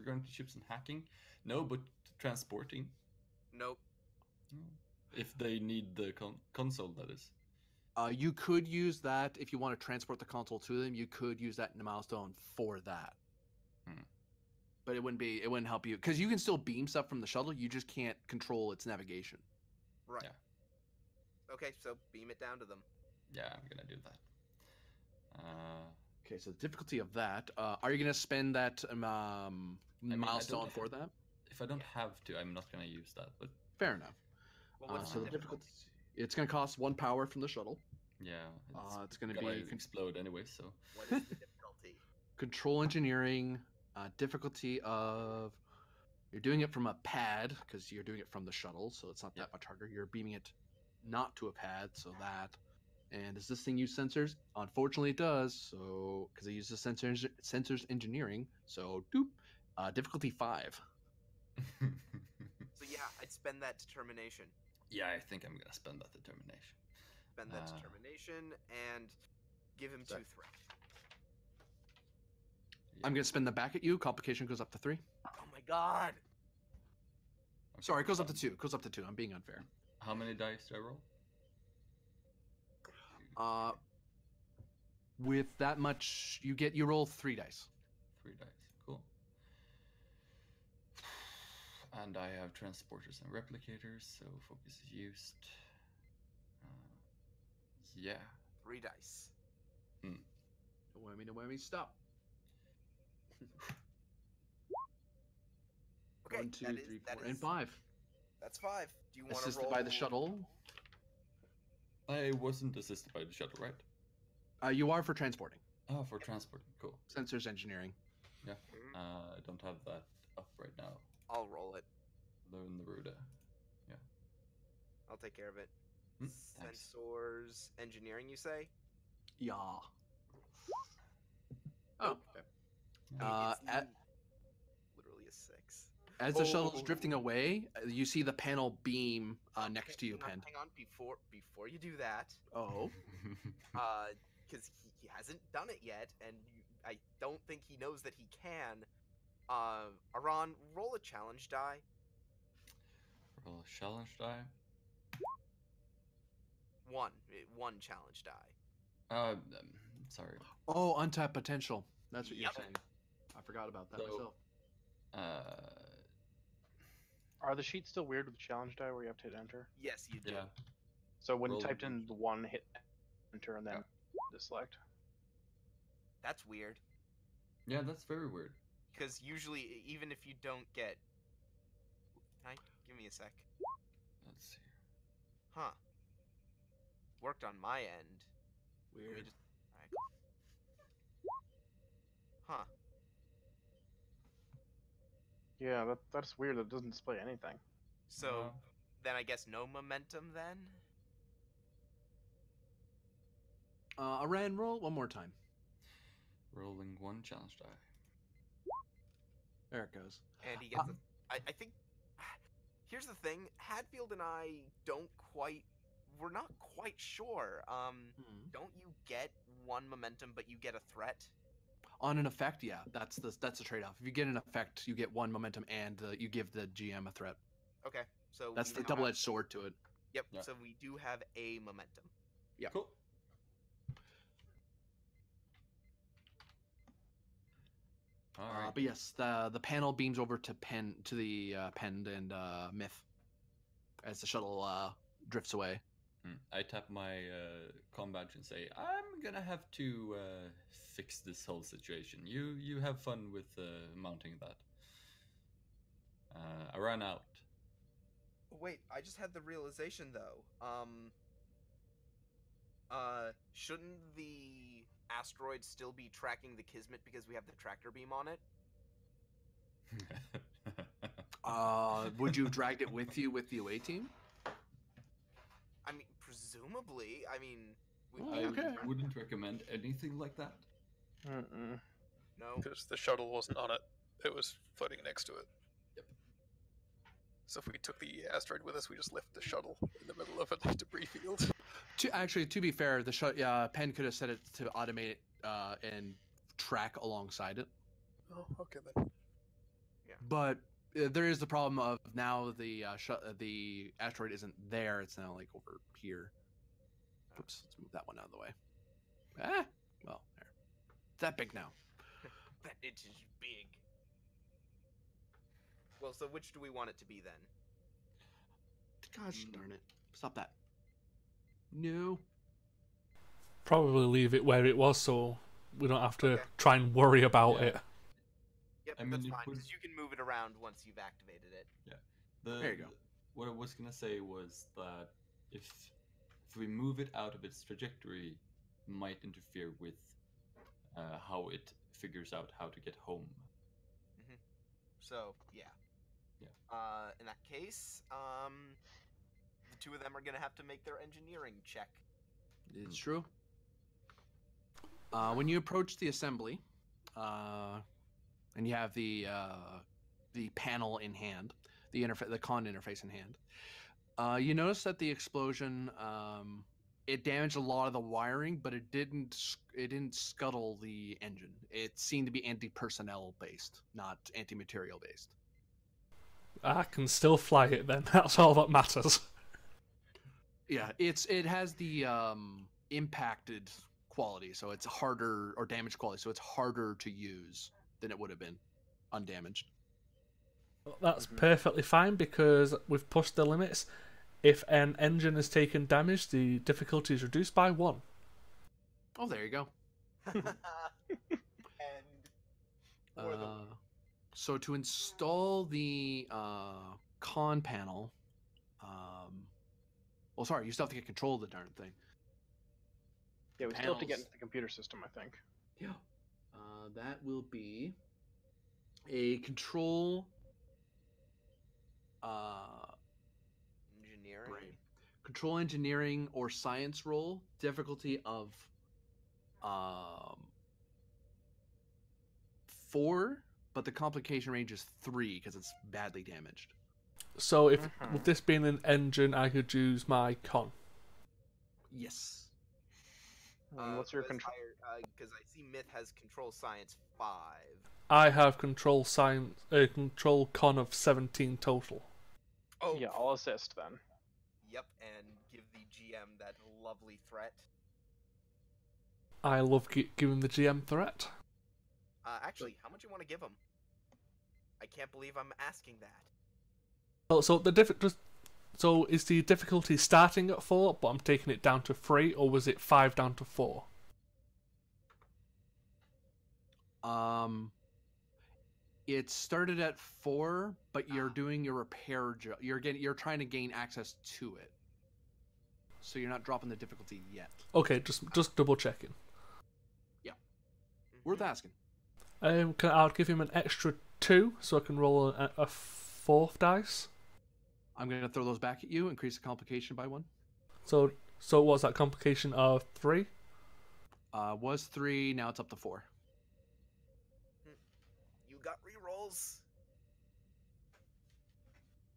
like, regarding to ships and hacking, no, but transporting. Nope. No. If they need the con- console, that is. Uh, you could use that if you want to transport the console to them. You could use that in the milestone for that. Hmm. But it wouldn't be. It wouldn't help you because you can still beam stuff from the shuttle. You just can't control its navigation. Right. Yeah. Okay, so beam it down to them. Yeah, I'm gonna do that. Uh, Okay, so the difficulty of that. Uh, are you gonna spend that um, um, mean, I don't milestone have- for that? if I don't have to, I'm not gonna use that. But Fair enough. Well, Uh, so the the difficulty? difficulty. It's gonna cost one power from the shuttle. yeah, it's, Uh, it's gonna gonna be con- explode anyway. So What is the difficulty? control engineering. Uh, difficulty of you're doing it from a pad because you're doing it from the shuttle, so it's not Yep. that much harder. You're beaming it not to a pad, so that. And does this thing use sensors? Unfortunately, it does. So because it uses sensors sensors engineering. So doop. Uh, difficulty five. So yeah, I'd spend that determination. yeah, I think I'm gonna spend that determination. Spend that Ah. determination and give him So- two threat. I'm gonna spin the back at you. Complication goes up to three. Oh my god! Okay, Sorry, it goes up to two. It goes up to two. I'm being unfair. How many dice do I roll? Uh, with that much, you get you roll three dice. Three dice. Cool. And I have transporters and replicators, so focus is used. Uh, yeah. Three dice. No whammy, no whammy. Stop. Okay, One, two, that is- three, that four, and is- five. That's five. Do you want to Assisted by the shuttle. I wasn't assisted by the shuttle, right? Uh, you are for transporting. Oh, for transporting. Cool. Sensors engineering. Yeah. Uh, I don't have that up right now. I'll roll it. Learn the Ruda. Yeah. I'll take care of it. Hmm, thanks. Sensors engineering, you say? Yeah. Oh. Okay. Yeah. Uh, it's at- literally a six. As the shuttle's Oh. drifting away, uh, you see the panel beam uh, next to you, hang on, Pend. Hang on, before before you do that, Oh. uh, because he, he hasn't done it yet, and you, I don't think he knows that he can. Uh, Aran, roll a challenge die. Roll a challenge die. One, eh, one challenge die. Uh, um, sorry. Oh, untapped potential. That's what Yep. you're saying. I forgot about that So- myself. Uh, Are the sheets still weird with the challenge die where you have to hit enter? Yes, you do. yeah. So when you typed in the one, hit enter and then select. That's weird. Yeah, that's very weird. Because usually, even if you don't get. Can I, give me a sec. Let's see. Huh. Worked on my end. Weird. just. Alright. Huh. Yeah, that, that's weird. It doesn't display anything. So then I guess no momentum then? Uh, Aran, roll one more time. rolling one challenge die. There it goes. And he gets Uh, a, I, I think. Here's the thing Hadfield and I don't quite. We're not quite sure. Um, don't you get one momentum, but you get a threat? On an effect, yeah, that's the that's the trade-off. If you get an effect, you get one momentum, and uh, you give the GM a threat. Okay, so That's the double-edged sword to it. Yep. Yeah. So we do have a momentum. Yeah. Cool. All Uh, but yes, the the panel beams over to pen to the uh, Pend and uh, Myth as the shuttle uh, drifts away. Hmm. I tap my uh, com badge and say, "I'm gonna have to uh, fix this whole situation. You you have fun with uh, mounting that." Uh, I ran out. Wait, I just had the realization though. Um. Uh, shouldn't the asteroid still be tracking the Kismet because we have the tractor beam on it? Uh, would you have dragged it with you with the away team? I presumably. I mean, we, Oh, I okay. wouldn't recommend anything like that. Mm-mm. no. because the shuttle wasn't on it; it was floating next to it. Yep. So if we took the asteroid with us, we just left the shuttle in the middle of a debris field. To actually, to be fair, the shut uh, Pend could have set it to automate it uh, and track alongside it. Oh, okay then. Yeah. But uh, there is the problem of now the uh, sh- uh, the asteroid isn't there; it's now like over here. Oops, let's move that one out of the way. Ah, well, there. It's that big now. That itch is big. Well, so which do we want it to be then? Gosh darn it! Stop that. No. Probably leave it where it was so we don't have to Okay. try and worry about Yeah. it. Yep, I mean, that's it fine would- because you can move it around once you've activated it. The, There you go. What I was gonna say was that if if we move it out of its trajectory, might interfere with uh, how it figures out how to get home. So yeah. Yeah. Uh, in that case, um, the two of them are gonna have to make their engineering check. It's true. Uh, when you approach the assembly, uh, and you have the uh, the panel in hand, the interface, the conn interface in hand, uh, you notice that the explosion um, it damaged a lot of the wiring, but it didn't it didn't scuttle the engine. It seemed to be anti personnel based, not anti material based. I can still fly it then. That's all that matters. Yeah, it's it has the um, impacted quality, so it's harder or damaged quality, so it's harder to use than it would have been undamaged. That's Mhm. perfectly fine because we've pushed the limits. If an engine has taken damage, the difficulty is reduced by one. Oh, there you go. and Uh, so to install the uh, conn panel, um, well, sorry, you still have to get control of the darn thing. Yeah, we still have to get into the computer system, I think. Yeah. Uh, that will be a control. Uh, engineering. brain. Control engineering or science roll, difficulty of um four, but the complication range is three because it's badly damaged. So if Mhm. with this being an engine, I could use my conn. Yes. And what's your control? higher- Because I see Myth has control science five. I have control science, uh, control conn of seventeen total. Oh, Yeah, I'll assist then. Yep, and give the GM that lovely threat. I love gi- giving the GM threat. Uh, actually, how much you want to give him? I can't believe I'm asking that. Oh, so the diff- just so is the difficulty starting at four, but I'm taking it down to three, or was it five down to four? Um, it started at four, but you're Ah. doing your repair job. You're getting, you're trying to gain access to it, so you're not dropping the difficulty yet. Okay, just just double checking. Yeah, worth Mhm. asking. Um, can I'll give him an extra two, so I can roll a, a fourth dice. I'm gonna throw those back at you. Increase the complication by one. So so what's that complication of three? Uh, was three. Now it's up to four. You got rerolls.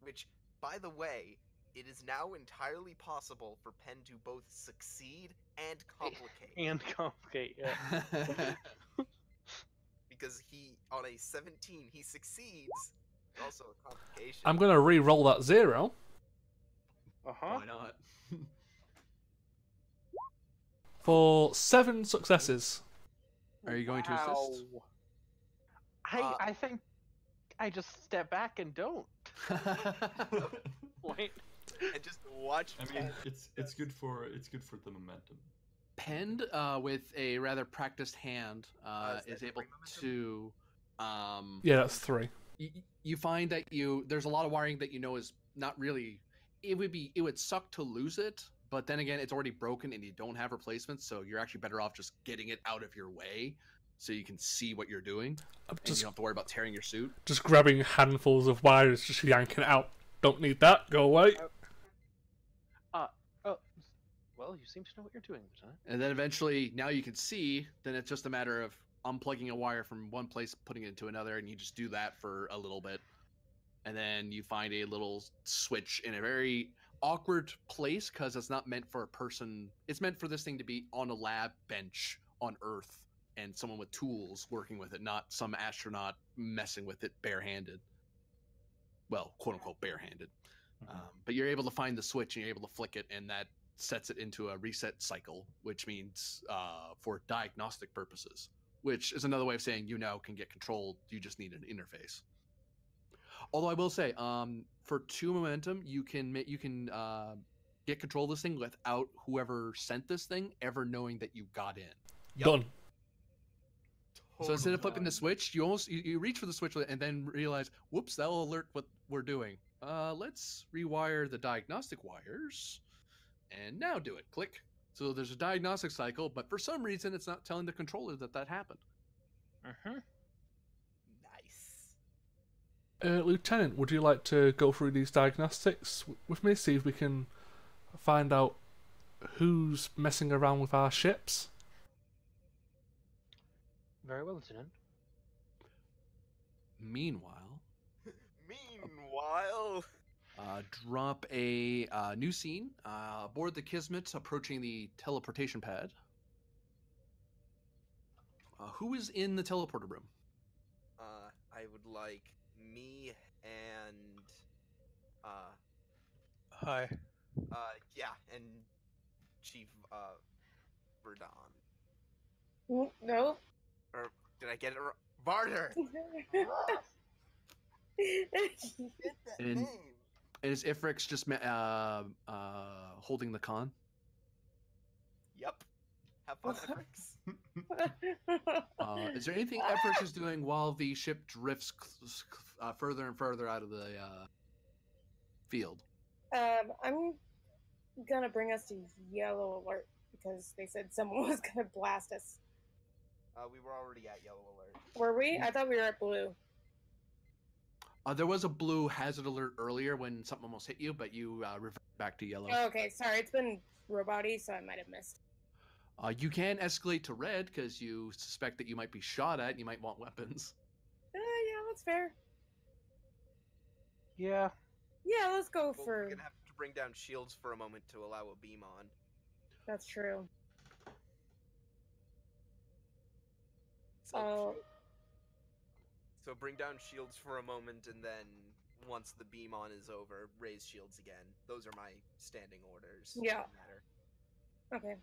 Which, by the way, it is now entirely possible for Pend to both succeed and complicate. And complicate, yeah. because he, on a 17, he succeeds. Also a complication. I'm gonna re-roll that zero. Uh huh. Why not? for seven successes. Are you going to assist? I Uh, I think I just step back and don't. Wait. I just watch I mean, it's it's good for it's good for the momentum. Pend, uh, with a rather practiced hand, uh, Uh, is that is able to. Um, Yeah, that's three. y- y- you find that you there's a lot of wiring that you know is not really. It would be it would suck to lose it, but then again, it's already broken and you don't have replacements, so you're actually better off just getting it out of your way, so you can see what you're doing, I'm and you don't have to worry about tearing your suit. just grabbing handfuls of wires, just yanking it out. Don't need that. Go away. Oh. Uh, oh, well, you seem to know what you're doing, Lieutenant. And then eventually, now you can see. Then it's just a matter of unplugging a wire from one place, putting it into another, and you just do that for a little bit. And then you find a little switch in a very awkward place because it's not meant for a person. It's meant for this thing to be on a lab bench on Earth and someone with tools working with it, not some astronaut messing with it barehanded. Well, quote unquote, barehanded. Um, but you're able to find the switch and you're able to flick it, and that sets it into a reset cycle, which means uh, for diagnostic purposes, which is another way of saying you now can get control. You just need an interface. Although I will say, um, for two momentum, you can you can uh, get control of this thing without whoever sent this thing ever knowing that you got in. Yep. Done. So instead of flipping the switch, you almost you, you reach for the switch and then realize, whoops, that will alert what we're doing. Uh, let's rewire the diagnostic wires, and now do it. Click. So there's a diagnostic cycle, but for some reason, it's not telling the controller that that happened. Uh huh. Nice. Uh, Lieutenant, would you like to go through these diagnostics with me? See if we can find out who's messing around with our ships. Very well, Lieutenant. Meanwhile, Meanwhile, uh, drop a uh, new scene uh, aboard the Kismet, approaching the teleportation pad. Uh, who is in the teleporter room? uh, I would like me and uh, Hi. uh, yeah, and Chief uh, Verdon. N- Nope. Or did I get it? wrong? Barter. Get that And- name. Is Ifrix just uh, uh, holding the conn? Yep. Have fun, Efrix. Uh, is there anything Ifrix is doing while the ship drifts cl- s- cl- uh, further and further out of the uh, field? um, I'm gonna bring us to yellow alert because they said someone was gonna blast us. Uh, we were already at yellow alert. Were we? I thought we were at blue. Uh, there was a blue hazard alert earlier when something almost hit you, but you uh, reverted back to yellow. Oh, okay, sorry. It's been roboty, so I might have missed. Uh, you can escalate to red because you suspect that you might be shot at. and You might want weapons. Uh, yeah, that's fair. Yeah. Yeah, let's go Well, for. we're gonna have to bring down shields for a moment to allow a beam on. That's true. So, Oh, so bring down shields for a moment, and then once the beam on is over, raise shields again. Those are my standing orders. Yeah. Matter. Okay.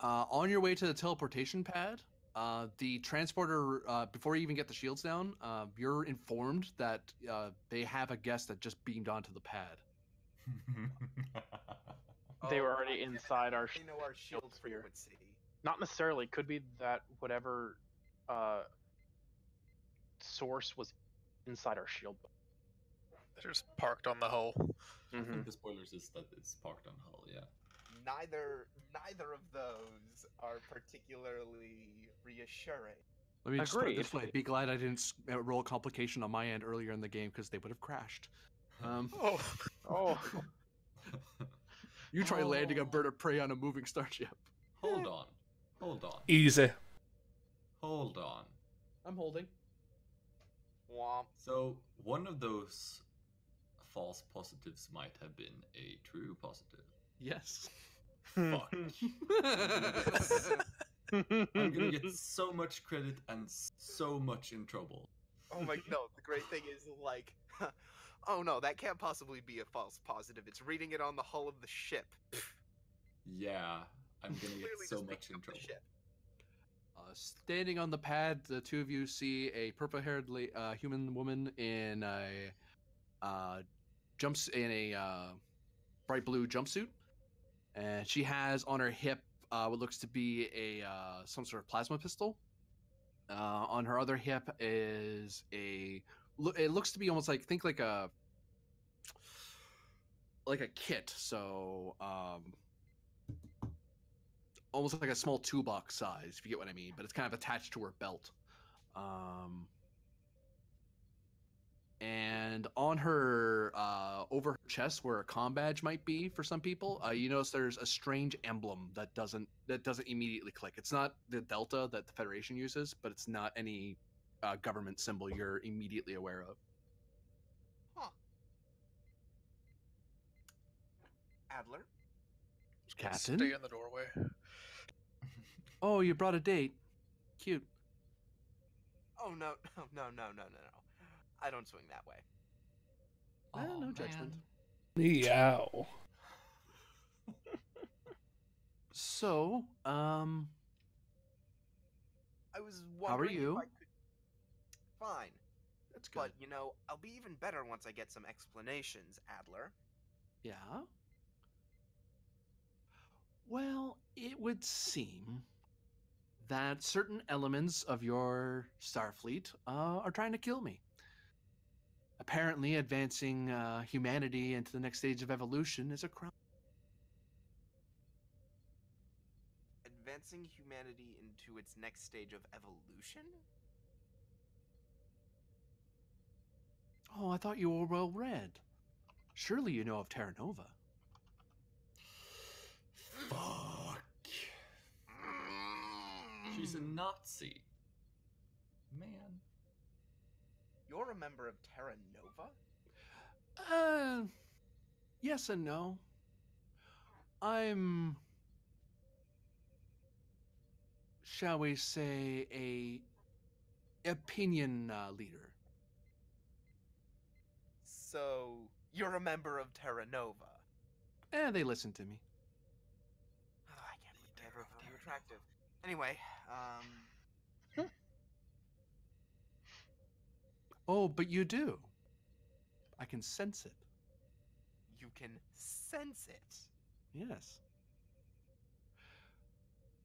Uh, on your way to the teleportation pad, uh, the transporter, uh, before you even get the shields down, uh, you're informed that uh, they have a guest that just beamed onto the pad. They were already inside our They know our shield sphere. frequency. Not necessarily. Could be that whatever uh, source was inside our shield. They're just parked on the hull. I Mhm. think the spoilers is that it's parked on hull. Yeah. Neither neither of those are particularly reassuring. Let me just put it this way: Be glad I didn't s- uh, roll complication on my end earlier in the game because they would have crashed. Um, Oh, Oh, you try landing a Oh. bird of prey on a moving starship. Hold on. Hold on. Easy. Hold on. I'm holding. Womp. So one of those false positives might have been a true positive. Yes. Fuck. I'm gonna get so much credit and so much in trouble. Oh my no, the great thing is like Oh no, that can't possibly be a false positive. It's reading it on the hull of the ship. Yeah, I'm gonna get so much picking in trouble. Uh, standing on the pad, the two of you see a purple-haired la- uh, human woman in a uh, jumps in a uh, bright blue jumpsuit, and she has on her hip uh, what looks to be a uh, some sort of plasma pistol. Uh, on her other hip is a. lo- It looks to be almost like think like a like a kit. So um, almost like a small toolbox size, if you get what I mean. But it's kind of attached to her belt. Um, and on her, uh, over her chest, where a com badge might be for some people, uh, you notice there's a strange emblem that doesn't that doesn't immediately click. It's not the delta that the Federation uses, but it's not any uh, government symbol you're immediately aware of. Adler? just Captain? Stay in the doorway. Oh, you brought a date. Cute. Oh no, no, no, no, no, no, no. I don't swing that way. Well, Aw, no judgment. Meow. So, um, I was wondering How are wondering if you? I could... Fine. that's good. But, you know, I'll be even better once I get some explanations, Adler. Yeah. Well, it would seem that certain elements of your Starfleet uh, are trying to kill me. Apparently, advancing uh, humanity into the next stage of evolution is a crime. Advancing humanity into its next stage of evolution? Oh, I thought you were well read. Surely you know of Terra Nova. Fuck. She's a Nazi. Man. You're a member of Terra Nova? Uh, yes and no. I'm, shall we say, a opinion uh, leader. So, you're a member of Terra Nova? And they listen to me. Oh, I can't believe I ever found you attractive. Anyway, um... Oh, but you do. I can sense it. You can sense it. Yes.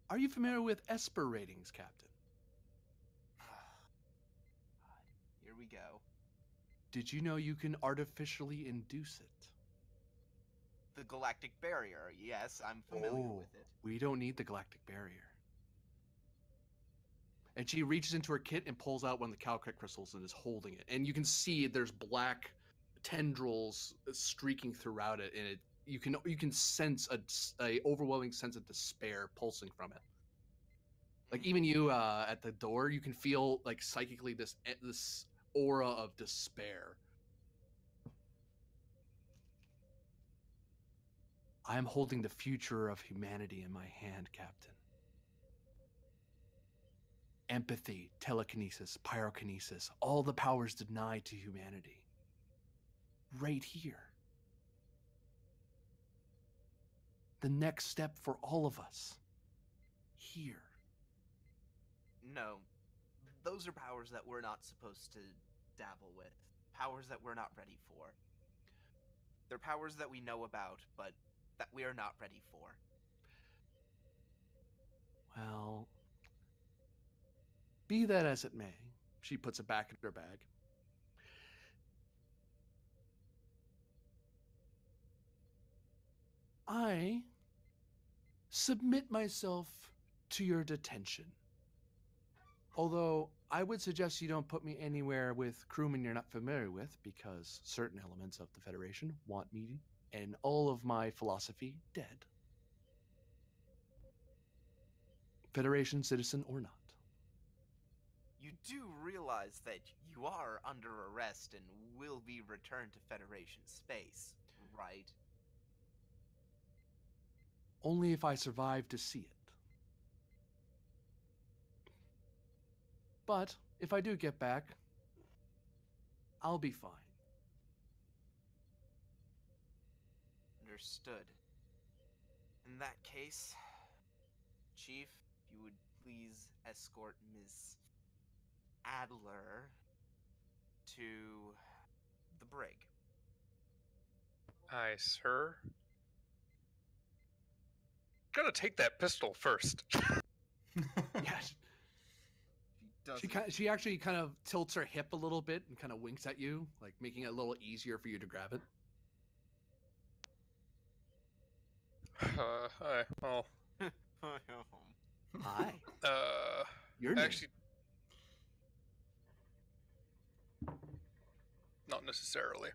Are you familiar with Esper ratings, Captain? Here we go. Did you know you can artificially induce it? The galactic barrier. Yes, I'm familiar Oh. with it. We don't need the galactic barrier. And she reaches into her kit and pulls out one of the Calcret crystals and is holding it. And you can see there's black tendrils streaking throughout it, and it you can you can sense a, a overwhelming sense of despair pulsing from it. Like even you uh, at the door, you can feel like psychically this eh, this aura of despair. I am holding the future of humanity in my hand, Captain. Empathy, telekinesis, pyrokinesis, all the powers denied to humanity. Right here. The next step for all of us. Here. No, those are powers that we're not supposed to dabble with. Powers that we're not ready for. They're powers that we know about, but that we are not ready for. Well, be that as it may, she puts it back in her bag. I submit myself to your detention. Although I would suggest you don't put me anywhere with crewmen you're not familiar with, because certain elements of the Federation want me and all of my philosophy dead. Federation citizen or not. You do realize that you are under arrest and will be returned to Federation space, right? Only if I survive to see it. But if I do get back, I'll be fine. Understood. In that case, Chief, you would please escort Ms. Adler to the brig. Aye, sir. Gotta take that pistol first. Yeah, She she doesn't. she actually kind of tilts her hip a little bit and kind of winks at you, like making it a little easier for you to grab it. Uh, aye. Well, Hi, uh, your name. actually, not necessarily.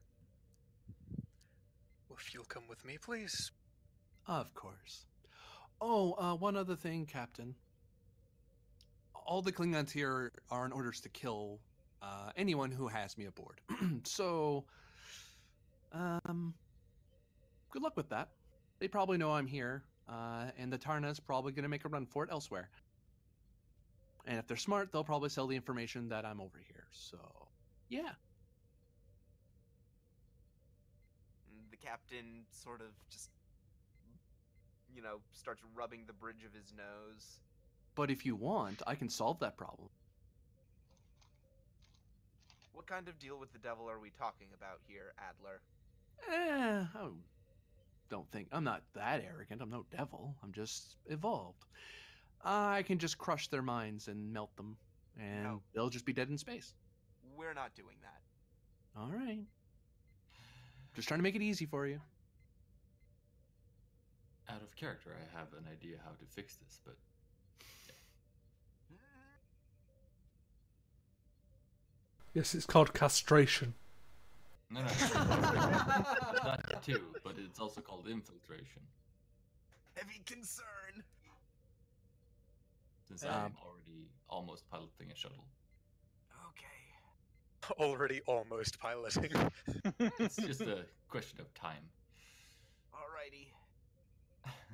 If you'll come with me, please. Of course. Oh, uh, one other thing, Captain. All the Klingons here are in orders to kill uh, anyone who has me aboard. so, um, good luck with that. They probably know I'm here, uh, and the Taura's probably going to make a run for it elsewhere. And if they're smart, they'll probably sell the information that I'm over here. So, yeah. The captain sort of just, you know, starts rubbing the bridge of his nose. But if you want, I can solve that problem. What kind of deal with the devil are we talking about here, Adler? Eh, I don't think I'm not that arrogant. I'm no devil. I'm just evolved. I can just crush their minds and melt them, and No. they'll just be dead in space. We're not doing that. All right. Just trying to make it easy for you. Out of character, I have an idea how to fix this, but Yes, it's called castration. no, no, that too. But it's also called infiltration, Heavy concern. since Um, I'm already almost piloting a shuttle. Okay. Already almost piloting. It's just a question of time. Alrighty.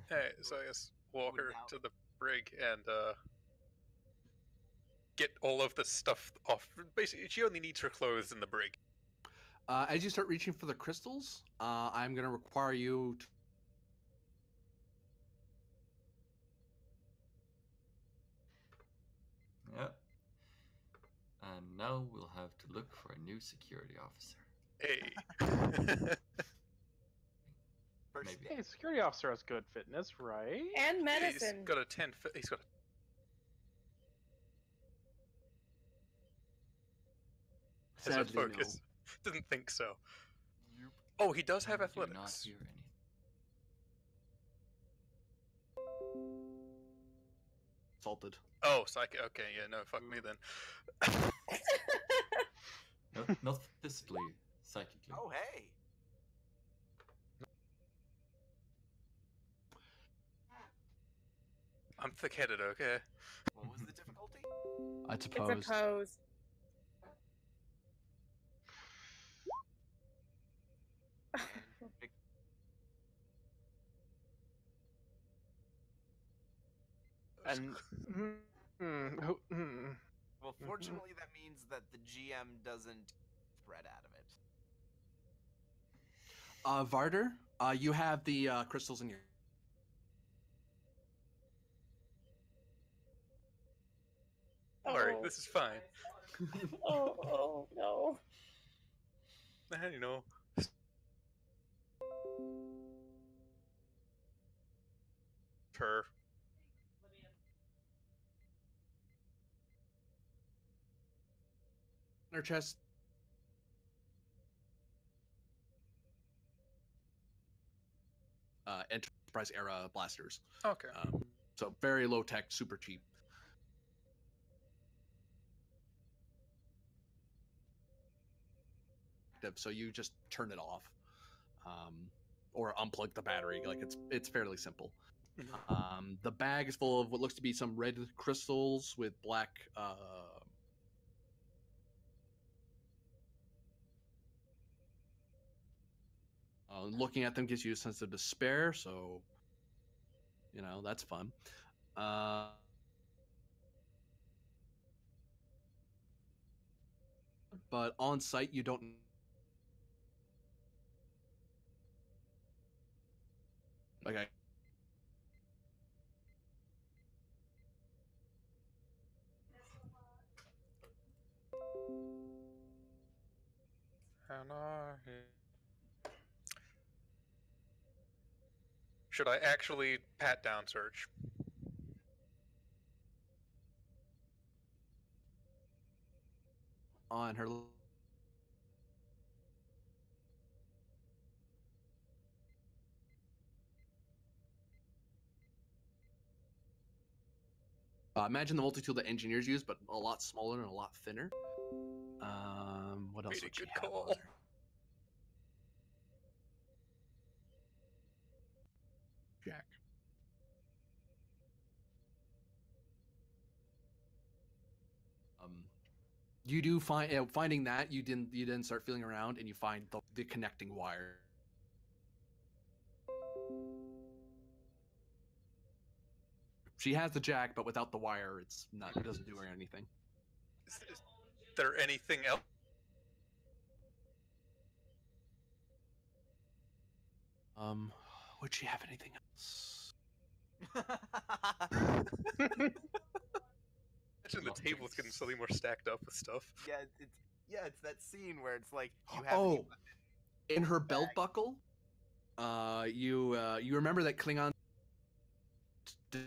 hey, so I guess walk her to the brig and uh, get all of the stuff off. Basically, she only needs her clothes in the brig. Uh, as you start reaching for the crystals, uh, I'm going to require you to. Yeah. And now we'll have to look for a new security officer. Hey. Maybe. Hey, security officer has good fitness, right? And medicine. He's got a 10 fi- He's got a. His Sadly, no. focus. Didn't think so. Oh, he does have I do not athletics. hear anything. Salted. Oh, psychic. Okay, yeah, no, fuck me then. Not, not physically, psychically. oh hey. I'm thick-headed. Okay. What was the difficulty? I It's suppose. a pose. And mm-hmm. Vic- And who- hmm. Well, Mhm. fortunately, that means that the GM doesn't thread out of it. Uh, Varder, uh, you have the uh, crystals in your. Don't worry, Oh. this is fine. Oh, oh no. Eh, you know, her. Her chest. Uh, Enterprise era blasters. Okay. Um, so very low tech, super cheap. So you just turn it off, um, or unplug the battery. Like it's it's fairly simple. Mhm. Um, the bag is full of what looks to be some red crystals with black. Uh, uh, looking at them gives you a sense of despair, so you know that's fun. Uh, but on site, you don't. Okay. Hannah. Should I actually pat down search? on her. Uh, imagine the multi-tool that engineers use, but a lot smaller and a lot thinner. Um, what else a would she good have call. You do find uh, finding that you didn't you didn't start feeling around and you find the, the connecting wire. She has the jack, but without the wire, it's not. It doesn't do her anything. Is, is there anything else? Um, would she have anything else? Imagine the Lot of table's getting things. slowly more stacked up with stuff. yeah, it's, it's yeah, it's that scene where it's like you have Oh, in her belt buckle, uh, you uh, you remember that Klingon. d-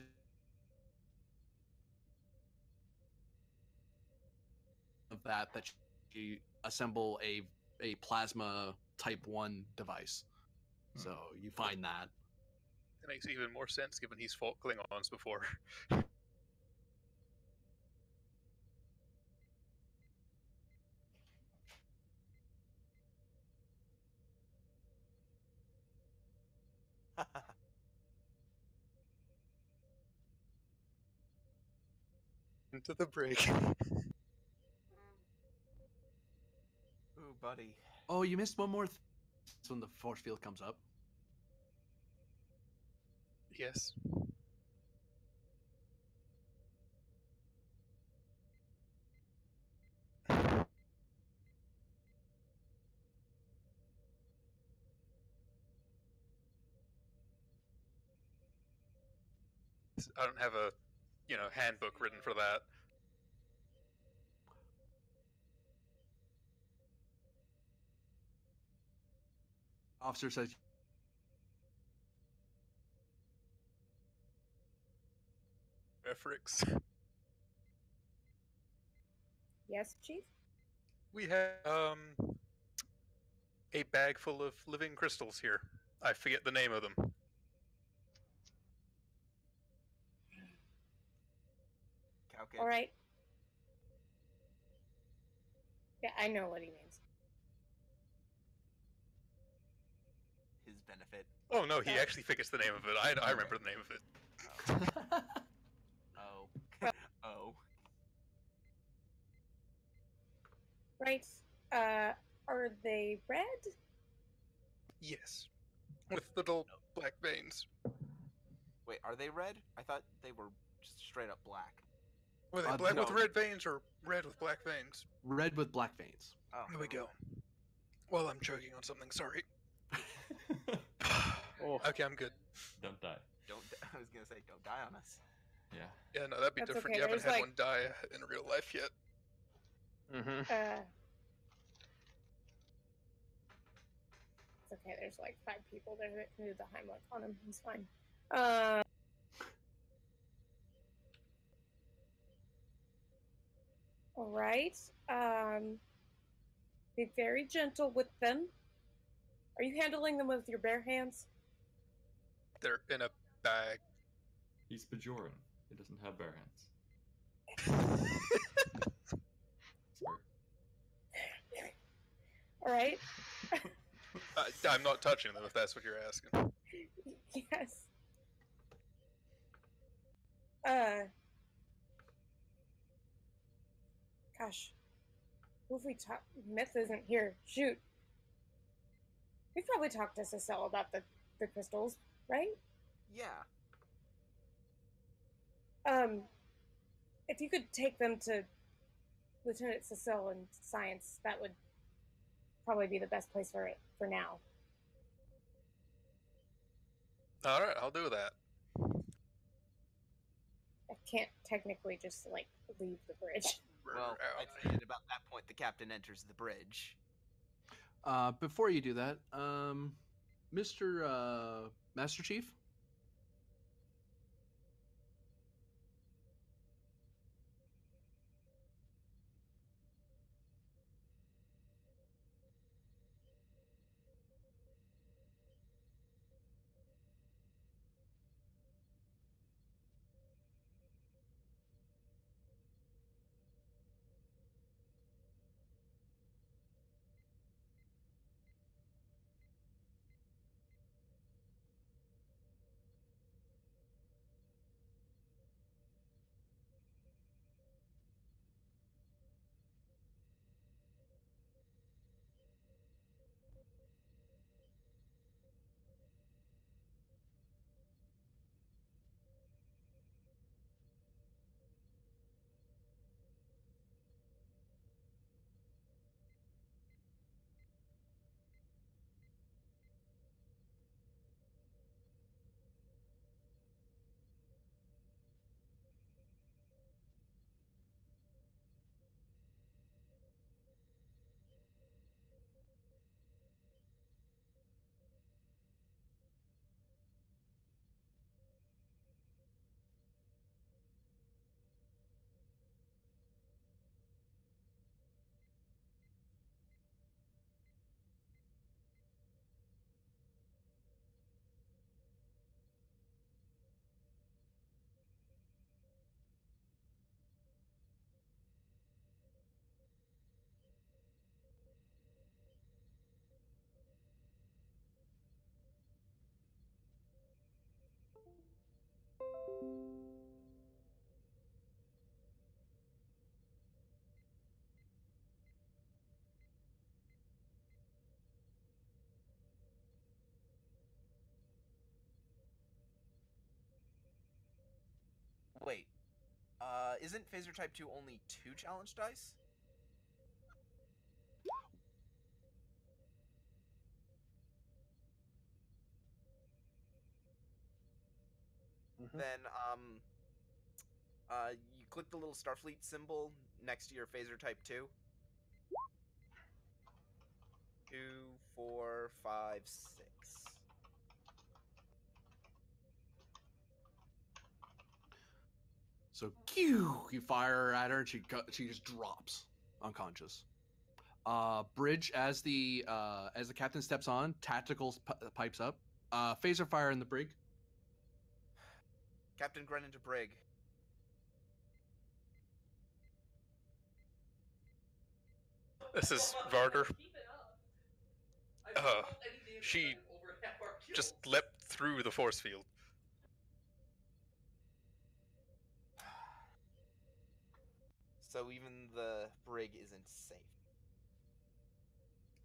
Of that, that you assemble a a plasma type one device. Hmm. So you find that. It makes even more sense given he's fought Klingons before. Into the break. Ooh, buddy. Oh, you missed one more. Th- That's when the force field comes up. yes. I don't have a, you know, handbook written for that. Officer says, Efrix. Yes, Chief? We have um a bag full of living crystals here. I forget the name of them. Cowkid. All right. Yeah, I know what he means. His benefit. Oh no, he Yeah. actually figures the name of it. I, I remember the name of it. Oh. oh. Right. Uh, are they red? Yes, with little black veins. Wait, are they red? I thought they were just straight up black. Were they Uh, black with red veins or red with black veins? Red with black veins. Oh, Here we go. Well, I'm choking on something. Sorry. Oh, Okay, I'm good. Don't die. Don't. I was gonna say, don't die on us. Yeah. Yeah, no, that'd be That's different. okay, You haven't there's, had like- one die in real life yet. Mm-hmm. Uh, it's okay. There's like five people there that can do the Heimlich on him. He's fine. Uh, all right. Um, be very gentle with them. Are you handling them with your bare hands? They're in a bag. He's Bajoran. He doesn't have bare hands. All right. Uh, I'm not touching them if that's what you're asking. yes. Uh. Gosh. Who have we talked? Myth isn't here. Shoot. We've probably talked to Cecile about the, the crystals, right? Yeah. Um. If you could take them to Lieutenant Cecile and Science, that would probably be the best place for it for now. All right, I'll do that. I can't technically just like leave the bridge. Well, I'd say at about that point, the captain enters the bridge. Uh, before you do that, um, Mr. Uh, Master Chief, Wait. Uh, isn't Phaser Type 2 only two challenge dice? Mhm. Then, um, uh, you click the little Starfleet symbol next to your Phaser Type 2. Two, four, five, six. So pew, you fire at her, and she she just drops unconscious. Uh, bridge as the uh, as the captain steps on, tactical p- pipes up. Uh, phaser fire in the brig. Captain Grennan to Brig. This is Varder. Uh, she just leapt through the force field. So even the Brig isn't safe.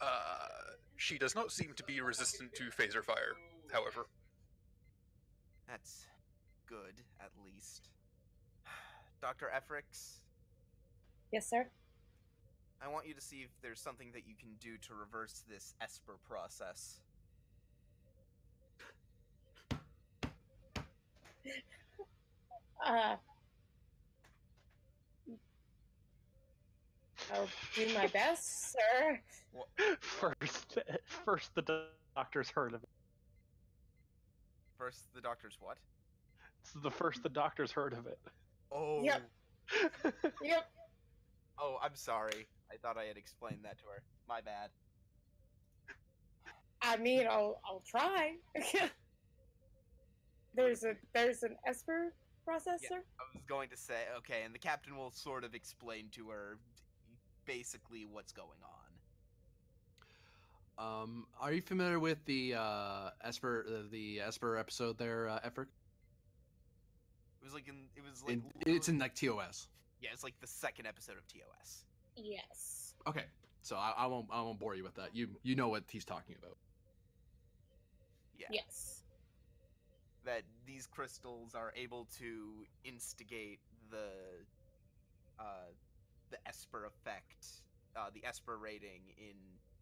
Uh, she does not seem to be resistant to phaser fire, however. That's good, at least. Dr. Efrix, Yes, sir. I want you to see if there's something that you can do to reverse this Esper process. Uh, I'll do my best, sir. First, first the doctor's heard of it. First, the doctor's what? This is the first the doctor's heard of it. Oh. Yep. Yep. Oh, I'm sorry. I thought I had explained that to her. My bad. I mean, I'll I'll try. there's a there's an Esper processor. Yeah. I was going to say, okay, and the captain will sort of explain to her basically what's going on. Um, are you familiar with the uh, Esper uh, the Esper episode there, uh, Effort? It was like in it was like In, it's in like TOS. yeah, it's like the second episode of TOS. Yes. Okay, so I, I won't I won't bore you with that. You you know what he's talking about. Yeah. Yes. That these crystals are able to instigate the uh the Esper effect, uh the Esper rating in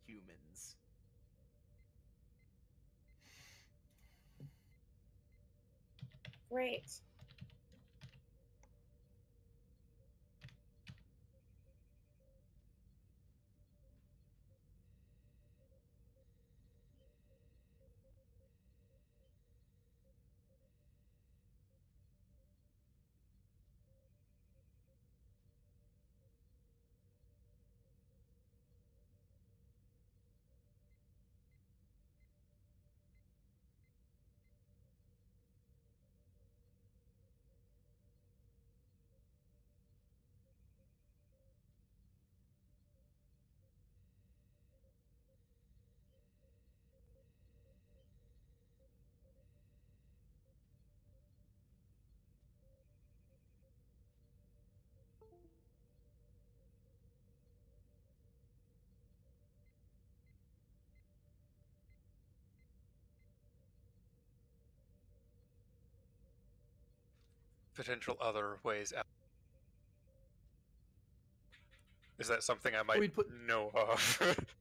humans. Great. Potential other ways out. Is that something I might We'd put- know of?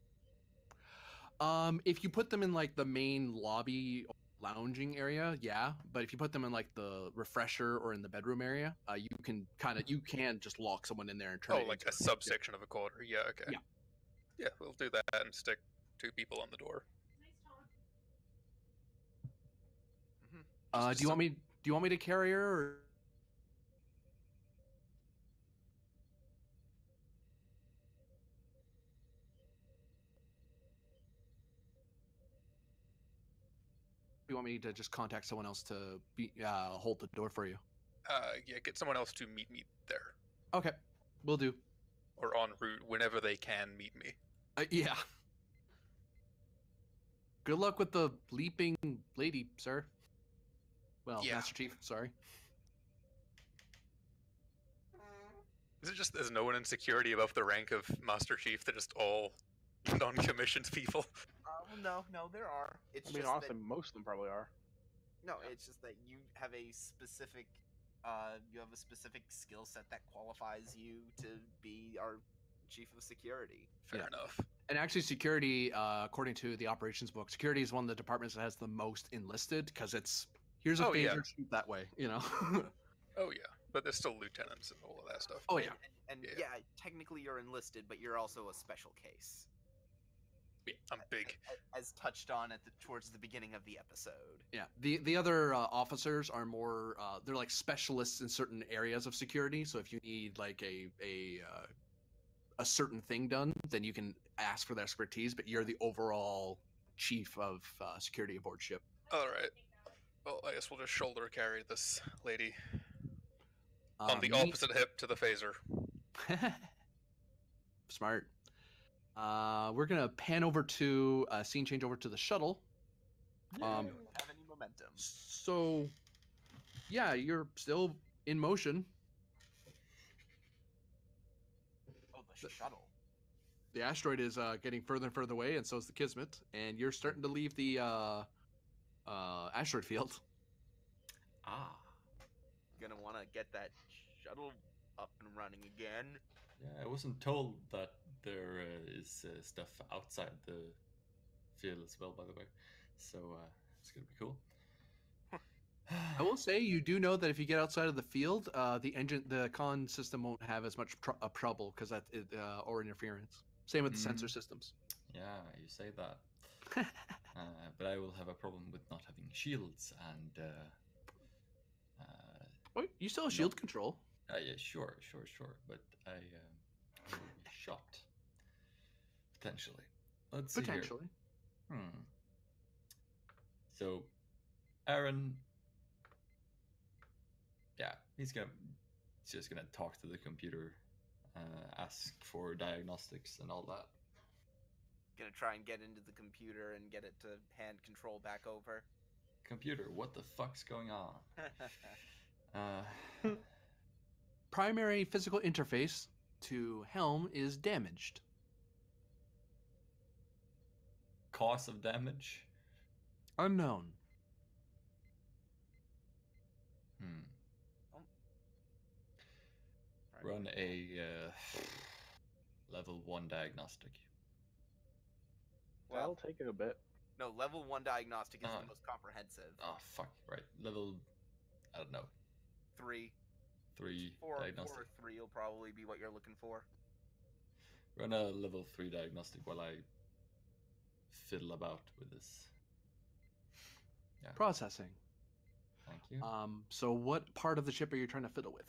Um, if you put them in like the main lobby lounging area, yeah. But if you put them in like the refresher or in the bedroom area, uh, you can kind of you can just lock someone in there and turn. oh, like into a subsection of a quarter. Yeah, okay. Yeah. Yeah, we'll do that and stick two people on the door. Uh, just do you want me? Do you want me to carry her? Or... you want me to just contact someone else to be uh, hold the door for you? Uh, yeah, get someone else to meet me there, Okay, we'll do. or en route whenever they can meet me. Uh, yeah. Good luck with the leaping lady, sir. Well, Yeah. Master Chief, sorry. Is it just there's no one in security above the rank of Master Chief? They're just all non-commissioned people. Well, no, no, there are. It's I mean, honestly, that, most of them probably are. no, it's just that you have a specific, uh, you have a specific skill set that qualifies you to be our chief of security. Fair Yeah. enough. And actually, security, uh, according to the operations book, security is one of the departments that has the most enlisted because it's here's a Oh, phaser, yeah. shoot that way, you know. Oh yeah, but there's still lieutenants and all of that stuff. oh yeah, And, and Yeah. yeah, technically you're enlisted, but you're also a special case, I'm big. as touched on at the towards the beginning of the episode. yeah. The the other uh, officers are more uh, they're like specialists in certain areas of security. So if you need like a a uh, a certain thing done, then you can ask for their expertise. But you're the overall chief of uh, security aboard ship. All right. Well, I guess we'll just shoulder carry this lady on Um, the me- opposite hip to the phaser. Smart. Uh, we're gonna pan over to uh, scene change over to the shuttle. Um, Don't have any momentum. So, yeah, you're still in motion. Oh, the shuttle. The asteroid is uh, getting further and further away, and so is the Kismet. And you're starting to leave the uh, uh, asteroid field. Ah. Gonna want to get that shuttle up and running again. Yeah, I wasn't told that there uh, is uh, stuff outside the field as well, by the way. So uh, it's gonna be cool. I will say you do know that if you get outside of the field, uh, the engine, the conn system won't have as much tr- uh, trouble because that it, uh, or interference. Same with the Mm. sensor systems. Yeah, you say that. uh, but I will have a problem with not having shields and. Uh, uh, Oh, you still have shield control. uh, yeah, sure, sure, sure. But I, um, I will be shot. Potentially. Let's see here. Potentially. Hmm. So, Aran. Yeah, he's gonna. He's just gonna talk to the computer, uh, ask for diagnostics and all that. Gonna try and get into the computer and get it to hand control back over. Computer, what the fuck's going on? Uh, Primary physical interface to Helm is damaged. Cause of damage? Unknown. Hmm. Right. Run a uh, level one diagnostic. Well, That'll take it a bit. no, level one diagnostic is Uh. the most comprehensive. Oh fuck! Right, level. I don't know. Three, Three four, four diagnostic. or three will probably be what you're looking for. Run a level three diagnostic while I fiddle about with this. Processing. Thank you. Um, so what part of the ship are you trying to fiddle with?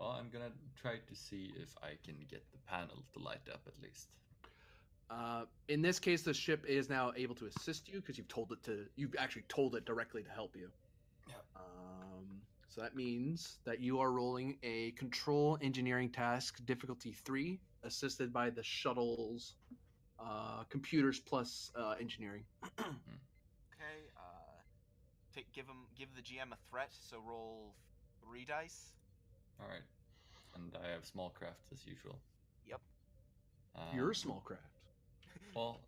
well, I'm gonna try to see if I can get the panel to light up at least. Uh, in this case, the ship is now able to assist you because you've told it to. You've actually told it directly to help you. Yeah. Um, so that means that you are rolling a control engineering task difficulty three, assisted by the shuttle's uh, computers plus uh, engineering. Okay. Uh, take give him give the GM a threat. So roll three dice. All right, and I have small craft as usual. Yep. You're Um, a small craft. Well,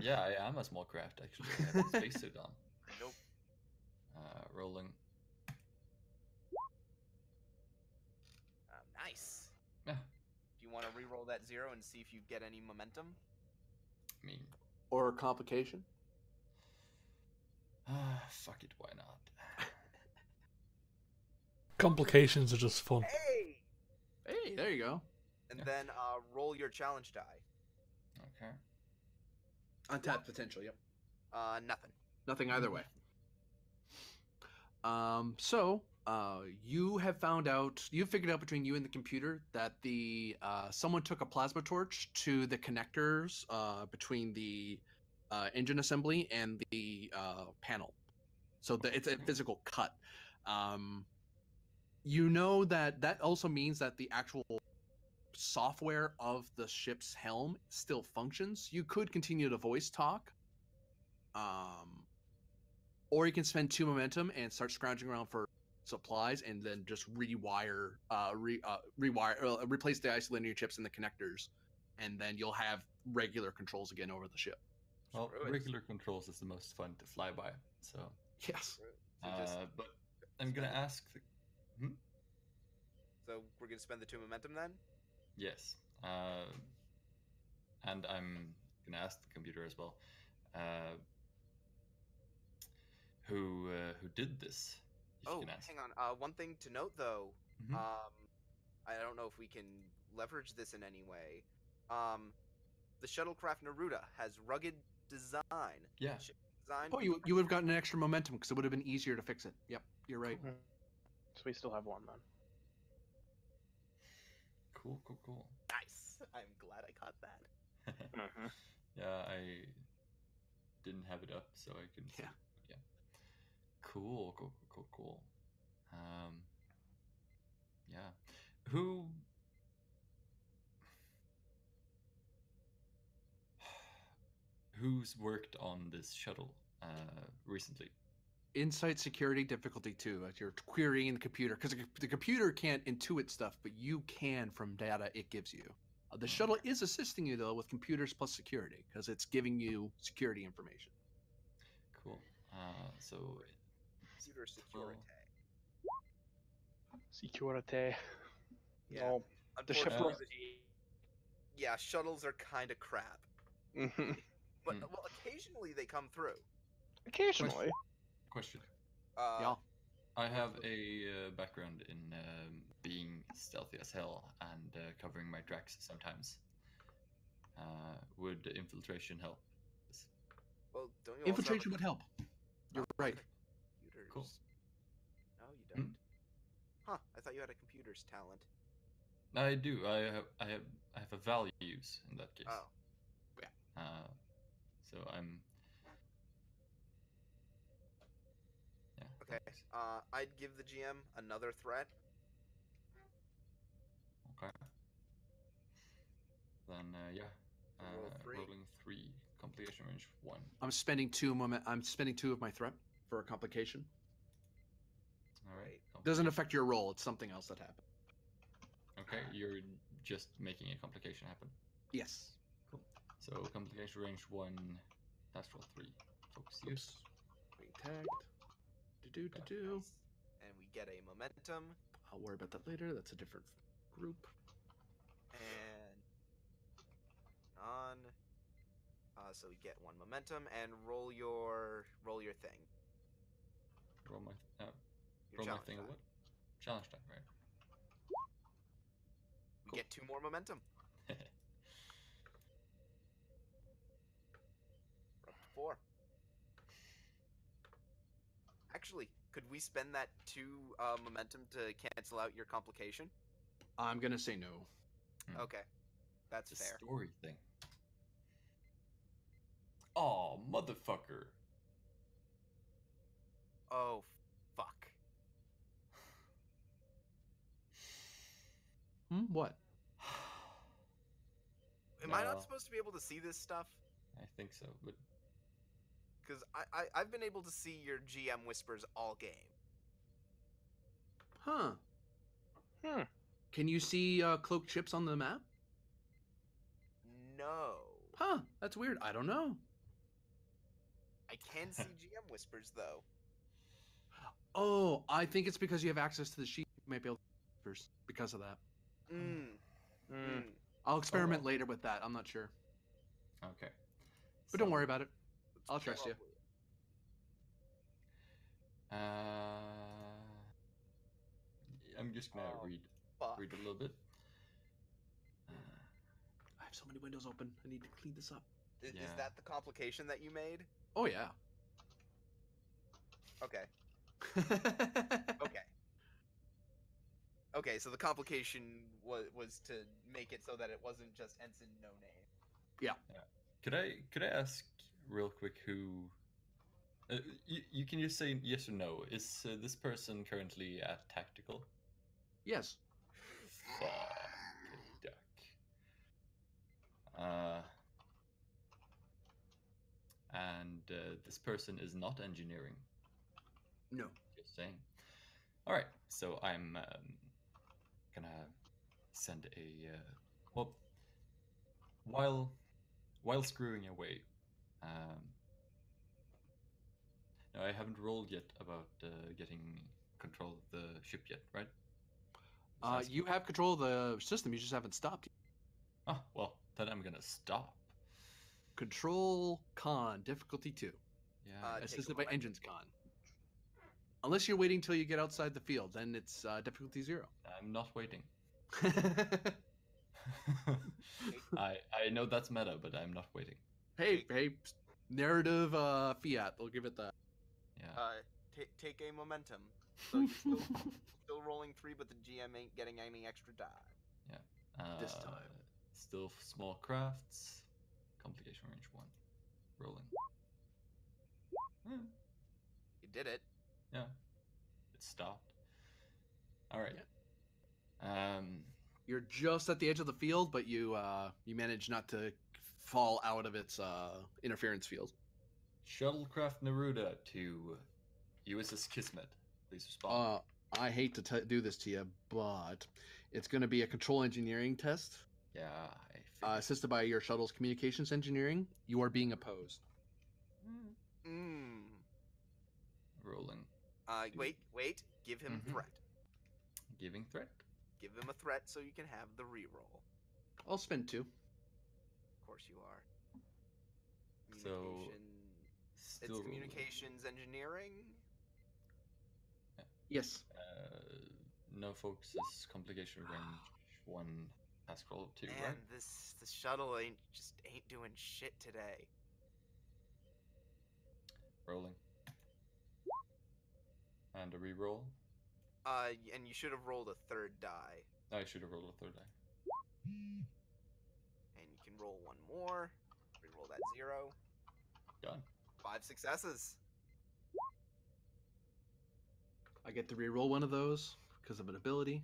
yeah, I am a small craft actually. I have a spacesuit on. Nope. Uh, rolling. Uh, nice. Yeah. Do you want to re-roll that zero and see if you get any momentum? I mean, Or a complication. ah, fuck it, why not? Complications are just fun. Hey. Hey, there you go. And Yeah. then uh, roll your challenge die. Okay. Untapped potential. Yep. Uh, nothing. Nothing either way. Um, so uh, you have found out, you figured out between you and the computer that the uh, someone took a plasma torch to the connectors uh, between the uh, engine assembly and the uh, panel. So the, it's a physical cut. Um, you know that that also means that the actual software of the ship's helm still functions. You could continue to voice talk. Um, or you can spend two momentum and start scrounging around for supplies and then just rewire, uh, re, uh, rewire, uh, replace the isolinear chips and the connectors, and then you'll have regular controls again over the ship. Well, Screw regular controls is the most fun to fly by. So, Yes. So just uh, but I'm gonna spend- ask. The, So we're gonna spend the two momentum then. yes. Uh, and I'm gonna ask the computer as well. Uh, who uh, who did this? If Oh, can ask. hang on. Uh, one thing to note though. Mhm. Um, I don't know if we can leverage this in any way. Um, the shuttlecraft Naruto has rugged design. Yeah. Ship design. Oh, you you would have gotten an extra momentum because it would have been easier to fix it. Yep, you're right. So we still have one then. Cool, cool, cool. Nice. I'm glad I caught that. Mm-hmm. yeah, I didn't have it up, so I couldn't. see Yeah. It, but yeah. Cool, cool, cool, cool. Um. Yeah. Who? Who's worked on this shuttle uh, recently? Insight security difficulty two. As you're querying the computer because the computer can't intuit stuff, but you can from data it gives you. Uh, the shuttle is assisting you though with computers plus security because it's giving you security information. Cool. Uh, so Computer security. Security. Yeah. Oh, the ship Unfortunately, yeah, shuttles are kind of crap. mhm. But Hmm. well, occasionally they come through. occasionally. Question. Uh, yeah. I have a uh, background in um, being stealthy as hell and uh, covering my tracks sometimes. Uh, would infiltration help? Well, don't you Infiltration would help. You're right. Have a computers? Cool. No, you Hmm? don't. Huh? I thought you had a computers talent. I do. I have. I have. I have a values in that case. Oh, Uh, so I'm. Yeah. okay. Uh, I'd give the GM another threat. Okay. Then uh, yeah. Uh, three. Rolling three. Complication range one. I'm spending two moment. I'm spending two of my threat for a complication. All right. Right. Doesn't affect your roll. It's something else that happened. Okay, you're just making a complication happen. Yes. Cool. So complication range one, that's roll three. Focus use. Oops. Being tagged. Do do do do. And we get a momentum I'll worry about that later. That's a different group. and on. Uh, so we get one momentum and roll your roll your thing. Roll my uh, Your roll my challenge thing. die. What? Challenge time, right? We Cool. get two more momentum. We're up to four. Actually, could we spend that two uh, momentum to cancel out your complication? I'm gonna say no. Hmm. Okay, that's It's a fair. story thing. Oh, motherfucker! Oh, fuck. Hmm. What? Am I not supposed to be able to see this stuff? I think so, but Because I, I I've been able to see your GM whispers all game. Huh. Hmm. Can you see uh, cloak chips on the map? No, Huh. That's weird. I don't know. I can see GM whispers though. Oh, I think it's because you have access to the sheet. You might be able to first because of that. Mm. Mm. Mm. I'll experiment well. later with that. I'm not sure, okay. but don't worry about it. I'll trust you. Uh, I'm just gonna Oh, read Fuck. read a little bit. Uh, I have so many windows open. I need to clean this up. Is Yeah. that the complication that you made? Oh yeah. Okay. Okay. Okay, so the complication was was to make it so that it wasn't just ensign no name. Yeah. Could I could I ask real quick who? Uh, you, you can just say yes or no. Is uh, this person currently at tactical? yes. Fucking duck. Uh, and uh, this person is not engineering. No. Just saying. All right, so I'm um, gonna send a uh, well while while screwing away. Um, no, I haven't rolled yet about uh, getting control of the ship yet, right? Uh, you have control of the system. You just haven't stopped. Oh, well, then I'm gonna stop. Control conn difficulty two. Yeah. Uh, Assisted by engines conn. Unless you're waiting till you get outside the field, then it's uh, difficulty zero. I'm not waiting. I I know that's meta, but I'm not waiting. hey, hey, narrative uh, fiat. They'll give it that. Yeah. Uh, ta- take a momentum. So you're still, still rolling three, but the GM ain't getting any extra die. this Uh, time. Still small crafts. Complication range one. Rolling. Hmm, You did it. Yeah. It stopped. All right. Um. You're just at the edge of the field, but you uh, you manage not to fall out of its uh, interference field. Shuttlecraft Neruda to USS Kismet. Please respond. Uh, I hate to t- do this to you, but it's going to be a control engineering test yeah. I uh, assisted by your shuttle's communications engineering. You are being opposed. Mm. Rolling. Uh, wait, wait. Give him Mhm. threat. Giving threat. give him a threat so you can have the reroll. I'll spend two. Of course you are. So, Communication. Still it's rolling. communications engineering. Yes. Uh, no focuses, complication range, one task roll, two, Man, right? this the shuttle ain't just ain't doing shit today. Rolling. And a reroll. Uh, and you should have rolled a third die, I should have rolled a third die. and you can roll one more. Reroll that zero. Done. Five successes. I get to reroll one of those because of an ability,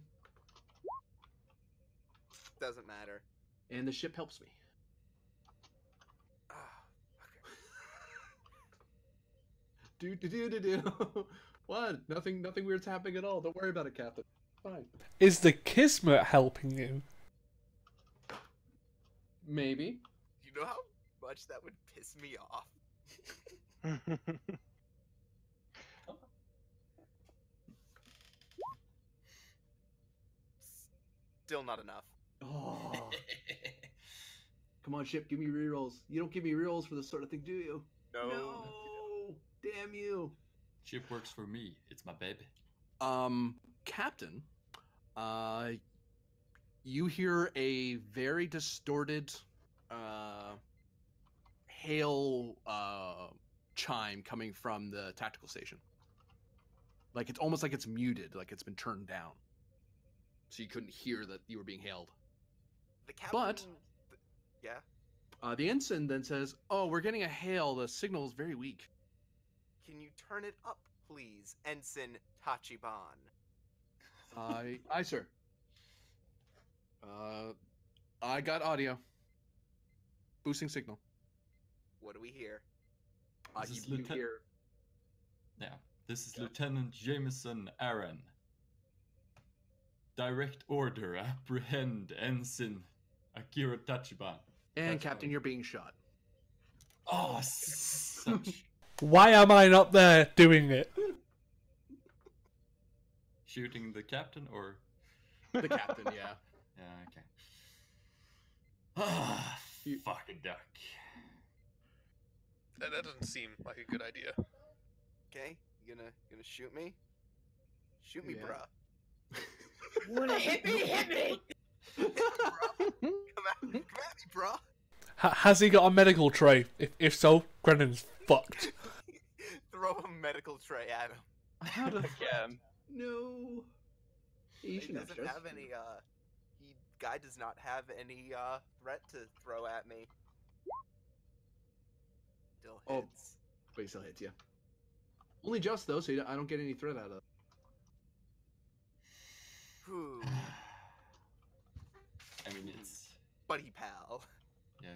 Doesn't matter. and the ship helps me. Ah, okay. Do do do do do. What? Nothing. Nothing weird's happening at all. Don't worry about it, Captain. Fine. Is the Kismet helping you? Maybe. You know how much that would piss me off. Still not enough. Oh. Come on, ship. Give me rerolls. You don't give me rerolls for this sort of thing, do you? No. No. Damn you. Ship works for me. It's my baby. Um, Captain, uh, you hear a very distorted, uh, hail, uh, chime coming from the tactical station. Like it's almost like it's muted, like it's been turned down. So you couldn't hear that you were being hailed. The captain. But- th- yeah. Uh, the ensign then says, "Oh, we're getting a hail. The signal is very weak." Can you turn it up, please, Ensign Tachiban? I, aye, sir. Uh, I got audio. Boosting signal. What do we hear? Uh, This you, is you hear Yeah. This is Yeah. Lieutenant Jameson Aran. Direct order apprehend Ensign Akira Tachiban. And That's Captain, fine. you're being shot. Oh, such Why am I not there doing it? shooting the captain or The captain, yeah. yeah, okay. Ah, You- fucking duck. That, that doesn't seem like a good idea. Okay, you gonna gonna shoot me? Shoot me, Yeah. bruh. You wanna hit me? Hit me! Come at, me, come at me, bruh. Ha- has he got a medical tray? If, if so, Grennan's fucked. Throw a medical tray at him. How the Again. No. He He shouldn't doesn't have any. Uh, he guy does not have any uh threat to throw at me. Still Oh. hits. But he still hits you. Only just though, so you don't- I don't get any threat out of it. Whew, I mean, it's buddy pal. Yeah.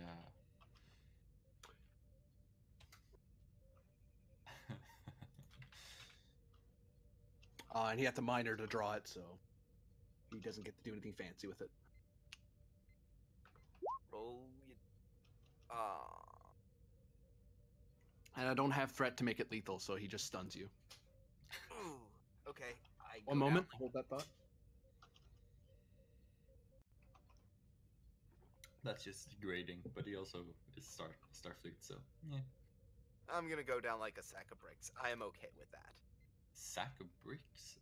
Uh, and he had to miner to draw it, so he doesn't get to do anything fancy with it. Roll. You... Ah. And I don't have threat to make it lethal, so he just stuns you. Ooh. Okay. I One go down moment, hold that thought. That's just degrading, but he also is Star Starfleet, so yeah. I'm gonna go down like a sack of bricks. I am okay with that. Sack of bricks.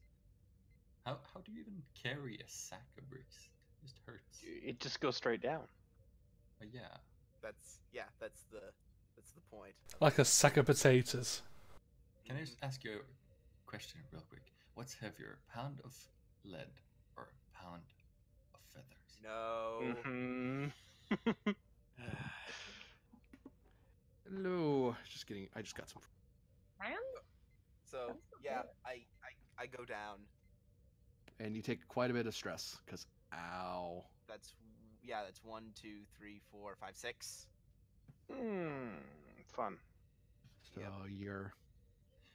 How how do you even carry a sack of bricks? It just hurts. It just goes straight down. But yeah. That's yeah. That's the that's the point. Like a sack of potatoes. Can I just ask you a question real quick? What's heavier, a pound of lead or a pound of feathers? No. hmm Hello. Just getting. I just got some. Man? So yeah. I, I I go down. And you take quite a bit of stress, because ow. That's yeah. That's one, two, three, four, five, six. Hmm. Fun. So Yep. you're.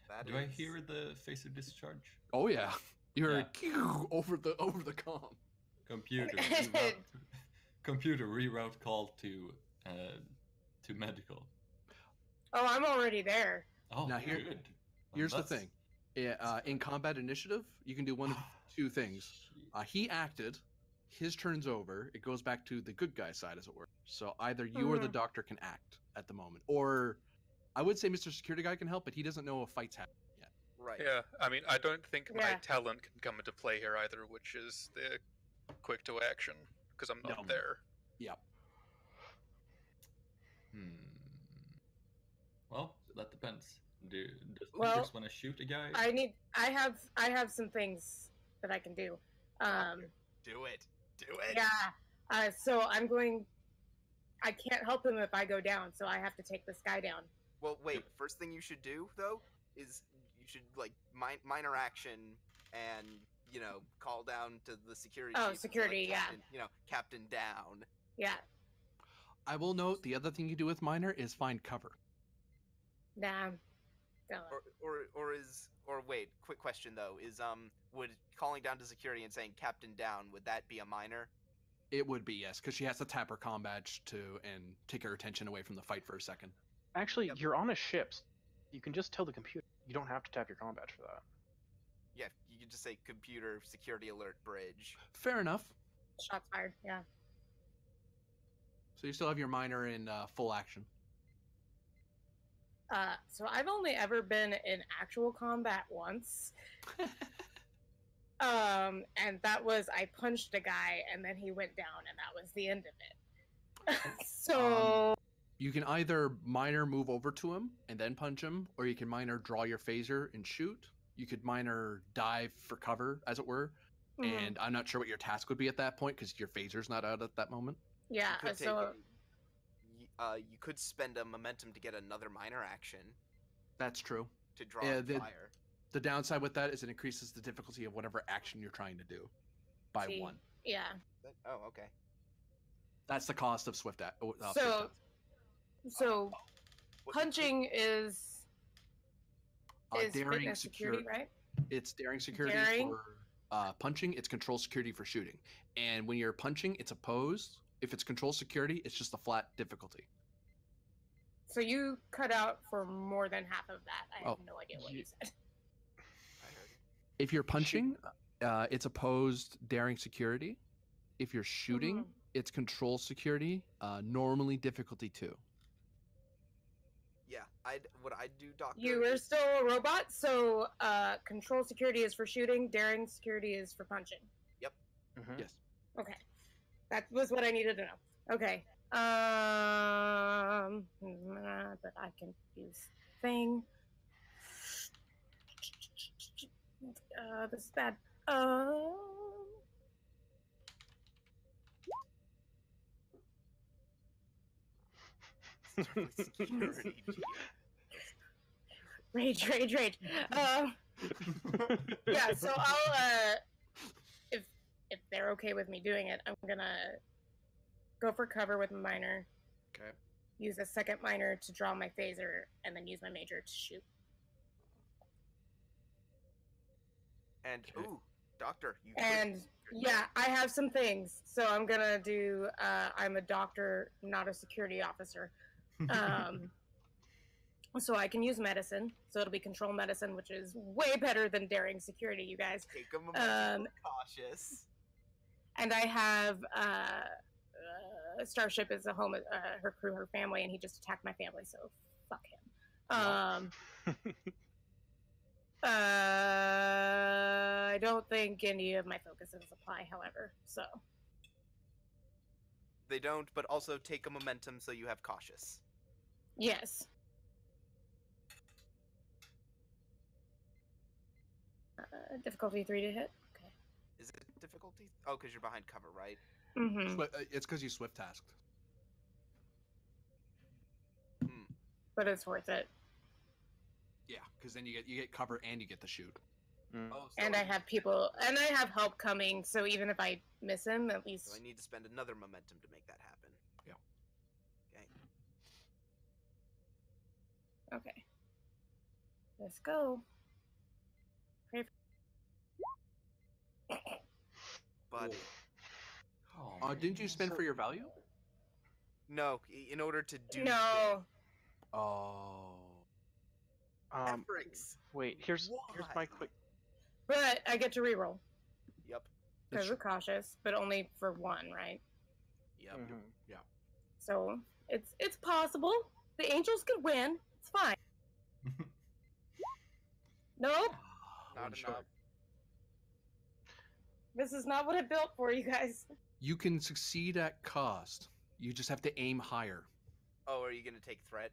That Do I hear the face of discharge? Oh yeah. You're over the over the com. Computer reroute, computer reroute call to uh to medical. Oh, I'm already there. Oh, Now here- good. Well, Here's the thing. Uh, in combat initiative, you can do one of two things. Uh, he acted, his turn's over. It goes back to the good guy side, as it were. So either you or the Mhm. doctor can act at the moment, or I would say Mr. Security Guy can help, but he doesn't know if fights happen yet. Right. Yeah, I mean, I don't think my talent can come into play here either, which is the quick to action, because I'm not No. there. Yep. Hmm. Well, that depends. Do does Well, Peters want to shoot a guy? I need. I have. I have some things that I can do. Um. Do it. Do it. Yeah. Uh. So I'm going. I can't help him if I go down, so I have to take this guy down. Well, wait. First thing you should do though is you should like mi- minor action and you know call down to the security. Oh, chief security, like, yeah. You know, Captain down. Yeah. I will note the other thing you do with minor is find cover. Nah. Don't. Or or or is or wait. Quick question though is um would calling down to security and saying Captain down would that be a minor? It would be yes, because she has to tap her comm badge to and take her attention away from the fight for a second. Actually, Yep. you're on a ship. You can just tell the computer. You don't have to tap your comm badge for that. Yeah, you could just say computer security alert bridge. Fair enough. Shots fired. Yeah. So you still have your minor in uh, full action. Uh. So I've only ever been in actual combat once. Um. And that was I punched a guy, and then he went down, and that was the end of it. so. You can either minor move over to him and then punch him, or you can minor draw your phaser and shoot. You could minor dive for cover, as it were. mhm. And I'm not sure what your task would be at that point because your phaser's not out at that moment. yeah. You could take So. a- y- uh, you could spend a momentum to get another minor action That's true. to draw Yeah, the- fire. The downside with that is it increases the difficulty of whatever action you're trying to do by See. one. Yeah. That- oh, okay. That's the cost of Swift. A- uh, So- Swift So What you could- punching is Uh, is daring fitness security, right? It's daring security Daring? for uh, punching. It's control security for shooting. And when you're punching, it's opposed. If it's control security, it's just a flat difficulty. So you cut out for more than half of that. I have Oh, no idea what you ye- said. If you're punching, uh, it's opposed daring security. If you're shooting, Mhm. it's control security. Uh, normally difficulty two. Yeah, I'd what I'd do, Doctor. You are still a robot, so uh, control security is for shooting, daring security is for punching. Mhm. Yes. Okay, that was what I needed to know. Okay, um, uh, but I can use thing. Uh, this is bad. Um. Security. Rage, rage, rage. Uh, yeah, so I'll uh if if they're okay with me doing it, I'm gonna go for cover with my minor, Okay. use a second minor to draw my phaser, and then use my major to shoot. And Okay. ooh, Doctor, you could- And yeah, I have some things. So I'm gonna do uh I'm a doctor, not a security officer. Um so I can use medicine. So it'll be control medicine, which is way better than daring security, you guys. take a momentum. um, cautious. and I have uh, uh, Starship is a home, uh, her crew, her family, and he just attacked my family, so fuck him. Um, uh, I don't think any of my focuses apply, however. So They don't, but also take a momentum so you have cautious. Yes. Uh, difficulty three to hit. Okay. Is it difficulty? Oh, because you're behind cover, right? Mm-hmm. Swi- uh, it's because you Swift tasked. But it's worth it, Yeah, because then you get you get cover and you get the shoot. Mm. Oh, so and I have people, and I have help coming. So even if I miss him, at least So I need to spend another momentum to make that happen. Yeah. Okay. okay. Let's go. But Oh, Uh, didn't you man. spend for your value? no, in order to do No. Oh. Um, Efforts. wait, here's here's my quick. But I get to reroll Yep. because we're cautious, but only for one, right? Yep. Mhm. So it's it's possible. The Angels could win. It's fine. Nope. Not One shot. enough. This is not what I built for you guys. You can succeed at cost. You just have to aim higher. Oh, are you gonna take threat?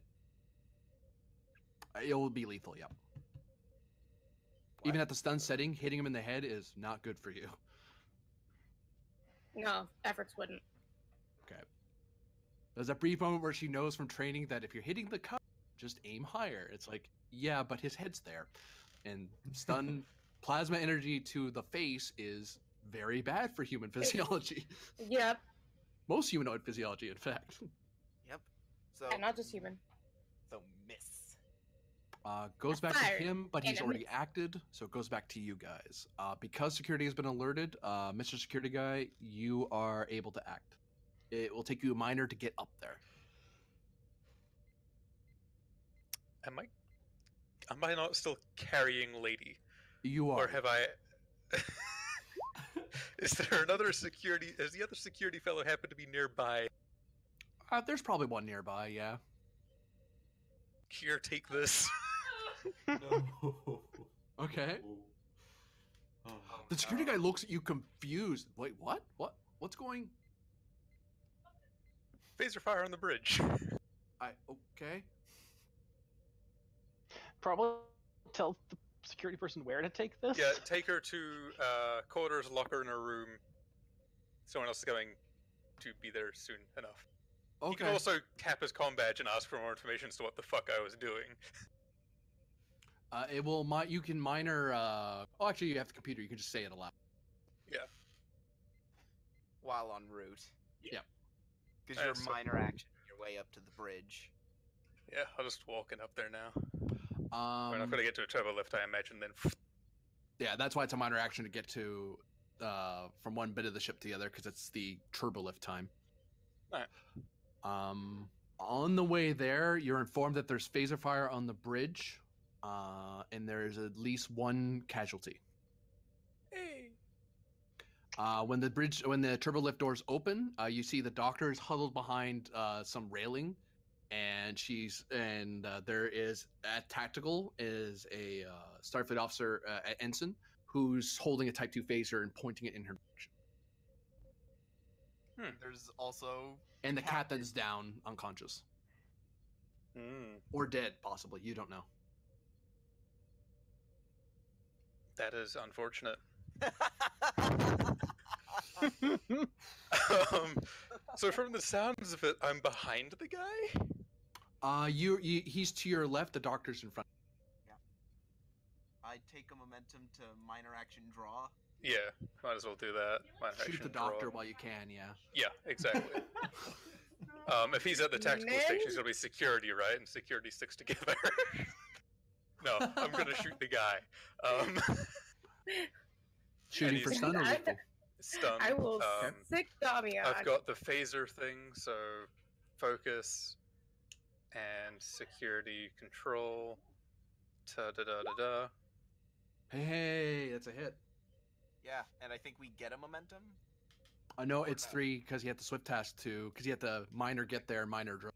It will be lethal, yep. Even at the stun setting, hitting him in the head is not good for you. No, efforts wouldn't. Okay. There's a brief moment where she knows from training that if you're hitting the cup, just aim higher. It's like, yeah, but his head's there. And stun plasma energy to the face is very bad for human physiology. Yep, Most humanoid physiology, in fact. Yep. So and not just human. so miss. Uh, goes back Fired. to him, but he's And a already miss. acted, so it goes back to you guys. Uh, because security has been alerted, uh, Mr. Security Guy, you are able to act. It will take you a minor to get up there. Am I? Am I not still carrying Lady, You are. or have I? Is there another security? Is the other security fellow happen to be nearby? Uh, there's probably one nearby, yeah. Here, take this. no. Okay. Oh. The security guy looks at you confused. Wait, what? What? What's going? Phaser fire on the bridge. I okay. Probably tell the security person where to take this. Yeah, take her to uh, quarters, lock her in her room. Someone else is going to be there soon enough. Okay. You can also cap his com badge and ask for more information as to what the fuck I was doing. Uh, it will. Mi- you can minor. Uh, oh, actually, you have the computer. You can just say it aloud. Yeah. While en route. Yeah. Because Uh, your so- minor action your way up to the bridge. Yeah, I'll just walk in up there now. We're Um, not going to get to a turbo lift, I imagine. Then yeah, that's why it's a minor action to get to uh, from one bit of the ship to the other because it's the turbo lift time. Alright. Um, on the way there, you're informed that there's phaser fire on the bridge, uh, and there's at least one casualty. hey, Uh, when the bridge, when the turbo lift doors open, uh, you see the doctor is huddled behind uh, some railing, and she's and uh, there is at tactical is a uh, Starfleet officer uh, at ensign who's holding a Type Two phaser and pointing it in her direction. There's also And the Captain. captain's down, unconscious mm, or dead, possibly. You don't know. that is unfortunate. um, so from the sounds of it, I'm behind the guy. Uh, you, you he's to your left. The doctor's in front. Yeah. I take a momentum to minor action draw. Yeah, might as well do that. Minor Shoot action the draw. doctor while you can. Yeah. Yeah, exactly. um, if he's at the tactical Men? station, he's gonna be security, right? And security sticks together. no, I'm gonna shoot the guy. Um, Shooting for stun or I- lethal? stun. I will Um, sick Damian. I've got the phaser thing, so focus and security control. Ta da da da da. Hey, hey, that's a hit. Yeah, and I think we get a momentum. I know it's no? three because you had the swift task two because you had the minor get there, minor draw.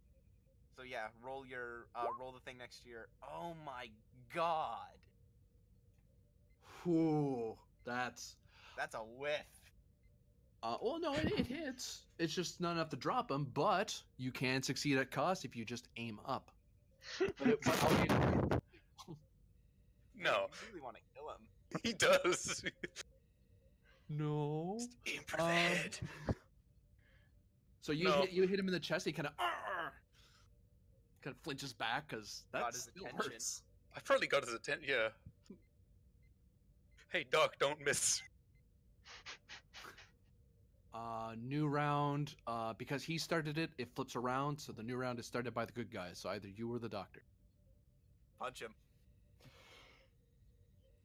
So yeah, roll your uh, roll the thing next year. Oh my god, Whew, that's. that's a whiff. Uh, well, no, it, it hits. It's just not enough to drop him, but you can succeed at cost if you just aim up. But it- but I'll need- No, you really want to kill him. he does. no. Aim for the Um, head. So you No. hit you hit him in the chest. He kind of kind of flinches back because that Got his still attention. hurts. I probably got his attention. Yeah. Hey, Doc, don't miss. Uh, new round. Uh, because he started it, it flips around. So the new round is started by the good guys. So either you or the doctor. Punch him.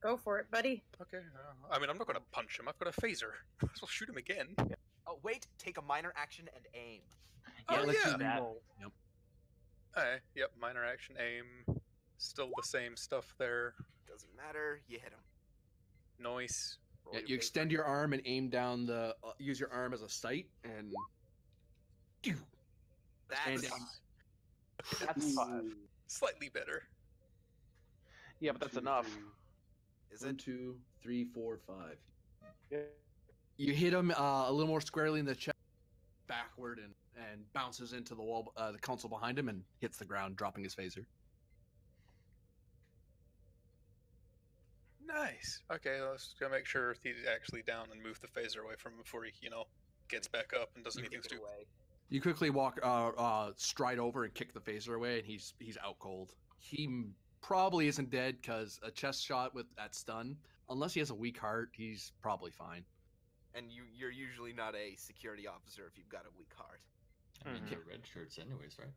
Go for it, buddy. Okay. uh, I mean, I'm not gonna punch him. I've got a phaser. I'll shoot him again. Oh wait, take a minor action and aim. Oh, let's yeah. just That- reroll. Yep. Alright, yep, minor action aim. Still the same stuff there. Doesn't matter. You hit him. Noise. Roll Yeah, you paper. extend your arm and aim down the. Uh, use your arm as a sight and. That's and five. That's five. Slightly better. Yeah, but that's enough. Is One, it? two, three, four, five. Yeah. You hit him uh, a little more squarely in the chest, backward, and and bounces into the wall, uh, the console behind him, and hits the ground, dropping his phaser. Nice. Okay, let's go make sure he's actually down and move the phaser away from him before he, you know, gets back up and does anything kick it stupid. away. You quickly walk, uh, uh, stride over and kick the phaser away, and he's he's out cold. He probably isn't dead because a chest shot with that stun, unless he has a weak heart, he's probably fine. And you you're usually not a security officer if you've got a weak heart. I mean, Mhm. they're red shirts, anyways, right?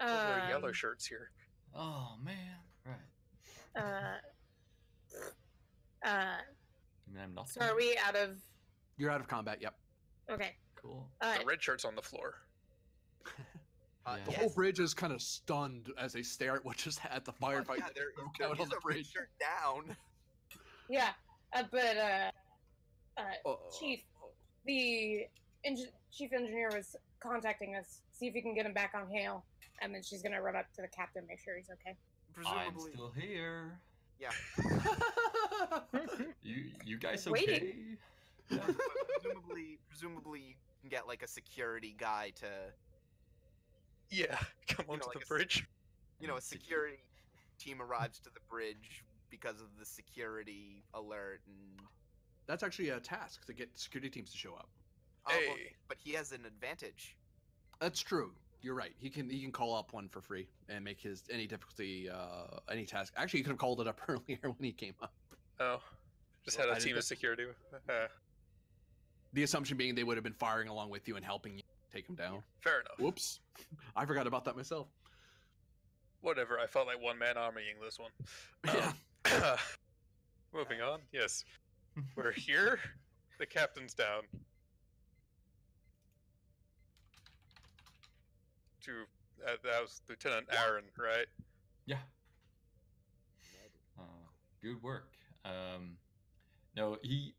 Well, there are yellow Um, shirts here. Oh man, right. Uh, uh, I mean, I'm not. so are we out of? You're out of combat. Yep. Okay. Cool. Uh, The red shirt's on the floor. Uh, Yeah. The yes. whole bridge is kind of stunned as they stare at what just had the Oh, firefight. yeah, there, broke there out on the a red bridge. shirt down. yeah, uh, but uh, uh, Oh, Chief, the engi- chief engineer was contacting us. See if you can get him back on hail, and then she's gonna run up to the captain, make sure he's okay. I'm still here. Yeah. You, you guys Waiting. okay? Yeah. presumably, presumably you can get like a security guy to, Yeah, come onto know, like the a s- bridge. you know, a Mm, security team arrives to the bridge because of the security alert and. That's actually a task to get security teams to show up. Oh, well, Hey. but he has an advantage. That's true. You're right. He can he can call up one for free and make his any difficulty uh any task. Actually, you could have called it up earlier when he came up. Oh, just Well, had I a did team of security. Uh, The assumption being they would have been firing along with you and helping you take him down. fair enough. Whoops, I forgot about that myself. Whatever. I felt like one man armying this one. Yeah. Um, moving on. Yes, we're here. The captain's down. To uh, that was Lieutenant Aran, right? Yeah. Uh, good work. Um, no, he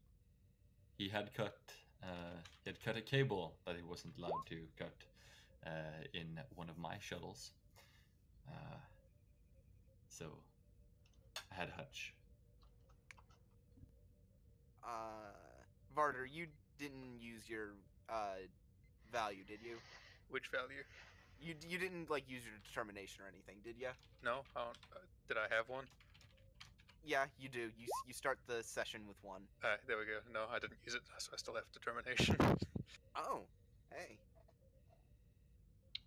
he had cut uh, he had cut a cable that he wasn't allowed to cut uh, in one of my shuttles. Uh, so I had Hutch. Uh, Varder, you didn't use your uh value, did you? Which value? You you didn't like use your determination or anything, did you? No, I don't, uh, did I have one? Yeah, you do. You you start the session with one. Uh, there we go. No, I didn't use it, so I still have determination. Oh, hey,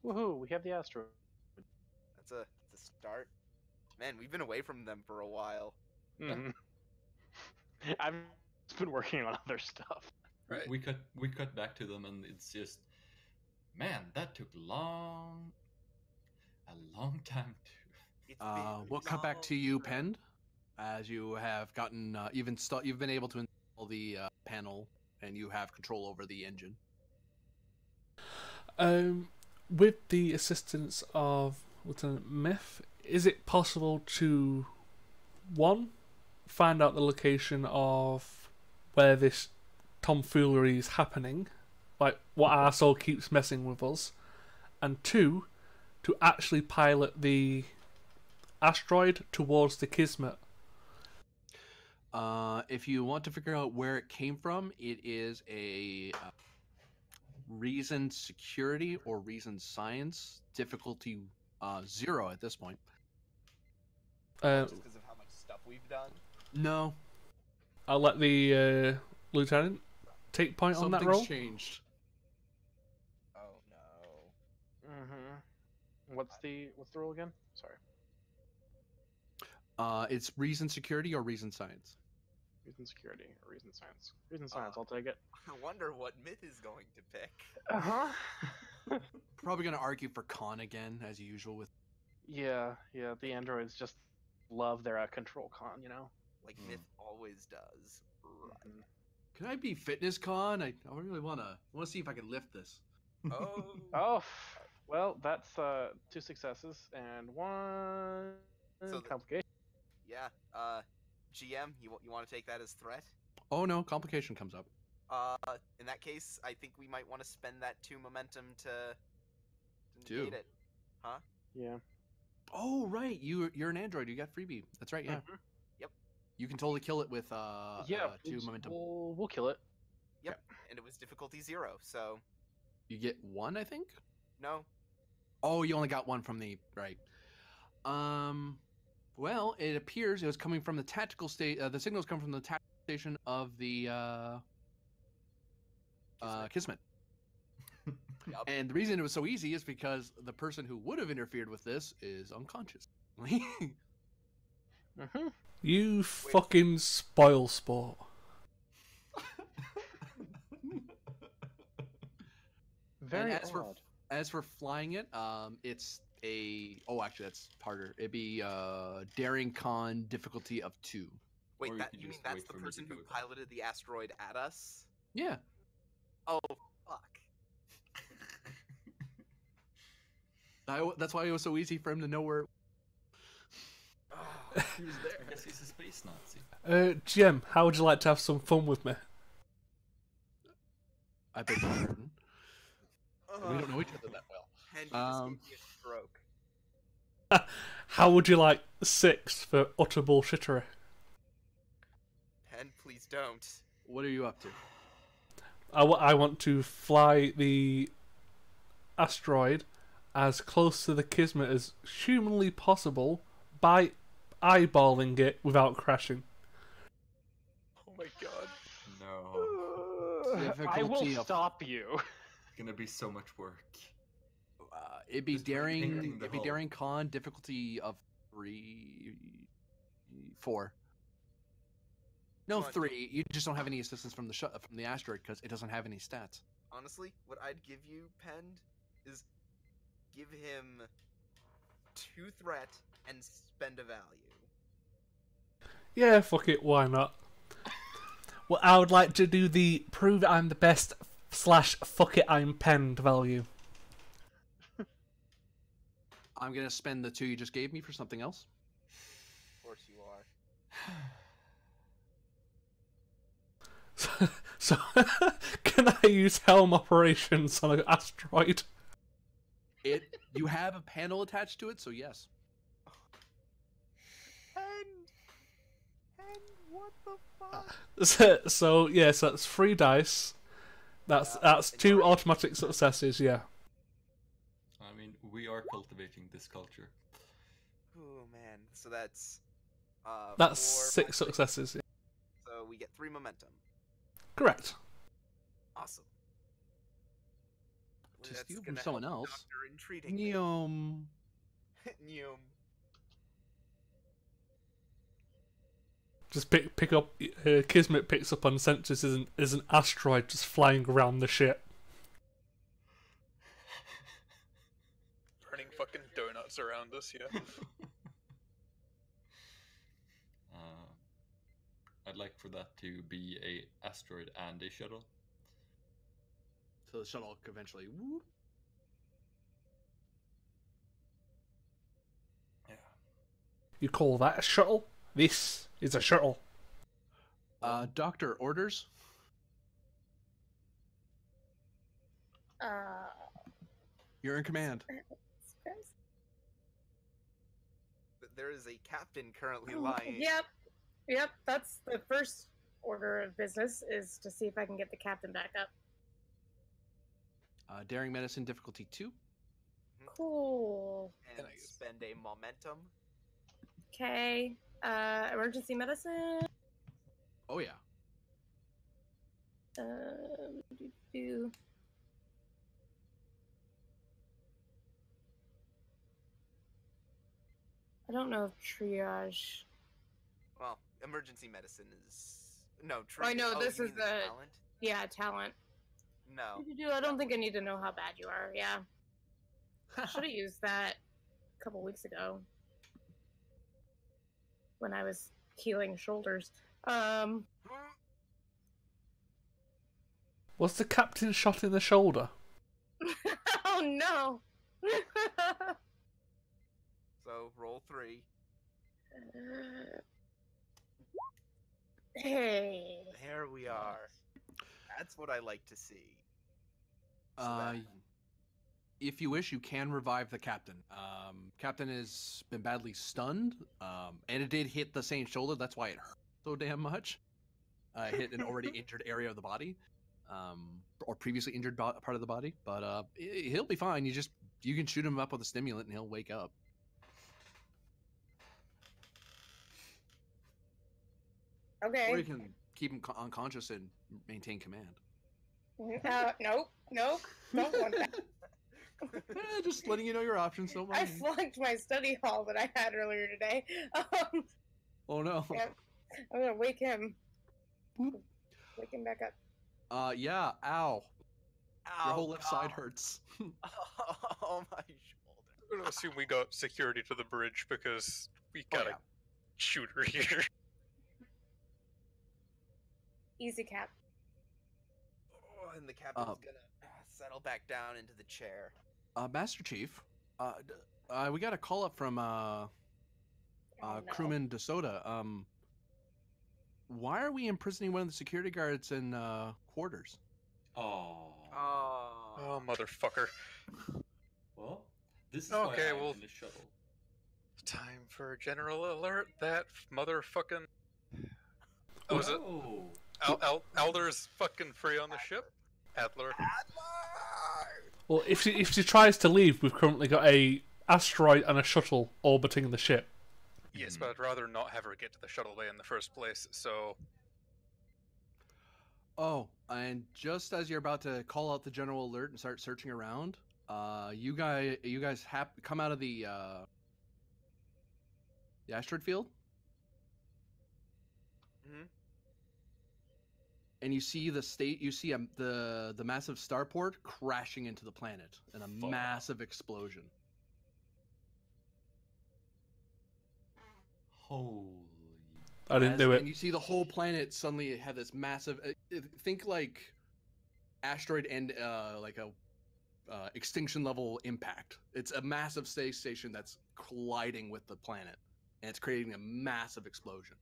Woohoo! We have the asteroid. that's a that's a start. Man, we've been away from them for a while. Mm-hmm. I've been working on other stuff. Right. We cut we cut back to them, and it's just, man, that took long, a long time to. Uh, we'll cut back to you, long. Pend, as you have gotten uh, you've installed you've been able to install the uh, panel and you have control over the engine. Um, with the assistance of Lieutenant Myth, is it possible to one find out the location of where this tomfoolery is happening, like what arsehole keeps messing with us, and two, to actually pilot the asteroid towards the Kismet? Uh, if you want to figure out where it came from, it is a uh, reason security or reason science difficulty uh, zero at this point. Uh, Just because of how much stuff we've done. No, I'll let the uh, lieutenant take point on that something's roll. changed. Oh no. Mm-hmm. What's the what's the rule again? Sorry. Uh, it's reason security or reason science. Reason security or reason science? Reason science. I'll take it. I wonder what myth is going to pick. Uh huh. Probably going to argue for conn again, as usual. With yeah, yeah. The androids just love their uh, control conn. You know. Like Hmm. myth always does. Right. Mhm. can I be fitness conn? I, I really want to want to see if I can lift this. Oh. Oh, f- well, that's uh, two successes and one So the- complication. Yeah. Uh, GM, you you want to take that as threat? Oh no, complication comes up. Uh, in that case, I think we might want to spend that two momentum to, to Two. negate it. Huh? Yeah. Oh right, you you're an android. You got freebie. That's right. Yeah. Mhm. You can totally kill it with uh, yeah. uh, two we'll- momentum. We'll, we'll kill it. Yep. And it was difficulty zero, so You get one, I think. no. Oh, you only got one from the right. Um, well, it appears it was coming from the tactical state. Uh, the signals come from the tactical station of the uh, uh, Kismet. Yup. And the reason it was so easy is because the person who would have interfered with this is unconscious. Mm-hmm. You fucking spoil sport. Very as for- odd. As for flying it, um, it's a oh, actually that's harder. It'd be uh, daring conn difficulty of two. Wait, Or you that, you mean that's the for me to person who piloted the asteroid at us? Yeah. Oh, fuck. I, that's why it was so easy for him to know where. he was there. I guess he's a space Nazi. Uh, GM, how would you like to have some fun with me? I beg your pardon. We don't know each other that well. And you just Um, gave me a stroke. How would you like six for utter bullshittery? Pen, please don't. What are you up to? I, w- I want to fly the asteroid as close to the Kismet as humanly possible by eyeballing it without crashing. Oh my god. No, I will stop you. it's gonna be so much work. Uh, it'd be Just daring. It'd be daring conn difficulty of three, four. No, Come on, three. You just don't have any assistance from the sh- from the asteroid because it doesn't have any stats. Honestly, what I'd give you, Pen, is give him two threat and spend a value. Yeah, fuck it, why not? Well, I would like to do the prove I'm the best slash fuck it I'm penned value. I'm gonna spend the two you just gave me for something else. Of course you are. So, so can I use helm operations on an asteroid? It. you have a panel attached to it, so yes. Pen! Pen, what the uh, fuck? So, so yes, that's three dice. That's Yeah, that's two automatic successes. Yeah. I mean, we are cultivating this culture. Oh man, so that's uh. That's six successes. Yeah. So we get three momentum. Correct. Awesome. To That's steal from someone else. Doctor in treating me. Neom. Neum. Just pick pick up. Uh, Kismet picks up on sensors is an, is an asteroid just flying around the ship. Burning fucking donuts around us, yeah. Uh, I'd like for that to be a asteroid and a shuttle. So the shuttle eventually. Whoop. Yeah. You call that a shuttle? This is a shuttle. Uh, doctor orders. Uh, You're in command. Th- There is a captain currently Oh, lying. Yep, yep. That's the first order of business is to see if I can get the captain back up. Uh, daring medicine difficulty two. Cool. And Nice. spend a momentum. Okay. Uh, emergency medicine. Oh yeah. Um, do, do. I don't know if triage. Well, emergency medicine is no. Oh, I know, oh, this you is mean the- talent. Yeah, talent. No. Do, do, do. I don't think I need to know how bad you are. Yeah. Should have used that a couple weeks ago when I was healing shoulders. Um, Was the captain shot in the shoulder? oh no. So roll three. Uh, hey. There we are. That's what I like to see. So Uh, that- if you wish, you can revive the captain. Um, captain has been badly stunned, um, and it did hit the same shoulder. That's why it hurt so damn much. Uh, hit an already injured area of the body, um, or previously injured bo- part of the body. But uh, he- he'll be fine. You just you can shoot him up with a stimulant, and he'll wake up. Okay. Or you can keep him co- unconscious and maintain command. Uh, nope. Nope. Don't want that. Eh, just letting you know your options. Don't I flunked my study hall that I had earlier today. Um, Oh no. yeah, I'm gonna wake him. Boop. Wake him back up. Uh, yeah. Ow. Ow Your whole left side hurts. Oh my shoulder. I'm gonna assume we got security to the bridge because we Oh, got a yeah. shooter here. Easy cap. Oh, and the captain's Uh, gonna settle back down into the chair. Uh, Master Chief, uh, uh, we got a call up from uh, uh, Oh, no. crewman DeSoda. Um, why are we imprisoning one of the security guards in uh, quarters? Oh. Oh. Oh, motherfucker. Well, this is Okay, why I'm well- in the shuttle. Time for a general alert. That motherfucking. Oh, was it? Whoa. Al- Al- Alder's fucking free on the ship? Adler. Adler. Well, if she if she tries to leave, we've currently got a asteroid and a shuttle orbiting the ship. Yes, Mhm. but I'd rather not have her get to the shuttle bay in the first place, so. Oh, and just as you're about to call out the general alert and start searching around, uh, you guys, you guys hap- come out of the uh, the asteroid field, Mhm. And you see the state. You see a, the the massive starport crashing into the planet in a Fuck. massive explosion. Holy. I didn't As- do it. And you see the whole planet suddenly have this massive. uh, uh, Think like asteroid and uh, like a uh, extinction level impact. It's a massive space station that's colliding with the planet, and it's creating a massive explosion.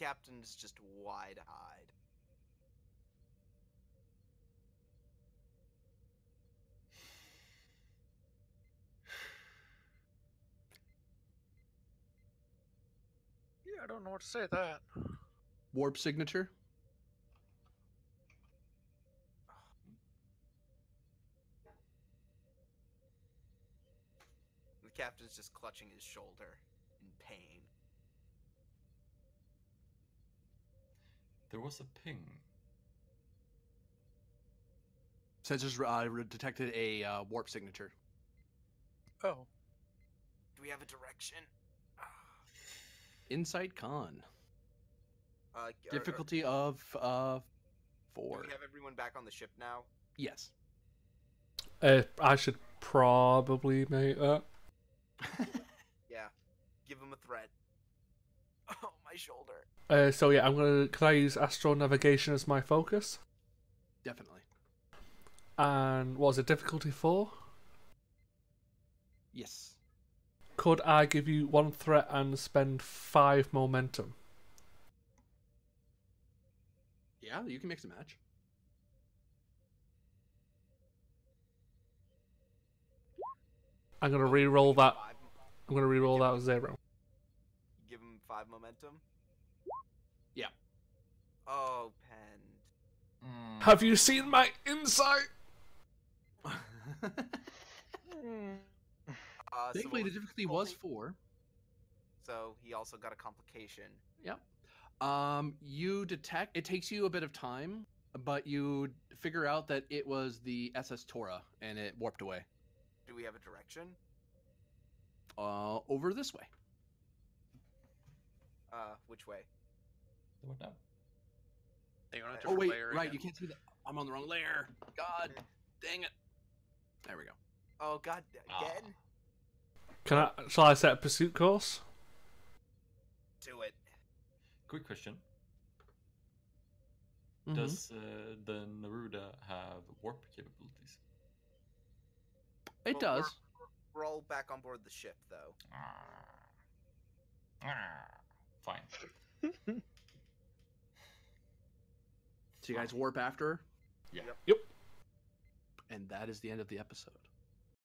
Captain's just wide-eyed. Yeah, I don't know what to say to that. Warp signature. The captain's just clutching his shoulder in pain. There was a ping. Sensors uh, detected a uh, warp signature. Oh. Do we have a direction? Insight conn. Uh, are- are- Difficulty of uh, Do four. we have everyone back on the ship now? Yes. Uh, I should probably make that. Yeah. Give him a threat. Oh, my shoulder. Uh, so yeah, I'm gonna. Can I use astro navigation as my focus? Definitely. And what was it? Difficulty four. Yes. Could I give you one threat and spend five momentum? Yeah, you can mix and match. I'm gonna re-roll that. I'm gonna re-roll that as zero. give him five momentum. Yeah. Oh, Pen. Mm. Have you seen my insight? Uh, Thankfully, what the difficulty was difficulty? four. So he also got a complication. Yep. Um, you detect. It takes you a bit of time, but you figure out that it was the SS Taura, and it warped away. Do we have a direction? Uh, over this way. Uh, which way? What now? You're on a Oh wait, layer right. again. You can't see that. I'm on the wrong layer. God, dang it. There we go. Oh God, Ah. again? Can I? Shall I set a pursuit course? Do it. Quick question. Mhm. Does uh, the Naruda have warp capabilities? It Well, does. We're all back on board the ship, though. Ah. Ah. Fine. So you guys warp after her, Yeah. Yep. Yep. and that is the end of the episode.